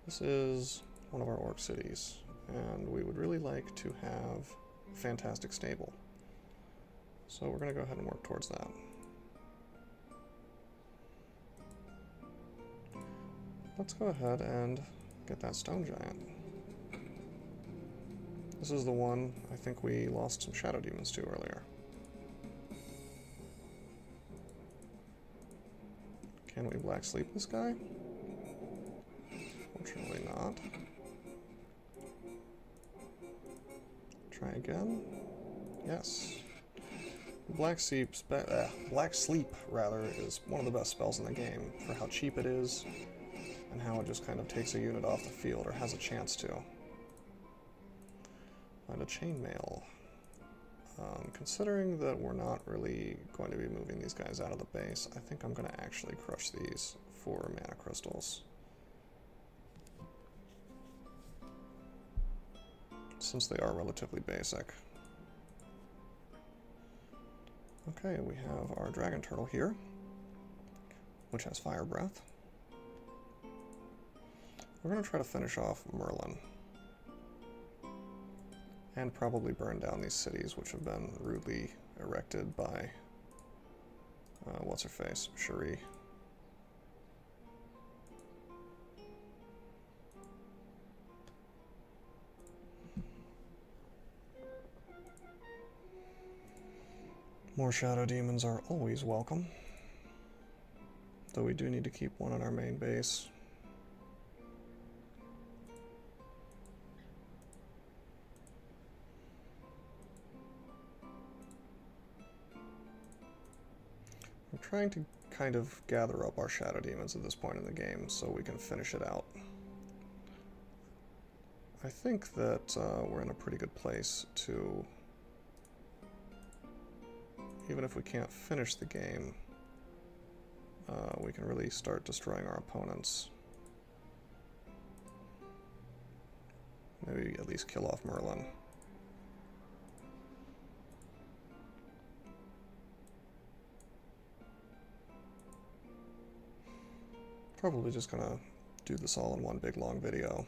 This is one of our orc cities, and we would really like to have fantastic stable. So we're going to go ahead and work towards that. Let's go ahead and get that stone giant. This is the one I think we lost some shadow demons to earlier. Can we black sleep this guy? Fortunately not. Try again. Yes. Black Sleep, uh, Black Sleep rather, is one of the best spells in the game for how cheap it is and how it just kind of takes a unit off the field or has a chance to. Find a chainmail. Um, considering that we're not really going to be moving these guys out of the base, I think I'm going to actually crush these for mana crystals. Since they are relatively basic. Okay, we have our dragon turtle here, which has fire breath. We're going to try to finish off Merlin and probably burn down these cities which have been rudely erected by uh, what's her face, Sharee. More shadow demons are always welcome. Though we do need to keep one on our main base. I'm trying to kind of gather up our Shadow Demons at this point in the game so we can finish it out. I think that uh, we're in a pretty good place to, even if we can't finish the game, uh, we can really start destroying our opponents. Maybe at least kill off Merlin. Probably just gonna do this all in one big long video,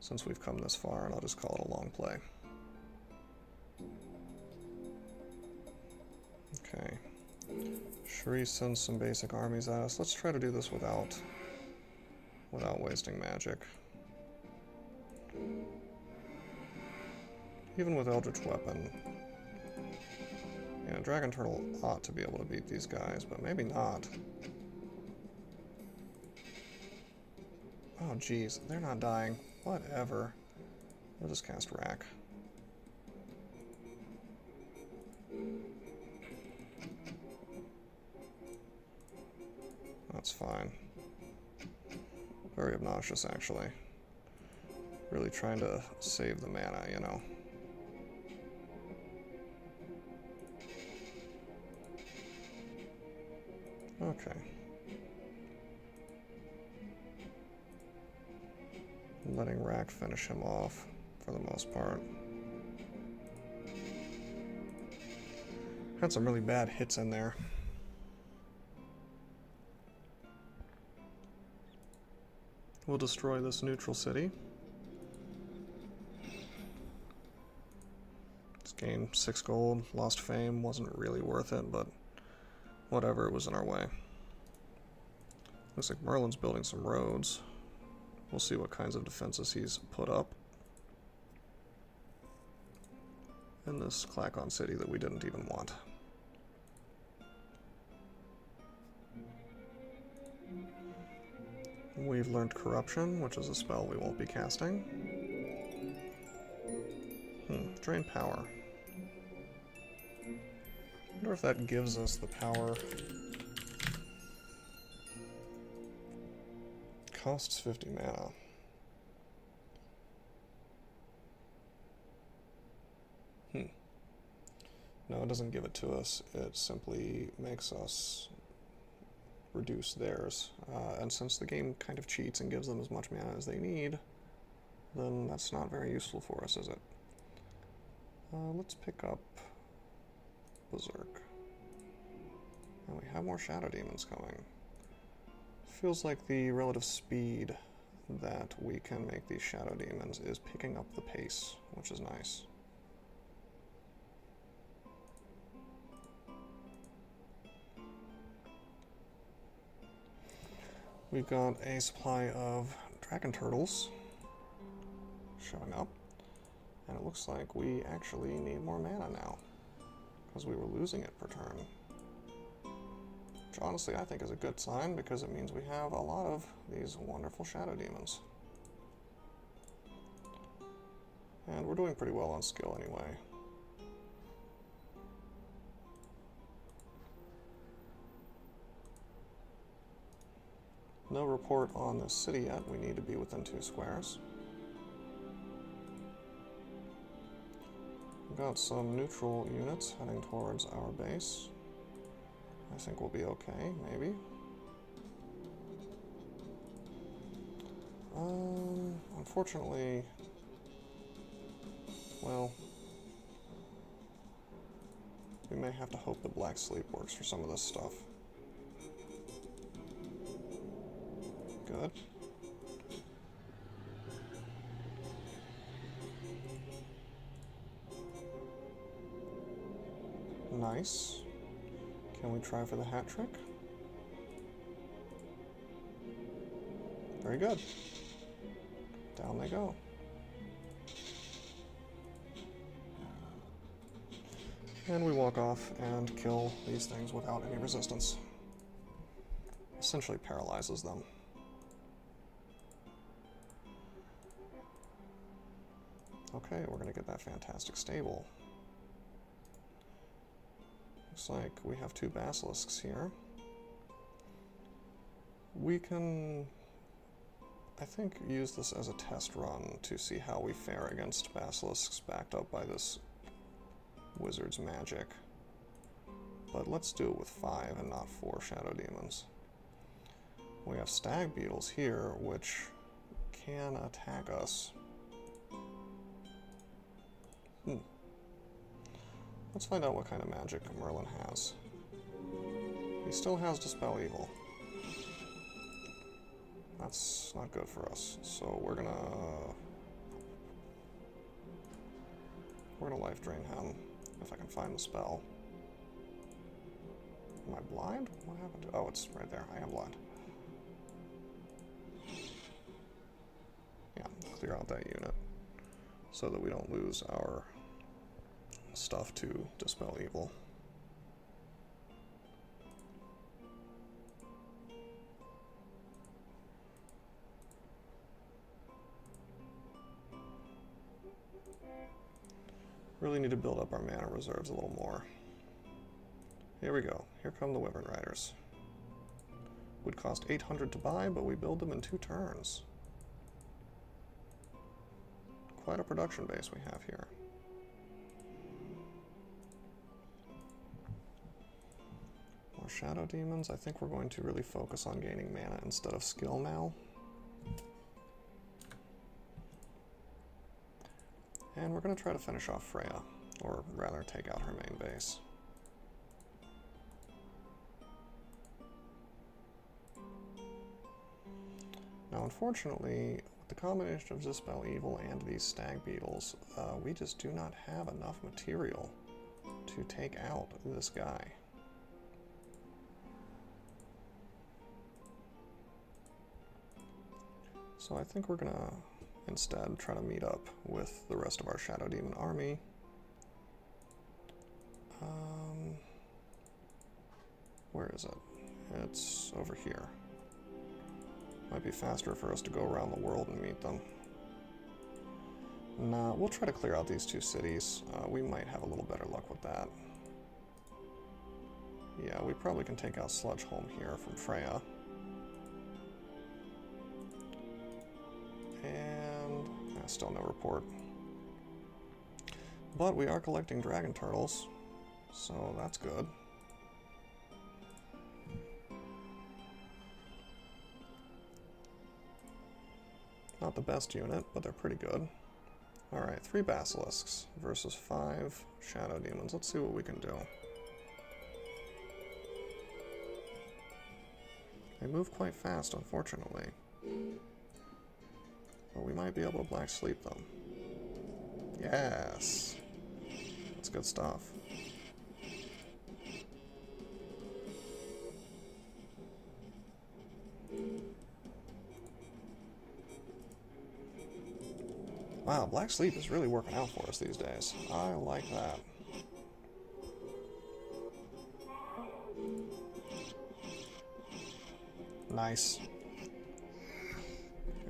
since we've come this far, and I'll just call it a long play. Okay. Sharee sends some basic armies at us. Let's try to do this without without wasting magic. Even with Eldritch Weapon. Yeah, Dragon Turtle ought to be able to beat these guys, but maybe not. Oh, jeez. They're not dying. Whatever. We'll just cast Wrack. That's fine. Very obnoxious, actually. Really trying to save the mana, you know. Okay. letting Wrack finish him off for the most part. Had some really bad hits in there. We'll destroy this neutral city. Just gained six gold, lost fame, wasn't really worth it, but whatever, it was in our way. Looks like Merlin's building some roads. We'll see what kinds of defenses he's put up. In this Klackon city that we didn't even want. We've learned Corruption, which is a spell we won't be casting. Hmm, drain power. wonder if that gives us the power. Costs 50 mana. Hmm. No, it doesn't give it to us. It simply makes us reduce theirs. Uh, and since the game kind of cheats and gives them as much mana as they need, then that's not very useful for us, is it? Uh, let's pick up Berserk. And we have more Shadow Demons coming. Feels like the relative speed that we can make these Shadow Demons is picking up the pace, which is nice. We've got a supply of Dragon Turtles showing up. And it looks like we actually need more mana now. Because we were losing it per turn. Which honestly I think is a good sign because it means we have a lot of these wonderful Shadow Demons. And we're doing pretty well on skill anyway. No report on the city yet. We need to be within two squares. We've got some neutral units heading towards our base. I think we'll be okay, maybe. Um, unfortunately, well, we may have to hope that Black Sleep works for some of this stuff. Good. Nice. Can we try for the hat trick? Very good. Down they go. And we walk off and kill these things without any resistance. Essentially paralyzes them. Okay, we're going to get that fantastic stable. Looks like we have two basilisks here. We can, I think, use this as a test run to see how we fare against basilisks backed up by this wizard's magic. But let's do it with five and not four shadow demons. We have stag beetles here, which can attack us Hmm. Let's find out what kind of magic Merlin has. He still has Dispel Evil. That's not good for us. So we're gonna... We're gonna life drain him, if I can find the spell. Am I blind? What happened? To, oh, it's right there. I am blind. Yeah, clear out that unit so that we don't lose our stuff to dispel evil. Really need to build up our mana reserves a little more. Here we go. Here come the Wyvern Riders. Would cost 800 to buy, but we build them in two turns. Quite a production base we have here. Shadow Demons. I think we're going to really focus on gaining mana instead of skill now. And we're going to try to finish off Freya, or rather take out her main base. Now unfortunately, with the combination of Dispel Evil and these Stag Beetles, uh, we just do not have enough material to take out this guy. So I think we're gonna instead try to meet up with the rest of our Shadow Demon army. Um, where is it? It's over here. Might be faster for us to go around the world and meet them. Nah, we'll try to clear out these two cities. Uh, we might have a little better luck with that. Yeah, we probably can take out Sludgeholm here from Freya. Still no report. But we are collecting dragon turtles, so that's good. Not the best unit, but they're pretty good. Alright, three basilisks versus five shadow demons. Let's see what we can do. They move quite fast, unfortunately. But we might be able to black sleep them. Yes! That's good stuff. Wow, Black Sleep is really working out for us these days. I like that. Nice.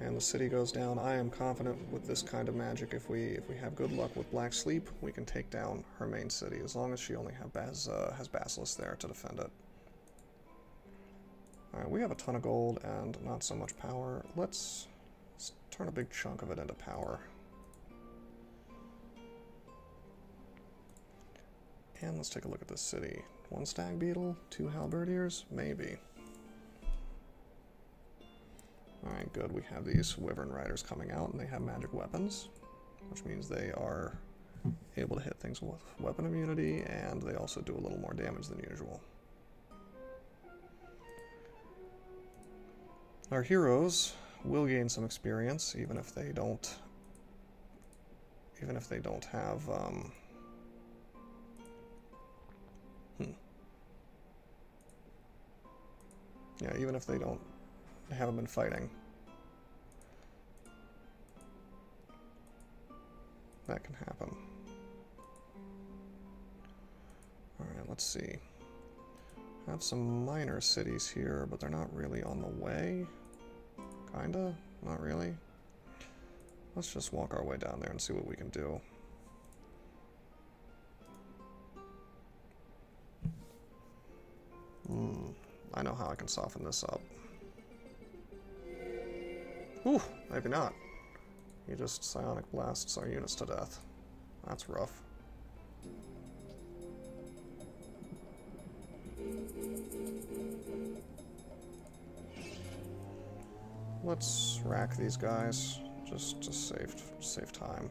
And the city goes down. I am confident with this kind of magic, if we if we have good luck with Black Sleep, we can take down her main city, as long as she only have Bas uh, has Basilisk there to defend it. Alright, we have a ton of gold and not so much power. Let's, let's turn a big chunk of it into power. And let's take a look at this city. One stag beetle, two halberdiers, maybe. Alright, good. We have these wyvern riders coming out, and they have magic weapons, which means they are able to hit things with weapon immunity, and they also do a little more damage than usual. Our heroes will gain some experience, even if they don't even if they don't have um, Yeah, even if they don't they haven't been fighting. That can happen. Alright, let's see. I have some minor cities here, but they're not really on the way. Kinda? Not really. Let's just walk our way down there and see what we can do. Hmm. I know how I can soften this up. Maybe not. He just psionic blasts our units to death. That's rough. Let's wrack these guys, just to save save time.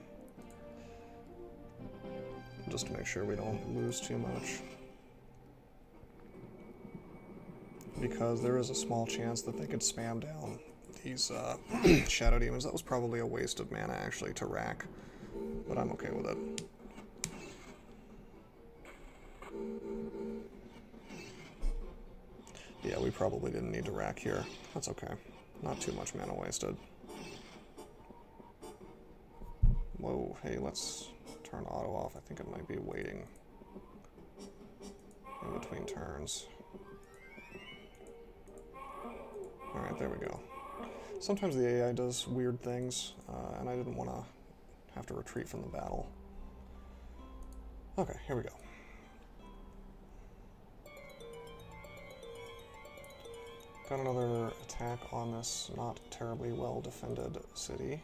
Just to make sure we don't lose too much. because there is a small chance that they could spam down these uh, Shadow Demons. That was probably a waste of mana, actually, to wrack, but I'm okay with it. Yeah, we probably didn't need to wrack here. That's okay. Not too much mana wasted. Whoa, hey, let's turn auto off. I think it might be waiting in between turns. Alright, there we go. Sometimes the AI does weird things, uh, and I didn't want to have to retreat from the battle. Okay, here we go. Got another attack on this not terribly well defended city.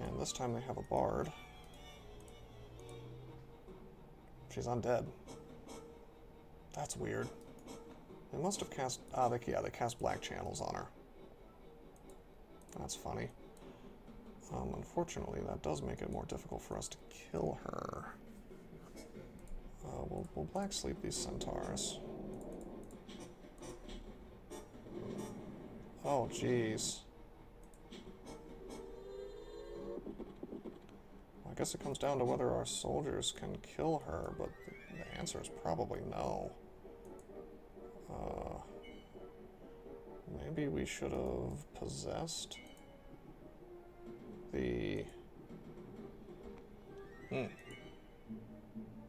And this time they have a bard. She's undead. That's weird. They must have cast... Ah, they, yeah, they cast black channels on her. That's funny. Um, unfortunately, that does make it more difficult for us to kill her. Uh, we'll, we'll black sleep these centaurs. Oh, jeez. I guess it comes down to whether our soldiers can kill her, but the answer is probably no. Uh, maybe we should have possessed the... Hmm.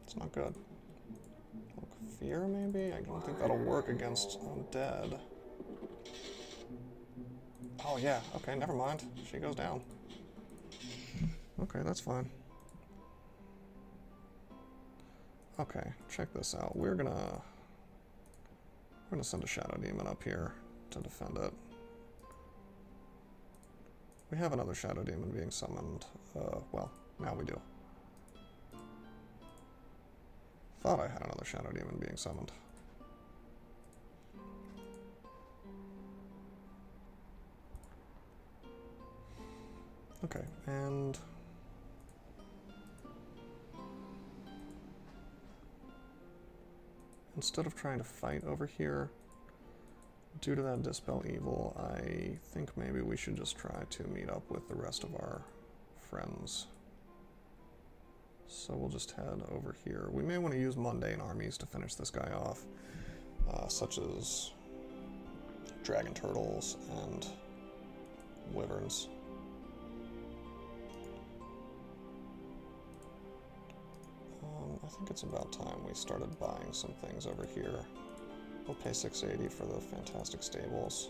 It's not good. Look, fear, maybe? I don't think that'll work against undead. Oh, yeah. Okay, never mind. She goes down. Okay, that's fine. Okay, check this out. We're gonna we're gonna send a shadow demon up here to defend it. We have another shadow demon being summoned. Uh, well, now we do. Thought I had another shadow demon being summoned. Okay, and instead of trying to fight over here, due to that Dispel Evil, I think maybe we should just try to meet up with the rest of our friends. So we'll just head over here. We may want to use mundane armies to finish this guy off, uh, such as dragon turtles and wyverns. Um, I think it's about time we started buying some things over here. We'll pay 680 for the fantastic stables.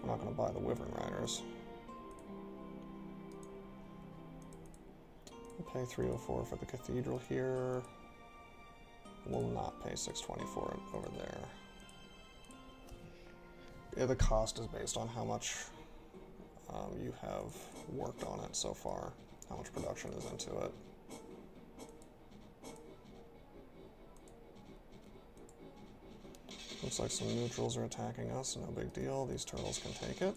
We're not going to buy the wyvern riders. We'll pay 304 for the cathedral here. We'll not pay 624 over there. Yeah, the cost is based on how much um, you have worked on it so far, how much production is into it. Looks like some neutrals are attacking us, no big deal. These turtles can take it.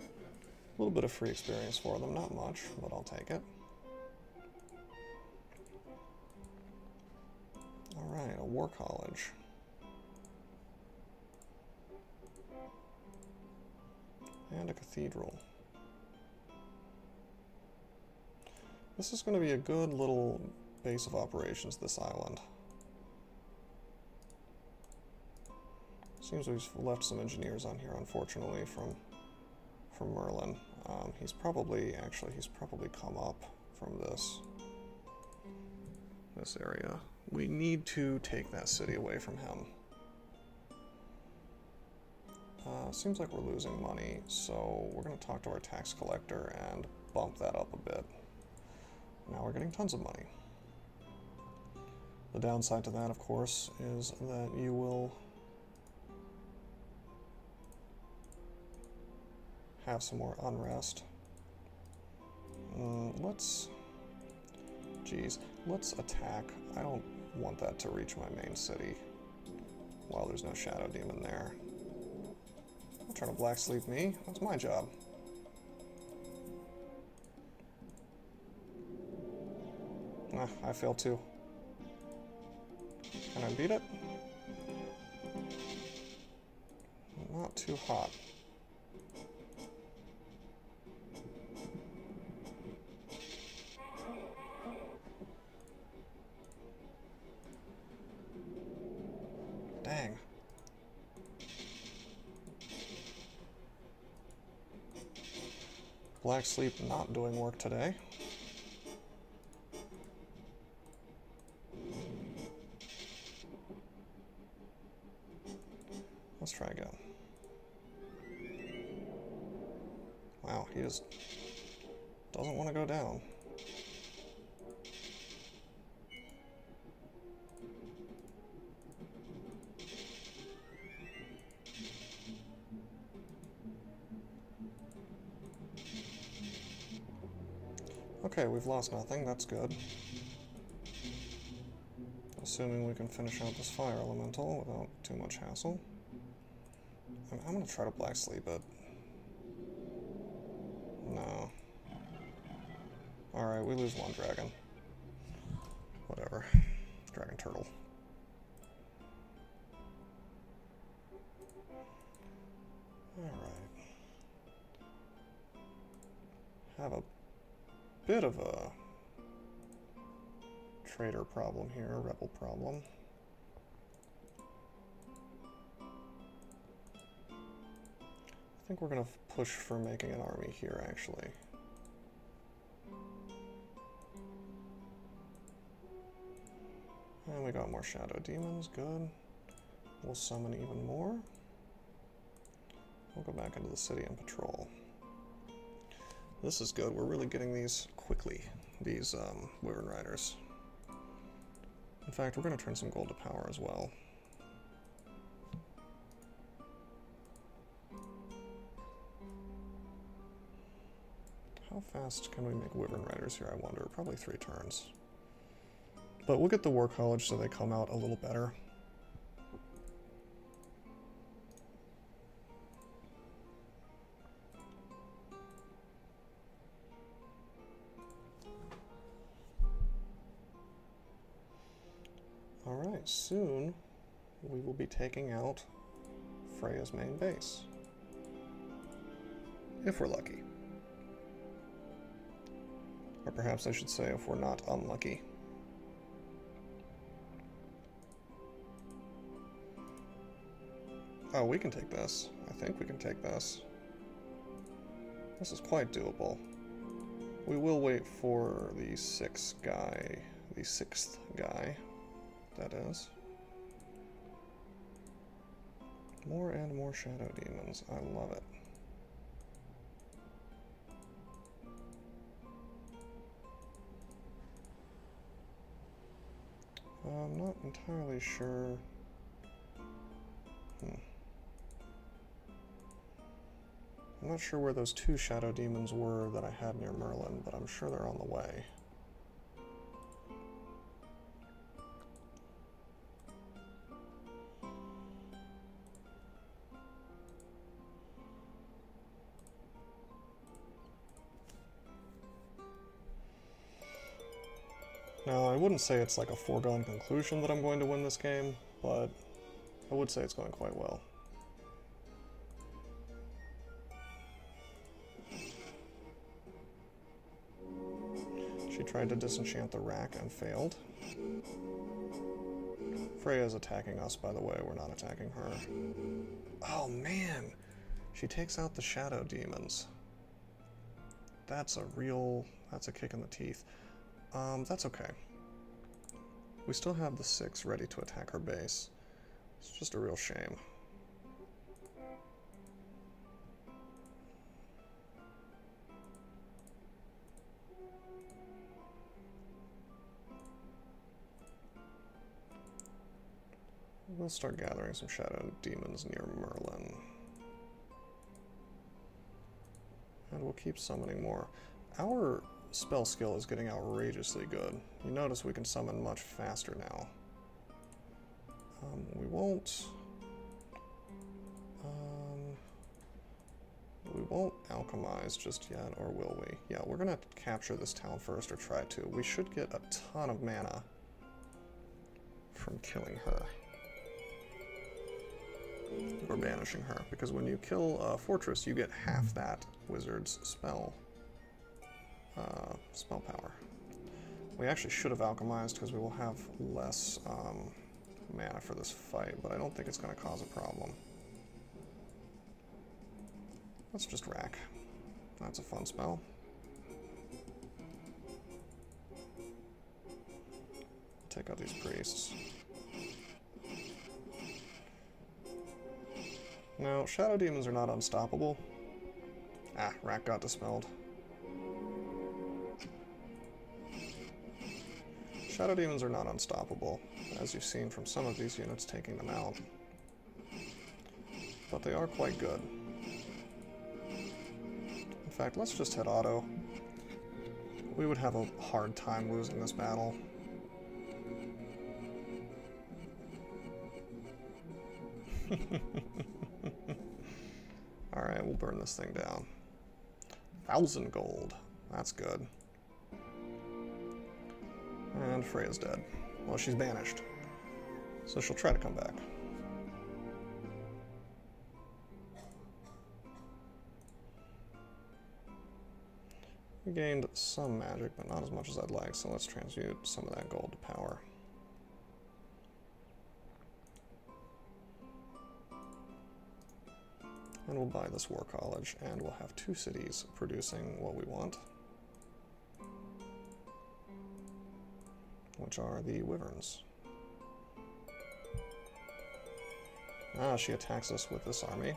A little bit of free experience for them, not much, but I'll take it. Alright, a war college. And a cathedral. This is going to be a good little base of operations, this island. Seems we've left some engineers on here, unfortunately, from from Merlin. Um, he's probably, actually, he's probably come up from this this area. We need to take that city away from him. Uh, seems like we're losing money, so we're going to talk to our tax collector and bump that up a bit. Now we're getting tons of money. The downside to that, of course, is that you will have some more unrest. Mm, let's... Geez, let's attack. I don't want that to reach my main city while there's no Shadow Demon there. Don't try to black sleep me. That's my job. Ah, I failed too. Can I beat it? Not too hot. Sleep not doing work today. We've lost nothing, that's good. Assuming we can finish out this fire elemental without too much hassle. I'm, I'm gonna try to black sleep it. No. Alright, we lose one dragon. Whatever. Dragon turtle. Alright. Have a bit of a trader problem here, rebel problem. I think we're going to push for making an army here, actually. And we got more shadow demons, good. We'll summon even more. We'll go back into the city and patrol. This is good. We're really getting these quickly, these um, Wyvern Riders. In fact, we're going to turn some gold to power as well. How fast can we make Wyvern Riders here, I wonder? Probably three turns. But we'll get the War College so they come out a little better. Soon we will be taking out Freya's main base. If we're lucky. Or perhaps I should say if we're not unlucky. Oh, we can take this. I think we can take this. This is quite doable. We will wait for the sixth guy, the sixth guy, that is. More and more shadow demons. I love it. I'm not entirely sure. Hmm. I'm not sure where those two shadow demons were that I had near Merlin, but I'm sure they're on the way. Wouldn't say it's like a foregone conclusion that I'm going to win this game, but I would say it's going quite well. She tried to disenchant the wrack and failed. Freya's attacking us, by the way. We're not attacking her. Oh, man! She takes out the shadow demons. That's a real... that's a kick in the teeth. Um, that's okay. We still have the six ready to attack our base. It's just a real shame. We'll start gathering some shadow demons near Merlin. And we'll keep summoning more. Our spell skill is getting outrageously good. You notice we can summon much faster now. Um, we won't... Um, we won't alchemize just yet, or will we? Yeah, we're gonna capture this town first, or try to. We should get a ton of mana from killing her or banishing her, because when you kill a fortress, you get half that wizard's spell uh, spell power. We actually should have alchemized because we will have less um, mana for this fight, but I don't think it's going to cause a problem. Let's just wrack. That's a fun spell. Take out these priests. No, shadow demons are not unstoppable. Ah, Wrack got dispelled. Shadow demons are not unstoppable, as you've seen from some of these units taking them out. But they are quite good. In fact, let's just hit auto. We would have a hard time losing this battle. Alright, we'll burn this thing down. Thousand gold. That's good. And Freya's dead. Well, she's banished. So she'll try to come back. We gained some magic, but not as much as I'd like, so let's transmute some of that gold to power. And we'll buy this War College, and we'll have two cities producing what we want. which are the wyverns. Ah, she attacks us with this army.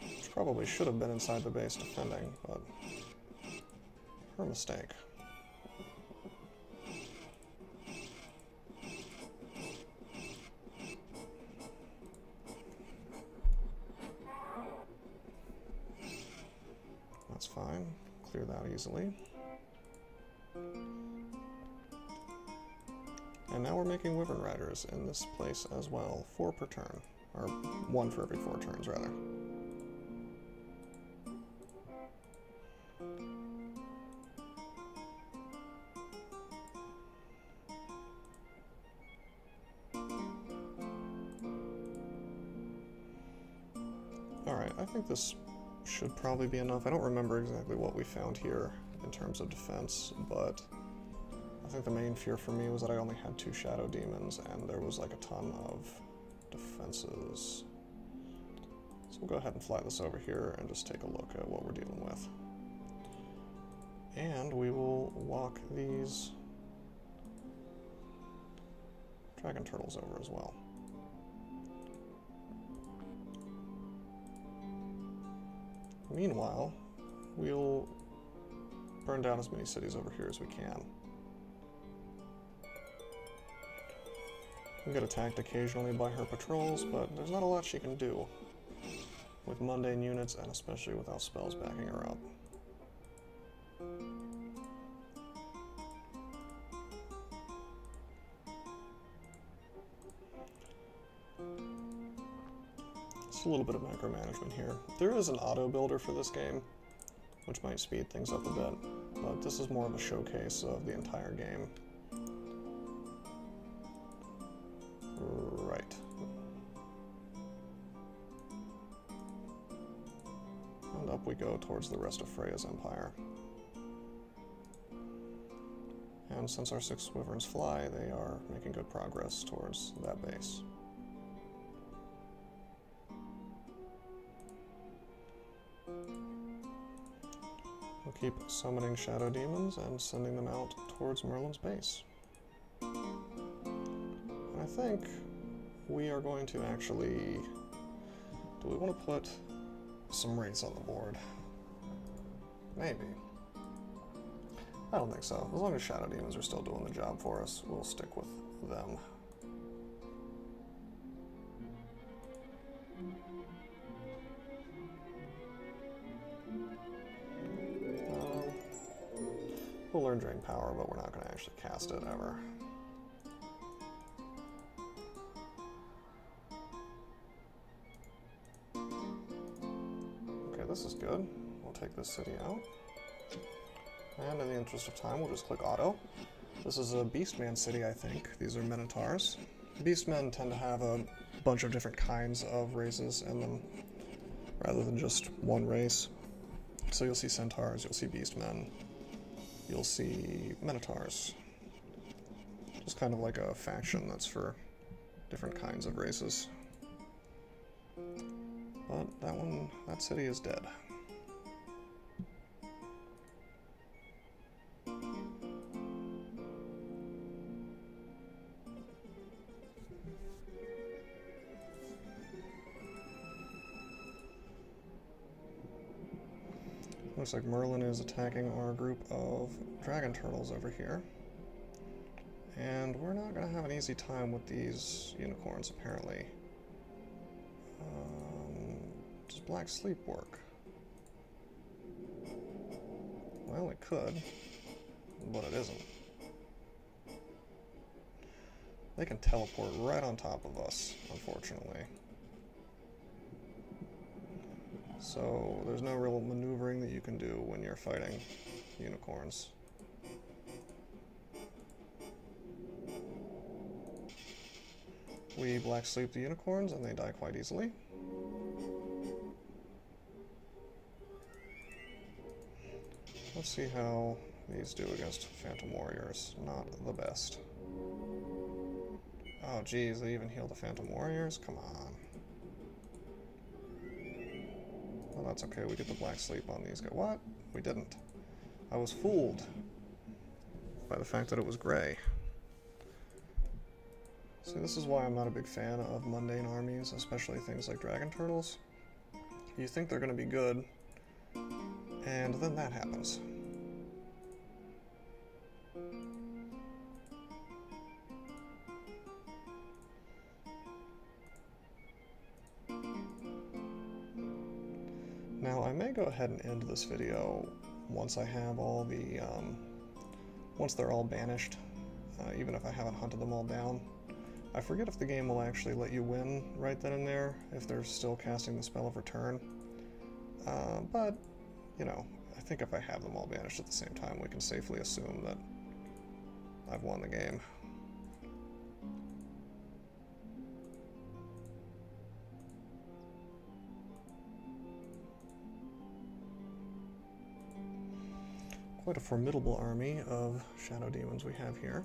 Which probably should have been inside the base defending, but her mistake. That's fine. Clear that easily. And now we're making Wyvern Riders in this place as well. Four per turn. Or one for every four turns, rather. Alright, I think this should probably be enough. I don't remember exactly what we found here in terms of defense, but I think the main fear for me was that I only had two Shadow Demons and there was like a ton of defenses. So we'll go ahead and fly this over here and just take a look at what we're dealing with. And we will walk these Dragon Turtles over as well. Meanwhile, we'll burn down as many cities over here as we can. We get attacked occasionally by her patrols, but there's not a lot she can do with mundane units and especially without spells backing her up. Just a little bit of micromanagement here. There is an auto builder for this game, which might speed things up a bit, but this is more of a showcase of the entire game. Go towards the rest of Freya's empire. And since our six wyverns fly, they are making good progress towards that base. We'll keep summoning shadow demons and sending them out towards Merlin's base. And I think we are going to actually... Do we want to put some rates on the board? Maybe. I don't think so. As long as Shadow Demons are still doing the job for us, we'll stick with them. Um, we'll learn Drain Power, but we're not going to actually cast it ever. This is good. We'll take this city out. And in the interest of time, we'll just click auto. This is a Beastman city, I think. These are Minotaurs. Beastmen tend to have a bunch of different kinds of races in them, rather than just one race. So you'll see Centaurs, you'll see Beastmen, you'll see Minotaurs. Just kind of like a faction that's for different kinds of races. But that one, that city is dead. Looks like Merlin is attacking our group of dragon turtles over here. And we're not going to have an easy time with these unicorns, apparently. Um, does Black Sleep work? Well, it could, but it isn't. They can teleport right on top of us, unfortunately. So there's no real maneuvering that you can do when you're fighting unicorns. We black sleep the unicorns and they die quite easily. Let's see how these do against Phantom Warriors. Not the best. Oh geez, they even heal the Phantom Warriors? Come on. Well, that's okay. We get the black sleep on these guys. What? We didn't. I was fooled by the fact that it was gray. See, this is why I'm not a big fan of mundane armies, especially things like dragon turtles. You think they're going to be good, and then that happens. Ahead and end this video once I have all the, um, once they're all banished, uh, even if I haven't hunted them all down. I forget if the game will actually let you win right then and there, if they're still casting the spell of return. Uh, but, you know, I think if I have them all banished at the same time, we can safely assume that I've won the game. Quite a formidable army of shadow demons we have here.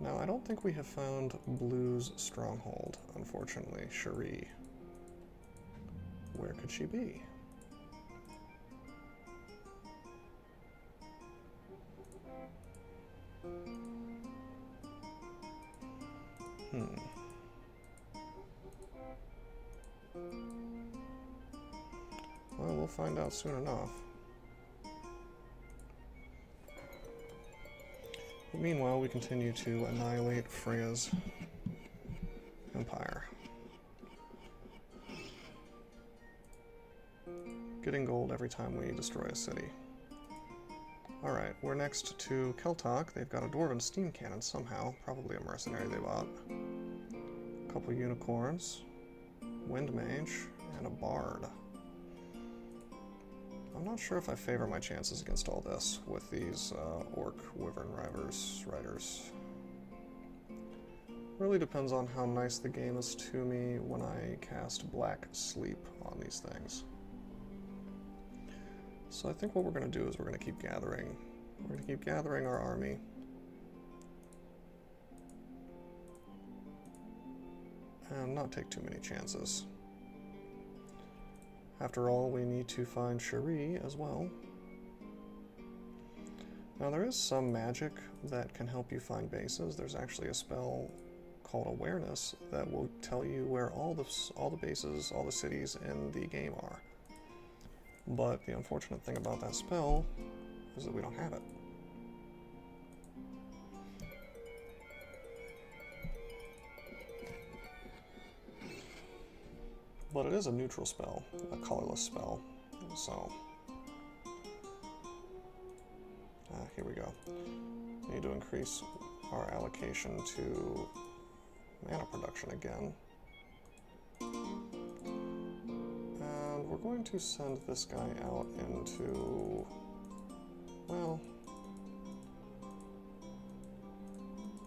Now, I don't think we have found Blue's stronghold, unfortunately, Sharee. Where could she be? Hmm. Well, we'll find out soon enough. Meanwhile, we continue to annihilate Freya's empire. Getting gold every time we destroy a city. Alright, we're next to Keltok. They've got a Dwarven steam cannon somehow. Probably a mercenary they bought. A couple unicorns. Wind mage. And a bard. I'm not sure if I favor my chances against all this with these uh, orc wyvern riders. riders. Really depends on how nice the game is to me when I cast Black Sleep on these things. So I think what we're going to do is we're going to keep gathering. We're going to keep gathering our army. And not take too many chances. After all, we need to find Sharee as well. Now there is some magic that can help you find bases. There's actually a spell called Awareness that will tell you where all the, all the bases, all the cities in the game are. But the unfortunate thing about that spell is that we don't have it. But it is a neutral spell, a colorless spell, so... Ah, here we go. We need to increase our allocation to mana production again. And we're going to send this guy out into... well...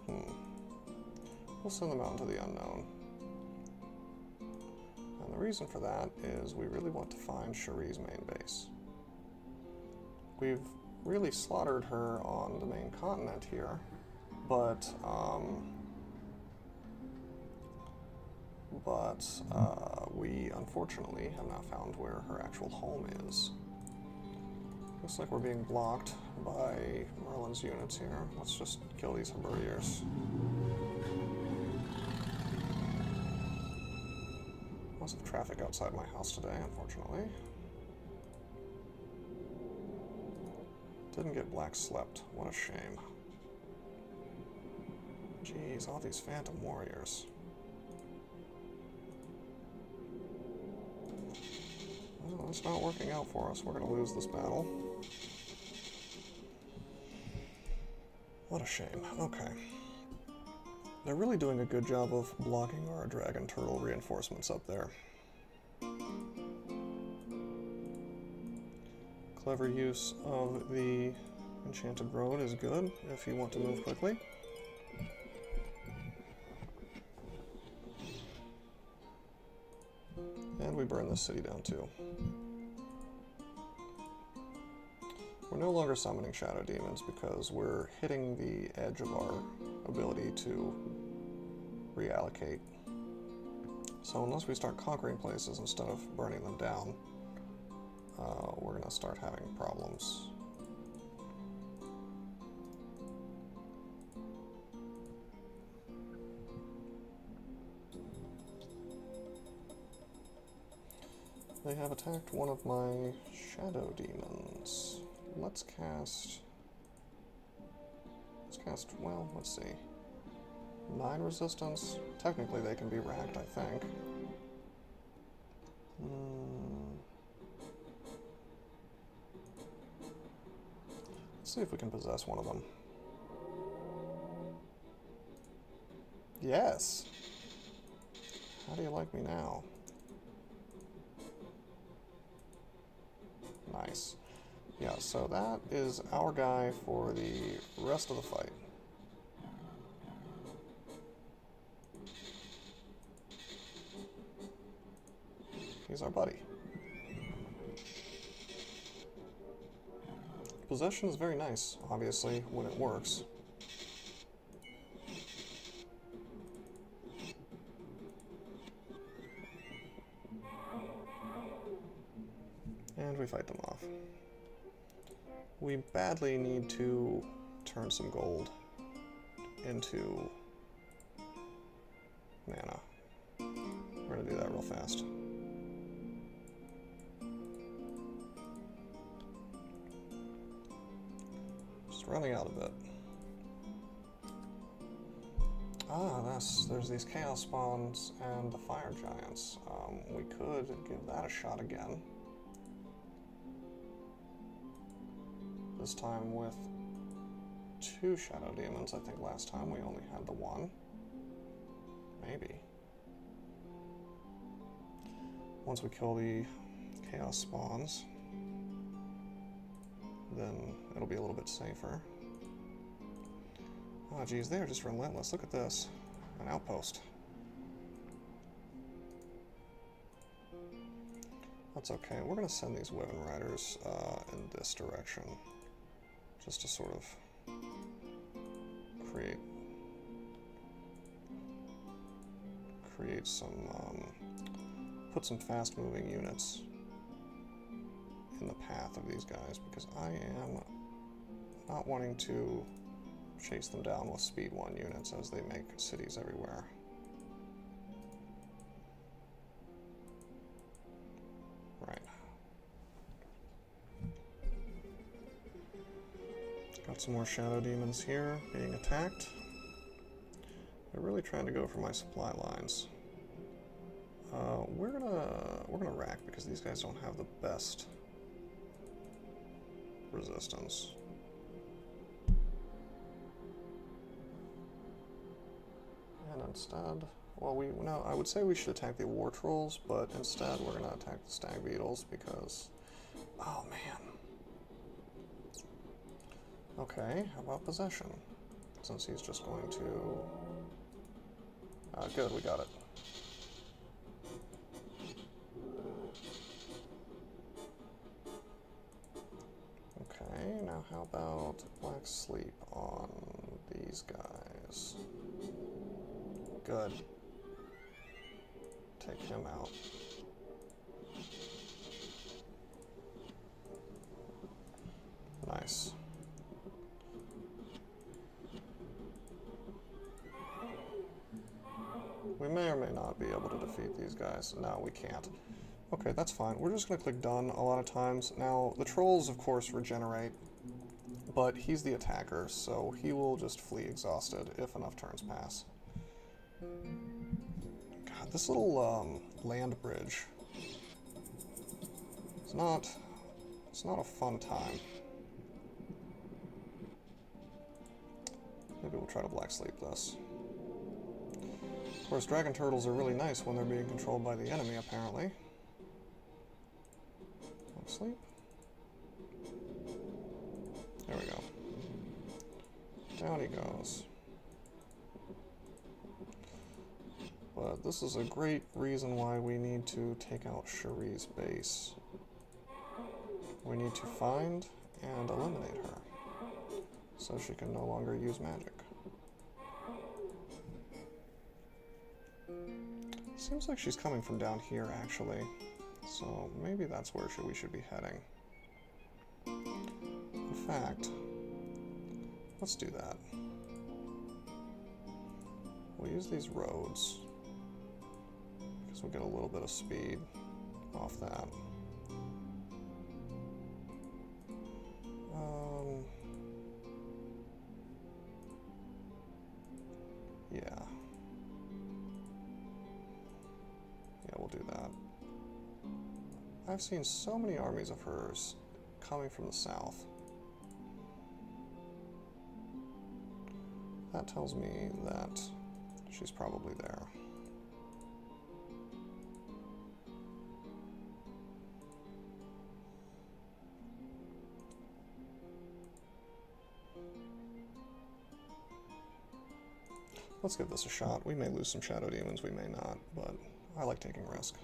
Hmm. We'll send them out into the unknown. The reason for that is we really want to find Sharee's main base. We've really slaughtered her on the main continent here, but um, but uh, we unfortunately have not found where her actual home is. Looks like we're being blocked by Merlin's units here. Let's just kill these Halberdiers. Of traffic outside my house today, unfortunately. Didn't get black slept. What a shame. Jeez, all these phantom warriors. Well, it's not working out for us. We're going to lose this battle. What a shame. Okay. They're really doing a good job of blocking our dragon turtle reinforcements up there. Clever use of the enchanted road is good if you want to move quickly. And we burn this city down too. We're no longer summoning shadow demons because we're hitting the edge of our ability to reallocate. So unless we start conquering places instead of burning them down, uh, we're going to start having problems. They have attacked one of my shadow demons. Let's cast... Let's cast, well, let's see. 9 resistance. Technically they can be wracked, I think. Hmm. Let's see if we can possess one of them. Yes! How do you like me now? Nice. Yeah, so that is our guy for the rest of the fight. He's our buddy. Possession is very nice, obviously, when it works. And we fight them off. We badly need to turn some gold into mana. We're to do that real fast. Running out a bit. Ah, that's, there's these chaos spawns and the fire giants. Um, we could give that a shot again. This time with two shadow demons. I think last time we only had the one. Maybe. Once we kill the chaos spawns, then it'll be a little bit safer. Oh geez, they are just relentless. Look at this. An outpost. That's okay. We're going to send these Wyvern Riders uh, in this direction. Just to sort of create create some um, put some fast moving units in the path of these guys because I am not wanting to chase them down with speed 1 units as they make cities everywhere. Right. Got some more shadow demons here being attacked. They're really trying to go for my supply lines. Uh, we're gonna we're gonna wrack because these guys don't have the best resistance. Instead, well, we no, I would say we should attack the war trolls, but instead we're gonna attack the stag beetles because, oh man. Okay, how about possession? Since he's just going to. Uh, good, we got it. Okay, now how about Black Sleep on these guys? Good. Take him out. Nice. We may or may not be able to defeat these guys. No, we can't. Okay, that's fine. We're just going to click done a lot of times. Now, the trolls, of course, regenerate, but he's the attacker, so he will just flee exhausted if enough turns pass. This little um, land bridge it's not, it's not a fun time. Maybe we'll try to black sleep this. Of course, dragon turtles are really nice when they're being controlled by the enemy, apparently. Sleep. There we go. Down he goes. But this is a great reason why we need to take out Sharee's base. We need to find and eliminate her, so she can no longer use magic. Seems like she's coming from down here, actually. So maybe that's where we should be heading. In fact, let's do that. We'll use these roads, because we'll get a little bit of speed off that. Um, yeah. Yeah, we'll do that. I've seen so many armies of hers coming from the south. that tells me that she's probably there. Let's give this a shot. We may lose some Shadow Demons, we may not, but I like taking risks.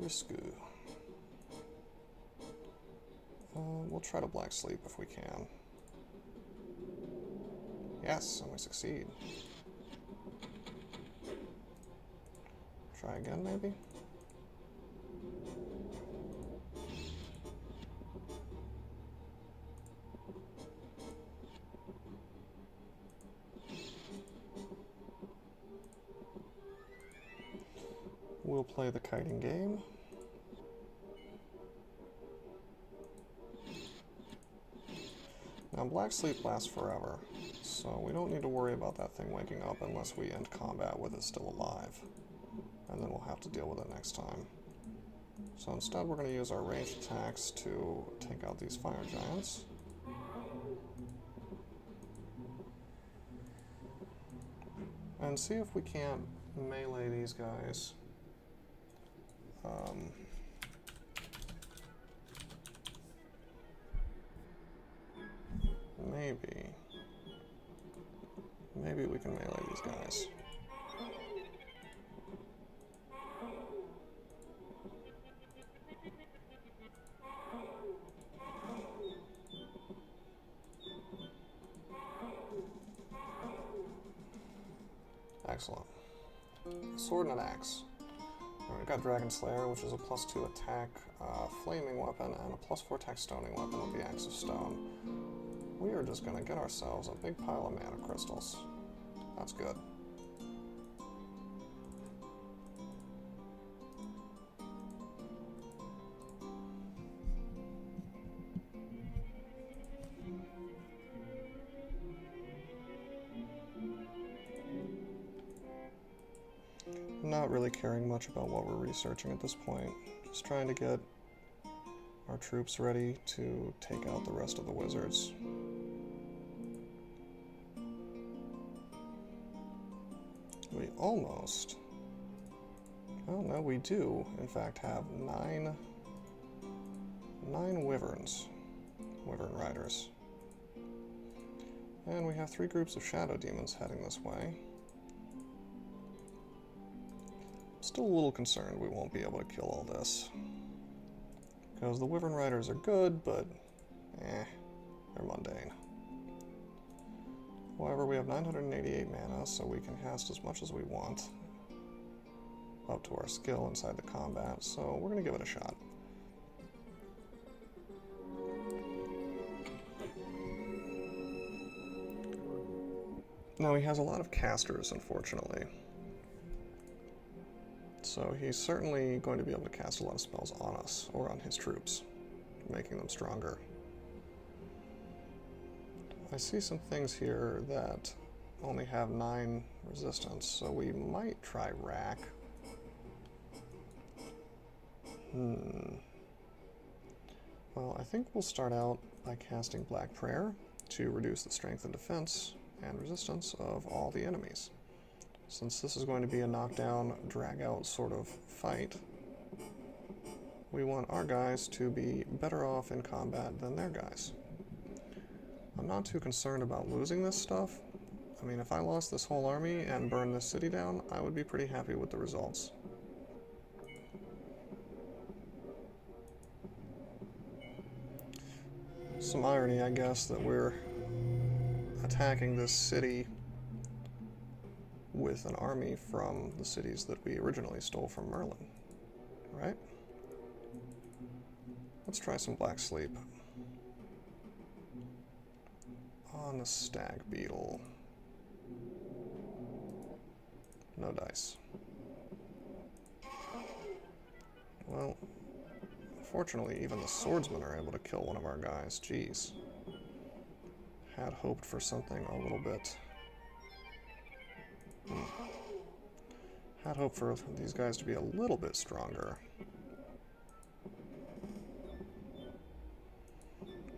Risku. Uh, we'll try to Black Sleep if we can. Yes, and we succeed. Try again, maybe? Black Sleep lasts forever, so we don't need to worry about that thing waking up unless we end combat with it still alive. And then we'll have to deal with it next time. So instead we're going to use our ranged attacks to take out these fire giants. And see if we can't melee these guys. Um, maybe. Maybe we can melee these guys. Excellent. Sword and an axe. We've got Dragon Slayer, which is a plus 2 attack uh, flaming weapon and a plus 4 attack stoning weapon with the Axe of Stone. We are just going to get ourselves a big pile of mana crystals. That's good. Not really caring much about what we're researching at this point. Just trying to get our troops ready to take out the rest of the wizards. We almost... Well, no, we do, in fact, have nine... Nine wyverns. Wyvern riders. And we have three groups of shadow demons heading this way. Still a little concerned we won't be able to kill all this. Because the Wyvern Riders are good, but eh, they're mundane. However, we have 988 mana, so we can cast as much as we want up to our skill inside the combat, so we're going to give it a shot. Now, he has a lot of casters, unfortunately. So he's certainly going to be able to cast a lot of spells on us, or on his troops, making them stronger. I see some things here that only have 9 resistance, so we might try Wrack. Hmm. Well, I think we'll start out by casting Black Prayer to reduce the strength and defense and resistance of all the enemies. Since this is going to be a knockdown, drag out sort of fight, we want our guys to be better off in combat than their guys. I'm not too concerned about losing this stuff. I mean, if I lost this whole army and burned this city down, I would be pretty happy with the results. Some irony, I guess, that we're attacking this city with an army from the cities that we originally stole from Merlin. Right? Let's try some Black Sleep. On the Stag Beetle. No dice. Well, fortunately, even the swordsmen are able to kill one of our guys. Jeez. Had hoped for something a little bit Hmm. Had hoped for these guys to be a little bit stronger.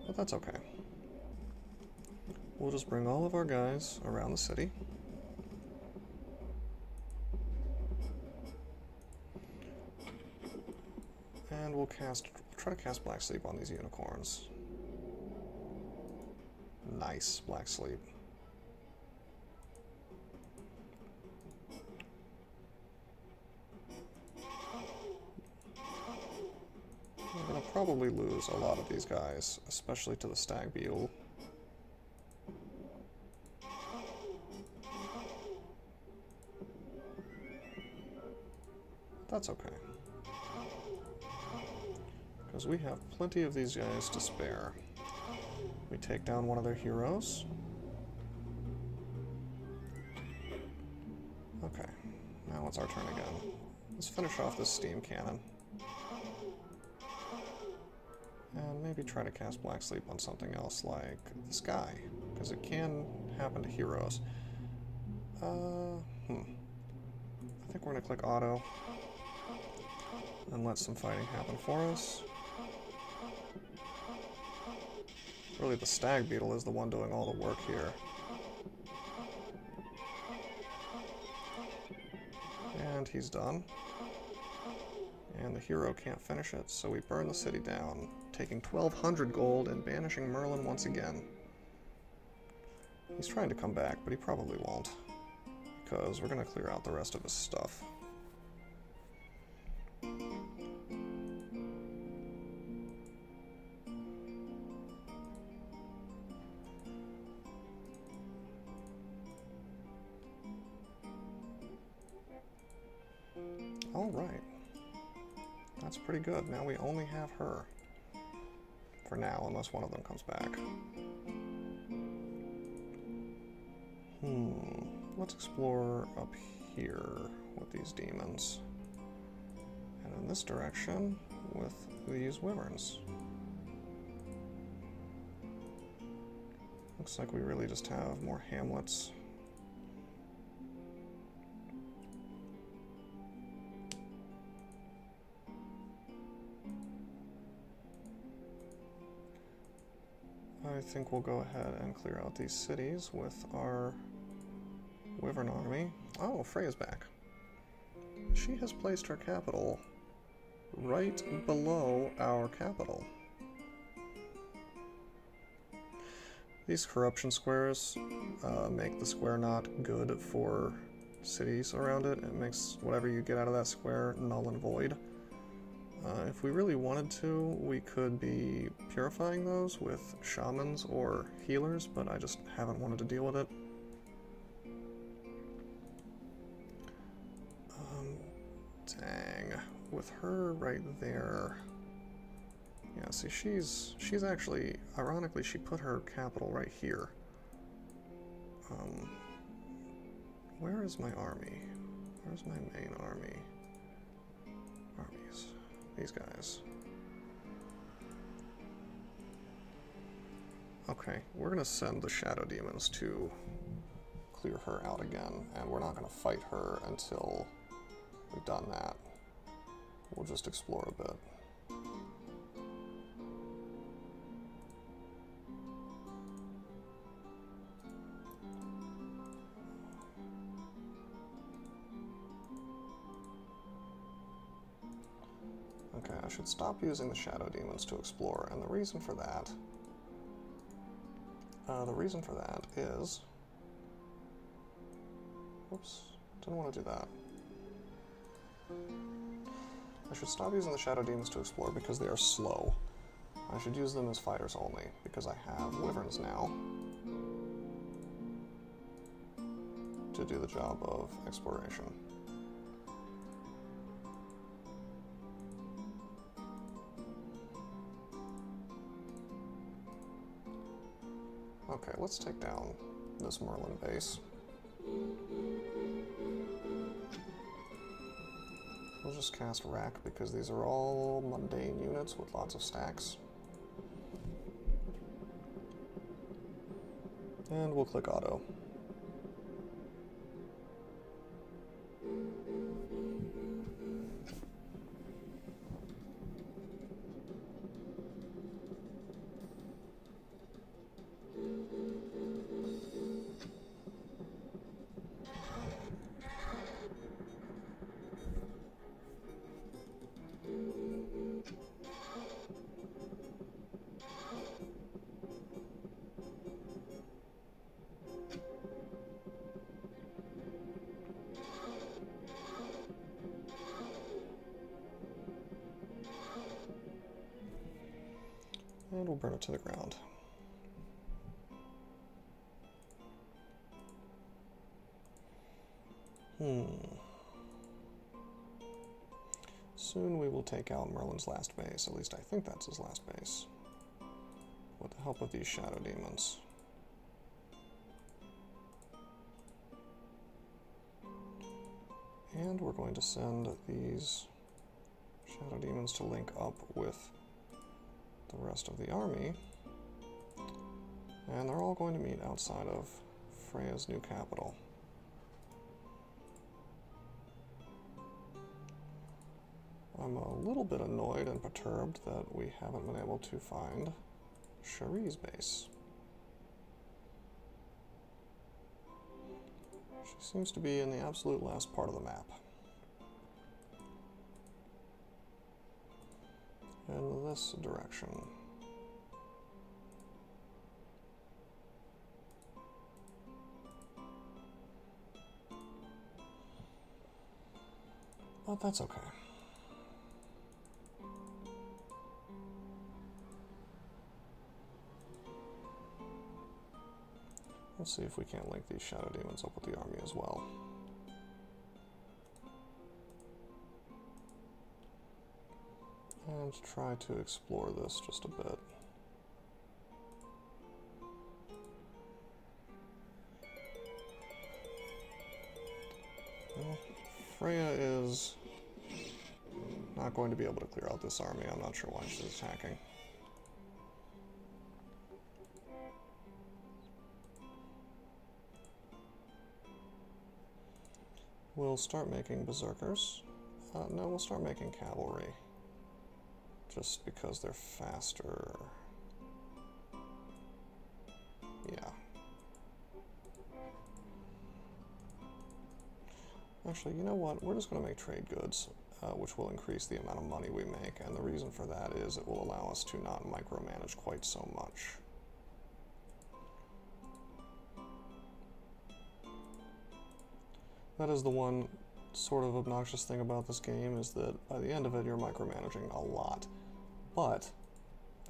But that's okay. We'll just bring all of our guys around the city. And we'll cast, try to cast Black Sleep on these unicorns. Nice, Black Sleep. We're gonna probably lose a lot of these guys, especially to the Stag Beetle. That's okay. Because we have plenty of these guys to spare. We take down one of their heroes. Okay, now it's our turn again. Let's finish off this steam cannon. And maybe try to cast Black Sleep on something else like the sky, because it can happen to heroes. Uh, hmm. I think we're going to click auto and let some fighting happen for us. Really, the Stag Beetle is the one doing all the work here. And he's done. And the hero can't finish it, so we burn the city down, taking 1200 gold and banishing Merlin once again. He's trying to come back, but he probably won't, because we're going to clear out the rest of his stuff. Good. Now we only have her. For now, unless one of them comes back. Hmm. Let's explore up here with these demons. And in this direction with these wyverns. Looks like we really just have more hamlets. Think we'll go ahead and clear out these cities with our Wyvern army. Oh, Freya's back. She has placed her capital right below our capital. These corruption squares uh, make the square not good for cities around it. It makes whatever you get out of that square null and void. Uh, if we really wanted to, we could be purifying those with shamans or healers, but I just haven't wanted to deal with it. Um, dang. With her right there... Yeah, see, she's she's actually, ironically, she put her capital right here. Um, where is my army? Where's my main army? These guys. Okay, we're gonna send the Shadow Demons to clear her out again, and we're not gonna fight her until we've done that. We'll just explore a bit. Should stop using the Shadow Demons to explore, and the reason for that... Uh, the reason for that is... Whoops, didn't want to do that. I should stop using the Shadow Demons to explore because they are slow. I should use them as fighters only, because I have Wyverns now to do the job of exploration. Okay, let's take down this Merlin base. We'll just cast Wrack because these are all mundane units with lots of stacks. And we'll click Auto. Take out Merlin's last base. At least I think that's his last base. With the help of these shadow demons. And we're going to send these shadow demons to link up with the rest of the army. And they're all going to meet outside of Freya's new capital. Bit annoyed and perturbed that we haven't been able to find Sharee's base. She seems to be in the absolute last part of the map. In this direction. But that's okay. Let's see if we can't link these Shadow Demons up with the army as well. And try to explore this just a bit. Well, Freya is not going to be able to clear out this army. I'm not sure why she's attacking. We'll start making berserkers. Uh, no, we'll start making cavalry. Just because they're faster. Yeah. Actually, you know what? We're just going to make trade goods, uh, which will increase the amount of money we make. And the reason for that is it will allow us to not micromanage quite so much. That is the one sort of obnoxious thing about this game is that by the end of it you're micromanaging a lot. But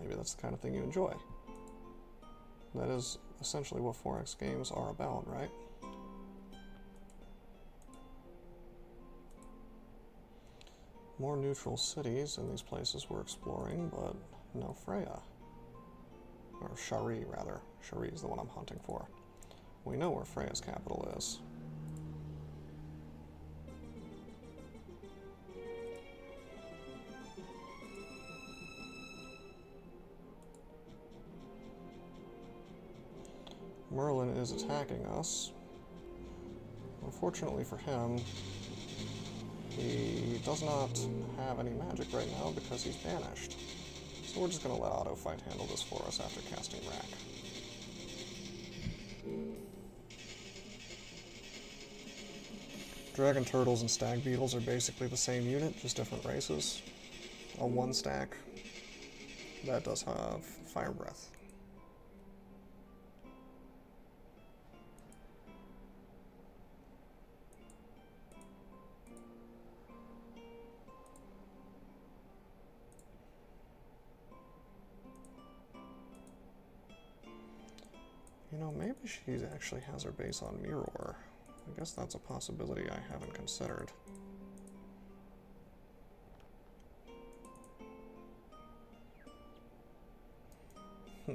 maybe that's the kind of thing you enjoy. That is essentially what 4X games are about, right? More neutral cities in these places we're exploring, but no Freya. Or Sharee, rather. Sharee is the one I'm hunting for. We know where Freya's capital is. Merlin is attacking us. Unfortunately for him, he does not have any magic right now because he's banished. So we're just going to let Auto Fight handle this for us after casting Wrack. Dragon Turtles and Stag Beetles are basically the same unit, just different races. A one stack that does have Fire Breath. She actually has her base on Myrror. I guess that's a possibility I haven't considered. Hmm.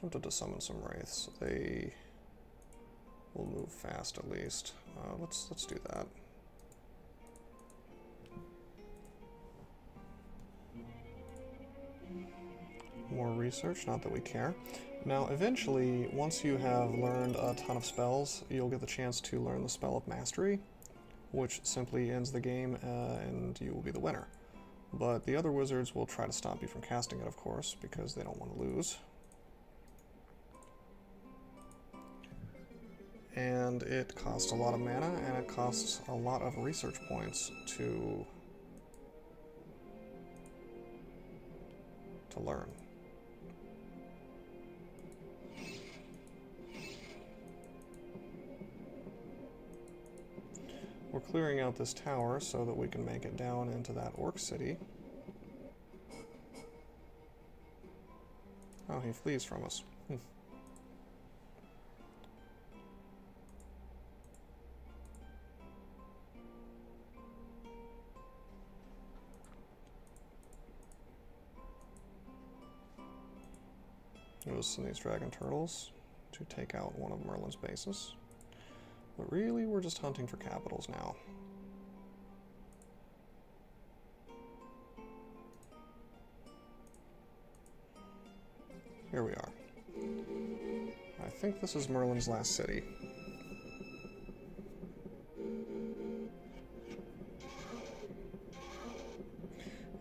Tempted to summon some wraiths. They will move fast at least. Uh, let's let's do that. More research, not that we care. Now, eventually, once you have learned a ton of spells, you'll get the chance to learn the spell of mastery, which simply ends the game uh, and you will be the winner. But the other wizards will try to stop you from casting it, of course, because they don't want to lose. And it costs a lot of mana, and it costs a lot of research points to to learn. We're clearing out this tower so that we can make it down into that orc city. Oh, he flees from us. Hmm. Some of these dragon turtles to take out one of Merlin's bases. But really, we're just hunting for capitals now. Here we are. I think this is Merlin's last city.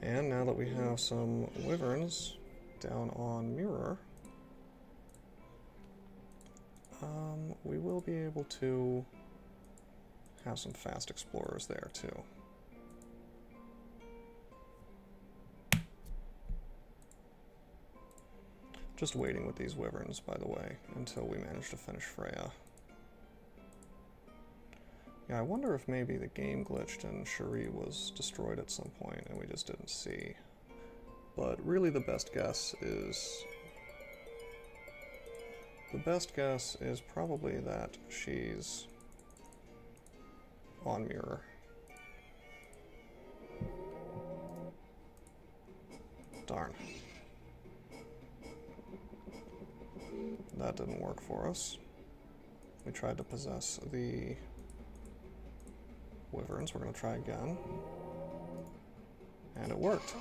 And now that we have some wyverns down on Myrror, we will be able to have some fast explorers there too. Just waiting with these wyverns, by the way, until we manage to finish Freya. Yeah, I wonder if maybe the game glitched and Sharee was destroyed at some point and we just didn't see. But really the best guess is... The best guess is probably that she's on Myrror. Darn. That didn't work for us. We tried to possess the wyverns. We're going to try again. And it worked.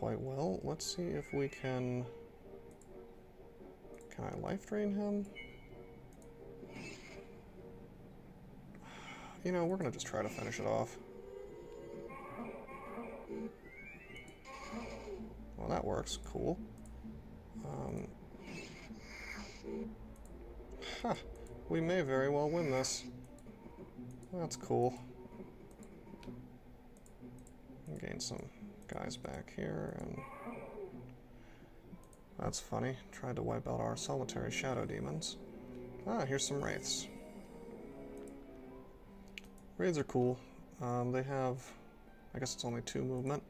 Quite well. Let's see if we can... Can I life drain him? You know, we're gonna just try to finish it off. Well, that works. Cool. Um, huh. We may very well win this. That's cool. Gain some guys back here, and... That's funny. Tried to wipe out our solitary shadow demons. Ah, here's some wraiths. Raids are cool. Um, they have, I guess it's only two movement,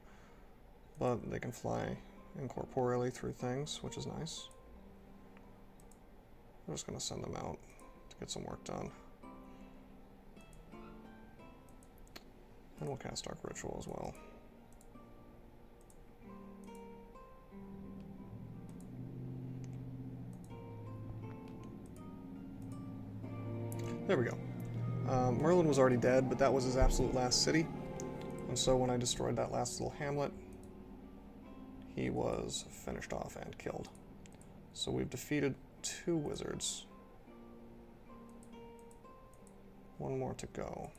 but they can fly incorporeally through things, which is nice. I'm just to send them out to get some work done. And we'll cast Dark Ritual as well. There we go. Um, Merlin was already dead, but that was his absolute last city. And so when I destroyed that last little hamlet, he was finished off and killed. So we've defeated two wizards. One more to go.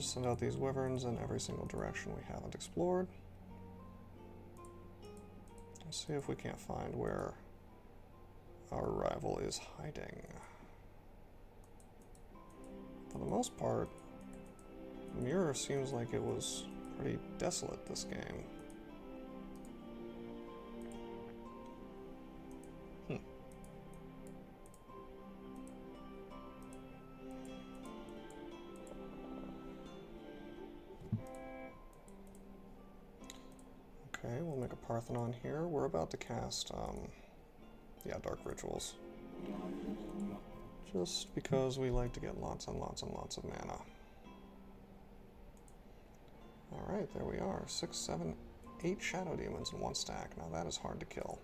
Just send out these wyverns in every single direction we haven't explored. Let's see if we can't find where our rival is hiding. For the most part, Myrror seems like it was pretty desolate this game. Parthenon here. We're about to cast, um, yeah, Dark Rituals. Just because we like to get lots and lots and lots of mana. Alright, there we are. Six, seven, eight Shadow Demons in one stack. Now that is hard to kill.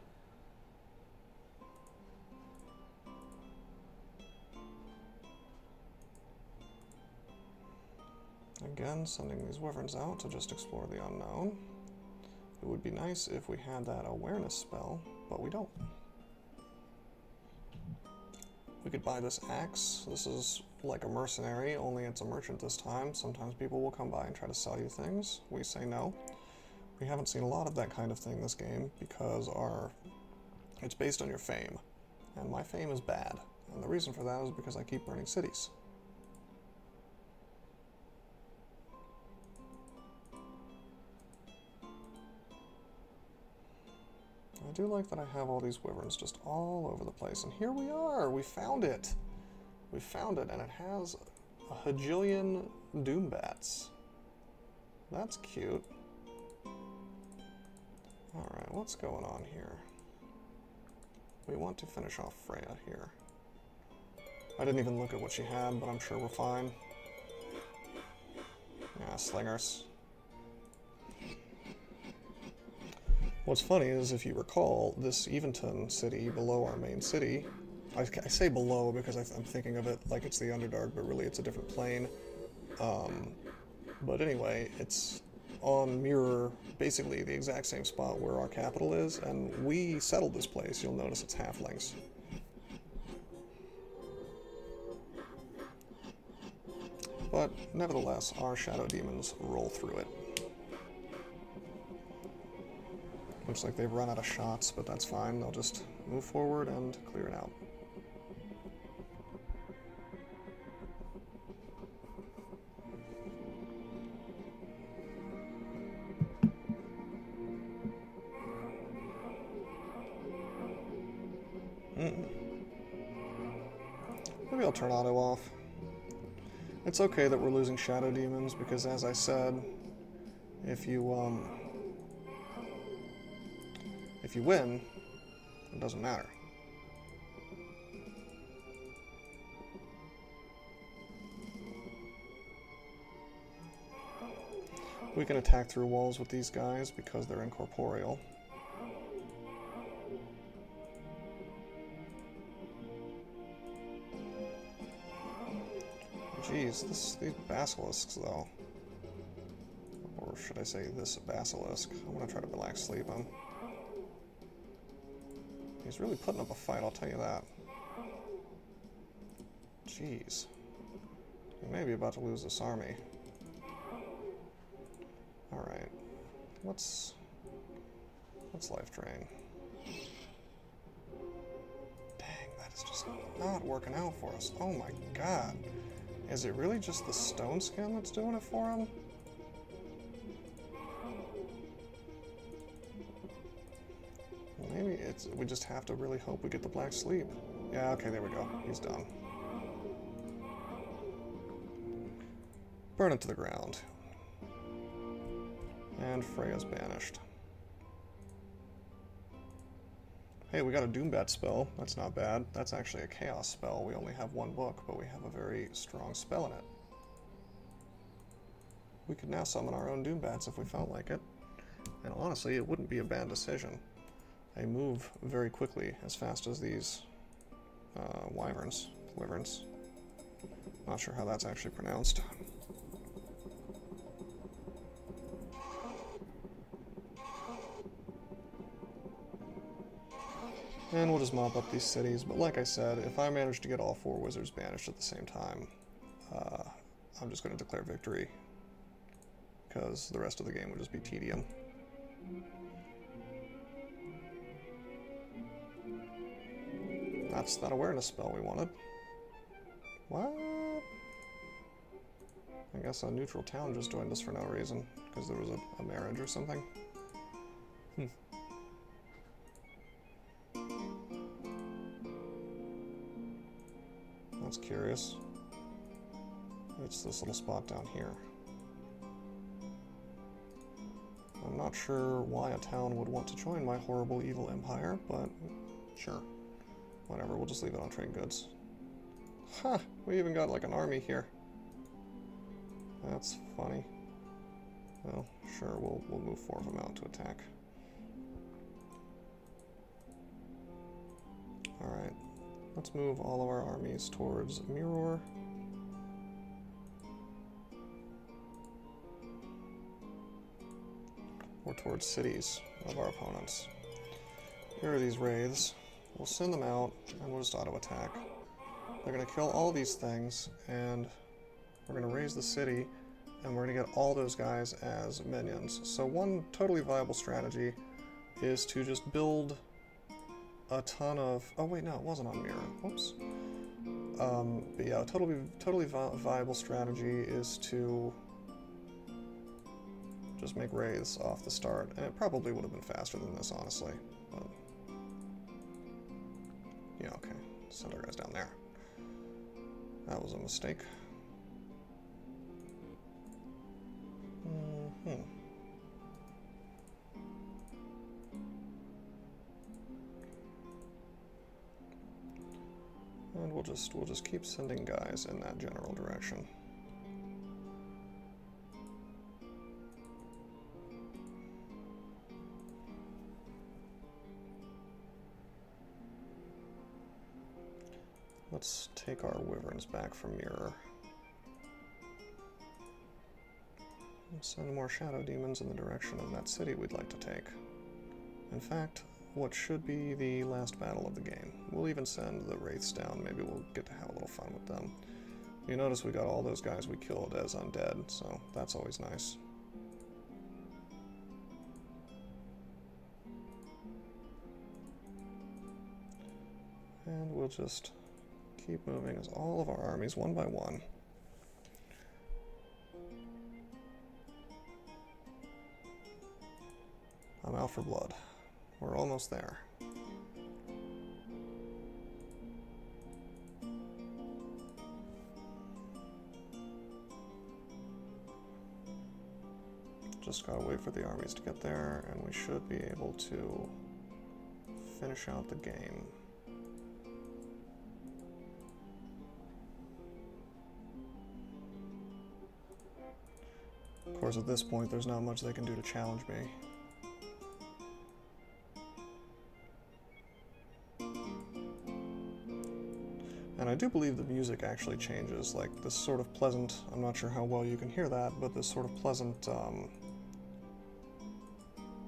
Again, sending these wyverns out to just explore the unknown. It would be nice if we had that awareness spell, but we don't. We could buy this axe. This is like a mercenary, only it's a merchant this time. Sometimes people will come by and try to sell you things. We say no. We haven't seen a lot of that kind of thing this game because our it's based on your fame. And my fame is bad. And the reason for that is because I keep burning cities. Do like that I have all these wyverns just all over the place. And here we are! We found it! We found it, and it has a hajillion doombats. That's cute. Alright, what's going on here? We want to finish off Freya here. I didn't even look at what she had, but I'm sure we're fine. Yeah, slingers. What's funny is, if you recall, this Eventon city below our main city, I, I say below because I, am thinking of it like it's the Underdark, but really it's a different plane. Um, but anyway, it's on Myrror, basically the exact same spot where our capital is, and we settled this place. You'll notice it's halflings. But nevertheless, our shadow demons roll through it. Looks like they've run out of shots, but that's fine. They'll just move forward and clear it out. Mm. Maybe I'll turn auto off. It's okay that we're losing shadow demons because, as I said, if you um, if you win, it doesn't matter. We can attack through walls with these guys because they're incorporeal. Jeez, this, these basilisks, though. Or should I say this basilisk? I'm gonna try to Black Sleep him. He's really putting up a fight, I'll tell you that. Jeez. He may be about to lose this army. Alright. What's... What's life drain? Dang, that is just not working out for us. Oh my god. Is it really just the stone skin that's doing it for him? Maybe it's we just have to really hope we get the black sleep. Yeah, okay, there we go. He's done. Burn it to the ground. And Freya's banished. Hey, we got a Doombat spell. That's not bad. That's actually a Chaos spell. We only have one book, but we have a very strong spell in it. We could now summon our own Doombats if we felt like it. And honestly, it wouldn't be a bad decision. They move very quickly, as fast as these uh, wyverns, wyverns. Not sure how that's actually pronounced. And we'll just mop up these cities, but like I said, if I manage to get all four wizards banished at the same time, uh, I'm just going to declare victory, because the rest of the game would just be tedium. That's that awareness spell we wanted. What? I guess a neutral town just joined us for no reason, because there was a, a marriage or something. Hmm. That's curious. It's this little spot down here. I'm not sure why a town would want to join my horrible evil empire, but sure. Whatever, we'll just leave it on trade goods. Huh, we even got like an army here. That's funny. Well, sure, we'll, we'll move four of them out to attack. Alright, let's move all of our armies towards Myrror. Or towards cities of our opponents. Here are these wraiths. We'll send them out, and we'll just auto-attack. They're going to kill all these things, and we're going to raze the city, and we're going to get all those guys as minions. So one totally viable strategy is to just build a ton of... Oh wait, no, it wasn't on Myrror. Whoops. Um, but yeah, a totally, totally vi viable strategy is to just make wraiths off the start, and it probably would have been faster than this, honestly. Yeah, okay. Send our guys down there. That was a mistake. Mm hmm And we'll just we'll just keep sending guys in that general direction. Take our wyverns back from Myrror. send more shadow demons in the direction of that city we'd like to take. In fact, what should be the last battle of the game. We'll even send the Wraiths down, maybe we'll get to have a little fun with them. You notice we got all those guys we killed as undead, so that's always nice. And we'll just keep moving as all of our armies, one by one. I'm out for blood. We're almost there. Just gotta wait for the armies to get there, and we should be able to finish out the game. Of course, at this point, there's not much they can do to challenge me. And I do believe the music actually changes, like this sort of pleasant, I'm not sure how well you can hear that, but this sort of pleasant um,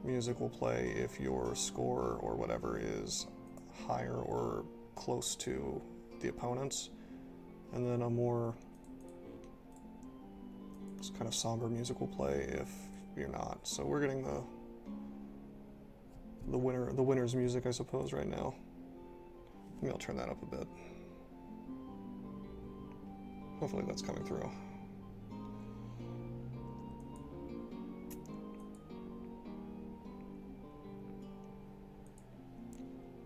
music will play if your score or whatever is higher or close to the opponent's. And then a more kind of somber music will play if you're not. So we're getting the the winner the winner's music, I suppose, right now. Maybe I'll turn that up a bit. Hopefully that's coming through.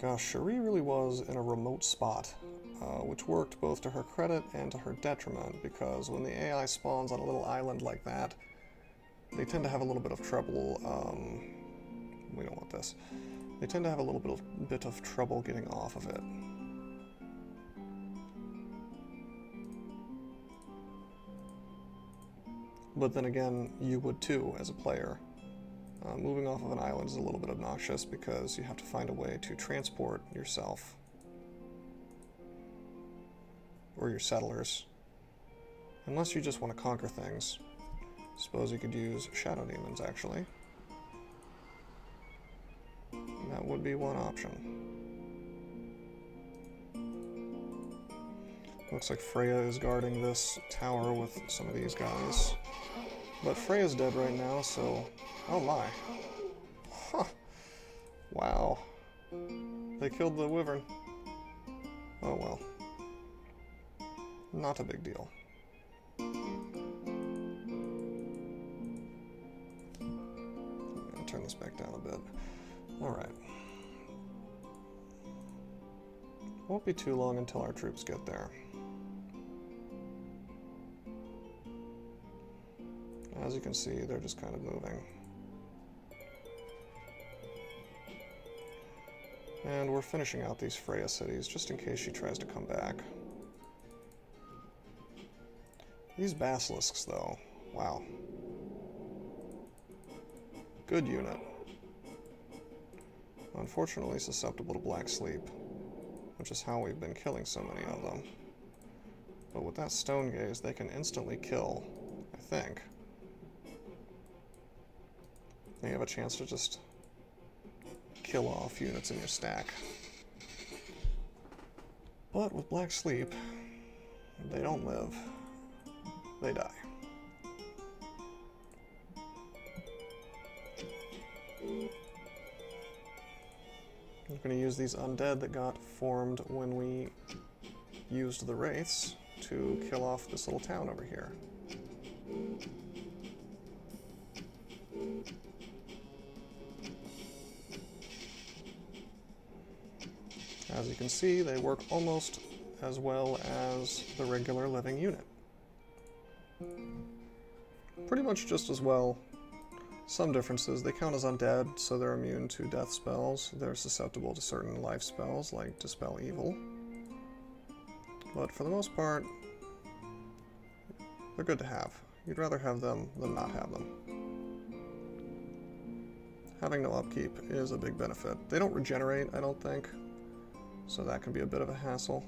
Gosh, Sharee really was in a remote spot uh, which worked both to her credit and to her detriment, because when the AI spawns on a little island like that, they tend to have a little bit of trouble. Um, we don't want this. They tend to have a little bit of, bit of trouble getting off of it. But then again, you would too as a player. Uh, moving off of an island is a little bit obnoxious because you have to find a way to transport yourself or your settlers. Unless you just want to conquer things. Suppose you could use shadow demons, actually. That would be one option. Looks like Freya is guarding this tower with some of these guys. But Freya's dead right now, so... Oh my. Huh. Wow. They killed the wyvern. Oh well. Not a big deal. Turn this back down a bit. Alright. Won't be too long until our troops get there. As you can see, they're just kind of moving. And we're finishing out these Freya cities, just in case she tries to come back. These basilisks, though, wow. Good unit. Unfortunately susceptible to black sleep, which is how we've been killing so many of them. But with that stone gaze, they can instantly kill, I think. They have a chance to just kill off units in your stack. But with Black Sleep, They don't live. They die. I'm going to use these undead that got formed when we used the wraiths to kill off this little town over here. As you can see, they work almost as well as the regular living unit. Pretty much just as well. Some differences. They count as undead, so they're immune to death spells. They're susceptible to certain life spells, like Dispel Evil. But for the most part, they're good to have. You'd rather have them than not have them. Having no upkeep is a big benefit. They don't regenerate, I don't think, so that can be a bit of a hassle.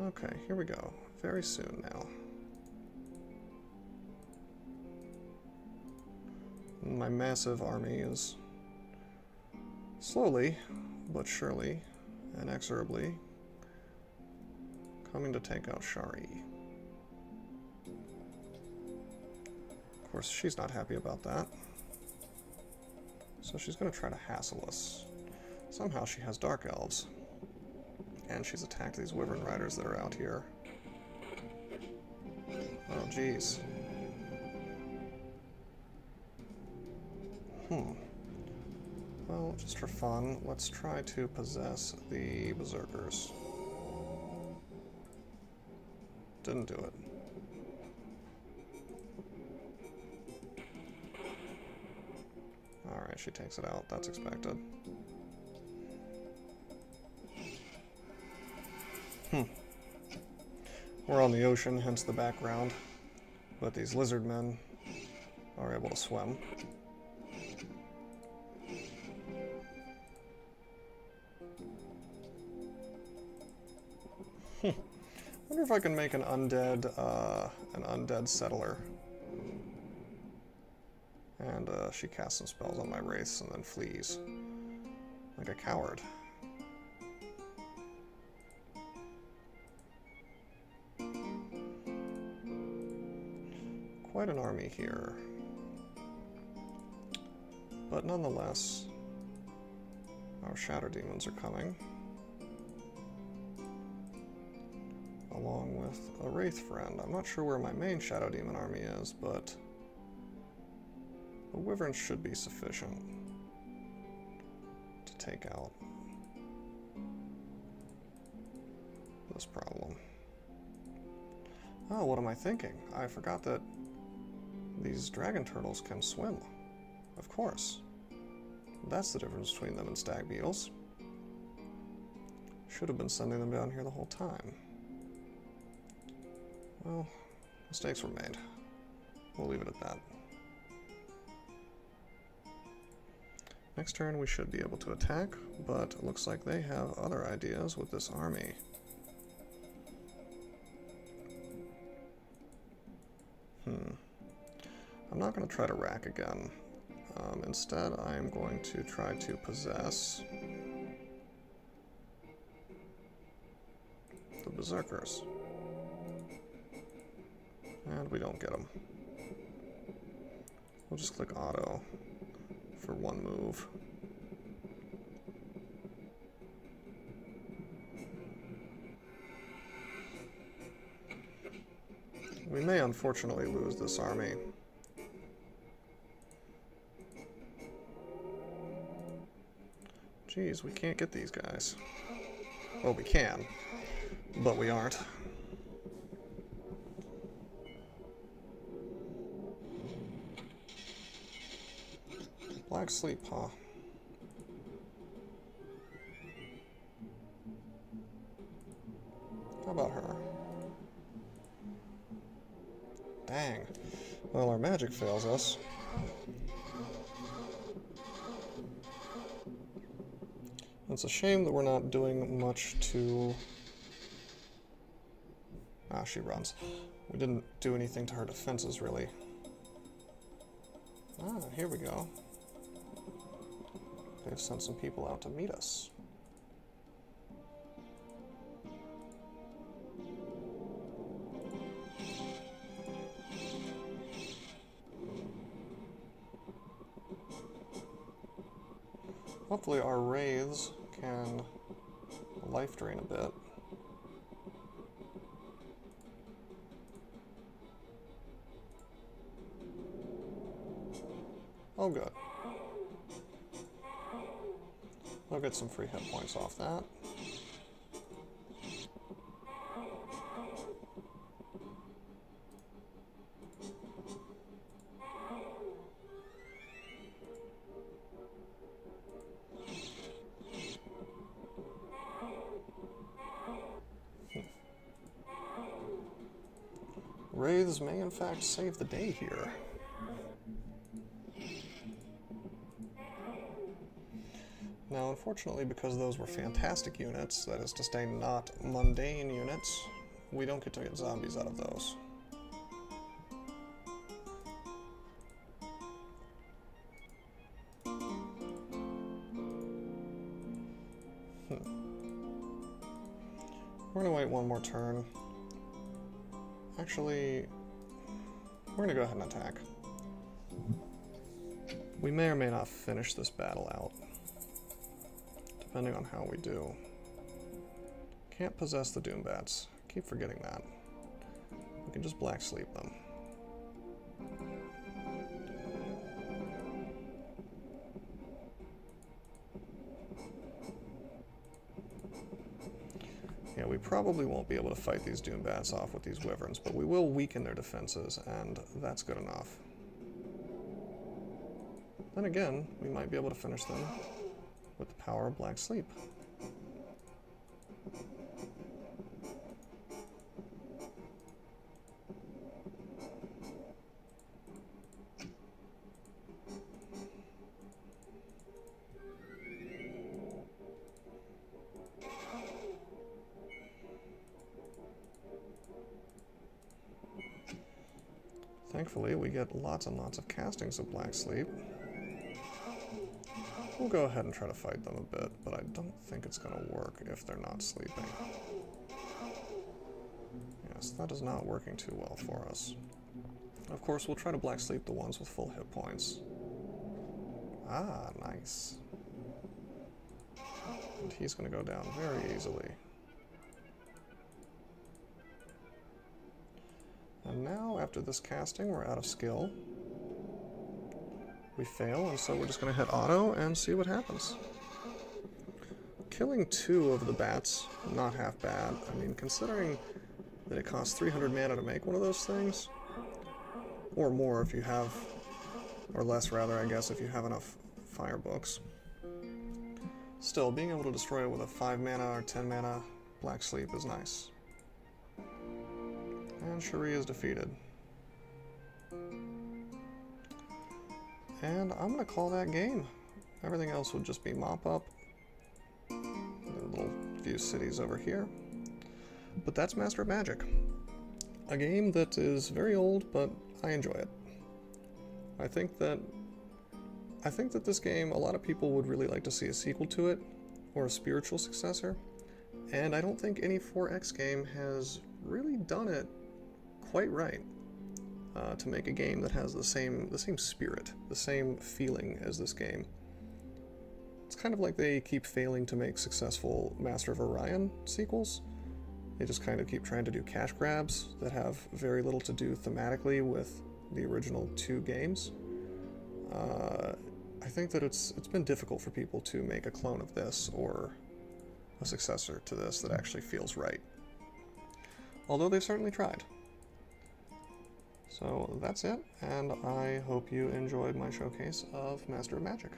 Okay, here we go. Very soon now. My massive army is slowly, but surely, inexorably, coming to take out Sharee. Of course, she's not happy about that. So she's going to try to hassle us. Somehow she has Dark Elves. And she's attacked these Wyvern Riders that are out here. Oh, jeez. Hmm. Well, just for fun, let's try to possess the Berserkers. Didn't do it. Alright, she takes it out. That's expected. We're on the ocean, hence the background. But these lizard men are able to swim. Hmm. wonder if I can make an undead, uh, an undead settler. And uh, she casts some spells on my race and then flees. Like a coward. Quite an army here. But nonetheless, our Shadow Demons are coming. Along with a Wraith friend. I'm not sure where my main Shadow Demon army is, but the Wyvern should be sufficient to take out this problem. Oh, what am I thinking? I forgot that these dragon turtles can swim. Of course. That's the difference between them and stag beetles. Should have been sending them down here the whole time. Well, mistakes were made. We'll leave it at that. Next turn we should be able to attack, but it looks like they have other ideas with this army. Try to wrack again. Um, instead, I am going to try to possess the Berserkers. And we don't get them. We'll just click auto for one move. We may unfortunately lose this army. Jeez, we can't get these guys. Well, we can, but we aren't. Black Sleep, huh? How about her? Dang. Well, our magic fails us. It's a shame that we're not doing much to... Ah, she runs. We didn't do anything to her defenses, really. Ah, here we go. they've sent some people out to meet us. Hopefully our wraiths can life drain a bit. Oh good. I'll get some free hit points off that. Save the day here. Now, unfortunately, because those were fantastic units, that is to say, not mundane units, we don't get to get zombies out of those. Hmm. We're gonna wait one more turn. Actually, we're gonna go ahead and attack. We may or may not finish this battle out, depending on how we do. Can't possess the Doombats. Keep forgetting that. We can just black sleep them. Probably won't be able to fight these Doombats off with these Wyverns, but we will weaken their defenses, and that's good enough. Then again, we might be able to finish them with the power of Black Sleep. Lots and lots of castings of Black Sleep. We'll go ahead and try to fight them a bit, but I don't think it's going to work if they're not sleeping. Yes, that is not working too well for us. Of course, we'll try to Black Sleep the ones with full hit points. Ah, nice. And he's going to go down very easily. And now, after this casting, we're out of skill. We fail, and so we're just going to hit auto and see what happens. Killing two of the bats, not half bad. I mean, considering that it costs 300 mana to make one of those things, or more if you have, or less rather, I guess, if you have enough fire books. Still, being able to destroy it with a 5 mana or 10 mana Black Sleep is nice. And Sharee is defeated. And I'm going to call that game. Everything else would just be mop-up. A little few cities over here. But that's Master of Magic. A game that is very old, but I enjoy it. I think that I think that this game, a lot of people would really like to see a sequel to it, or a spiritual successor, and I don't think any 4X game has really done it quite right uh, to make a game that has the same the same spirit, the same feeling as this game. It's kind of like they keep failing to make successful Master of Orion sequels. They just kind of keep trying to do cash grabs that have very little to do thematically with the original two games. Uh, I think that it's it's been difficult for people to make a clone of this or a successor to this that actually feels right. Although they've certainly tried. So that's it, and I hope you enjoyed my showcase of Master of Magic.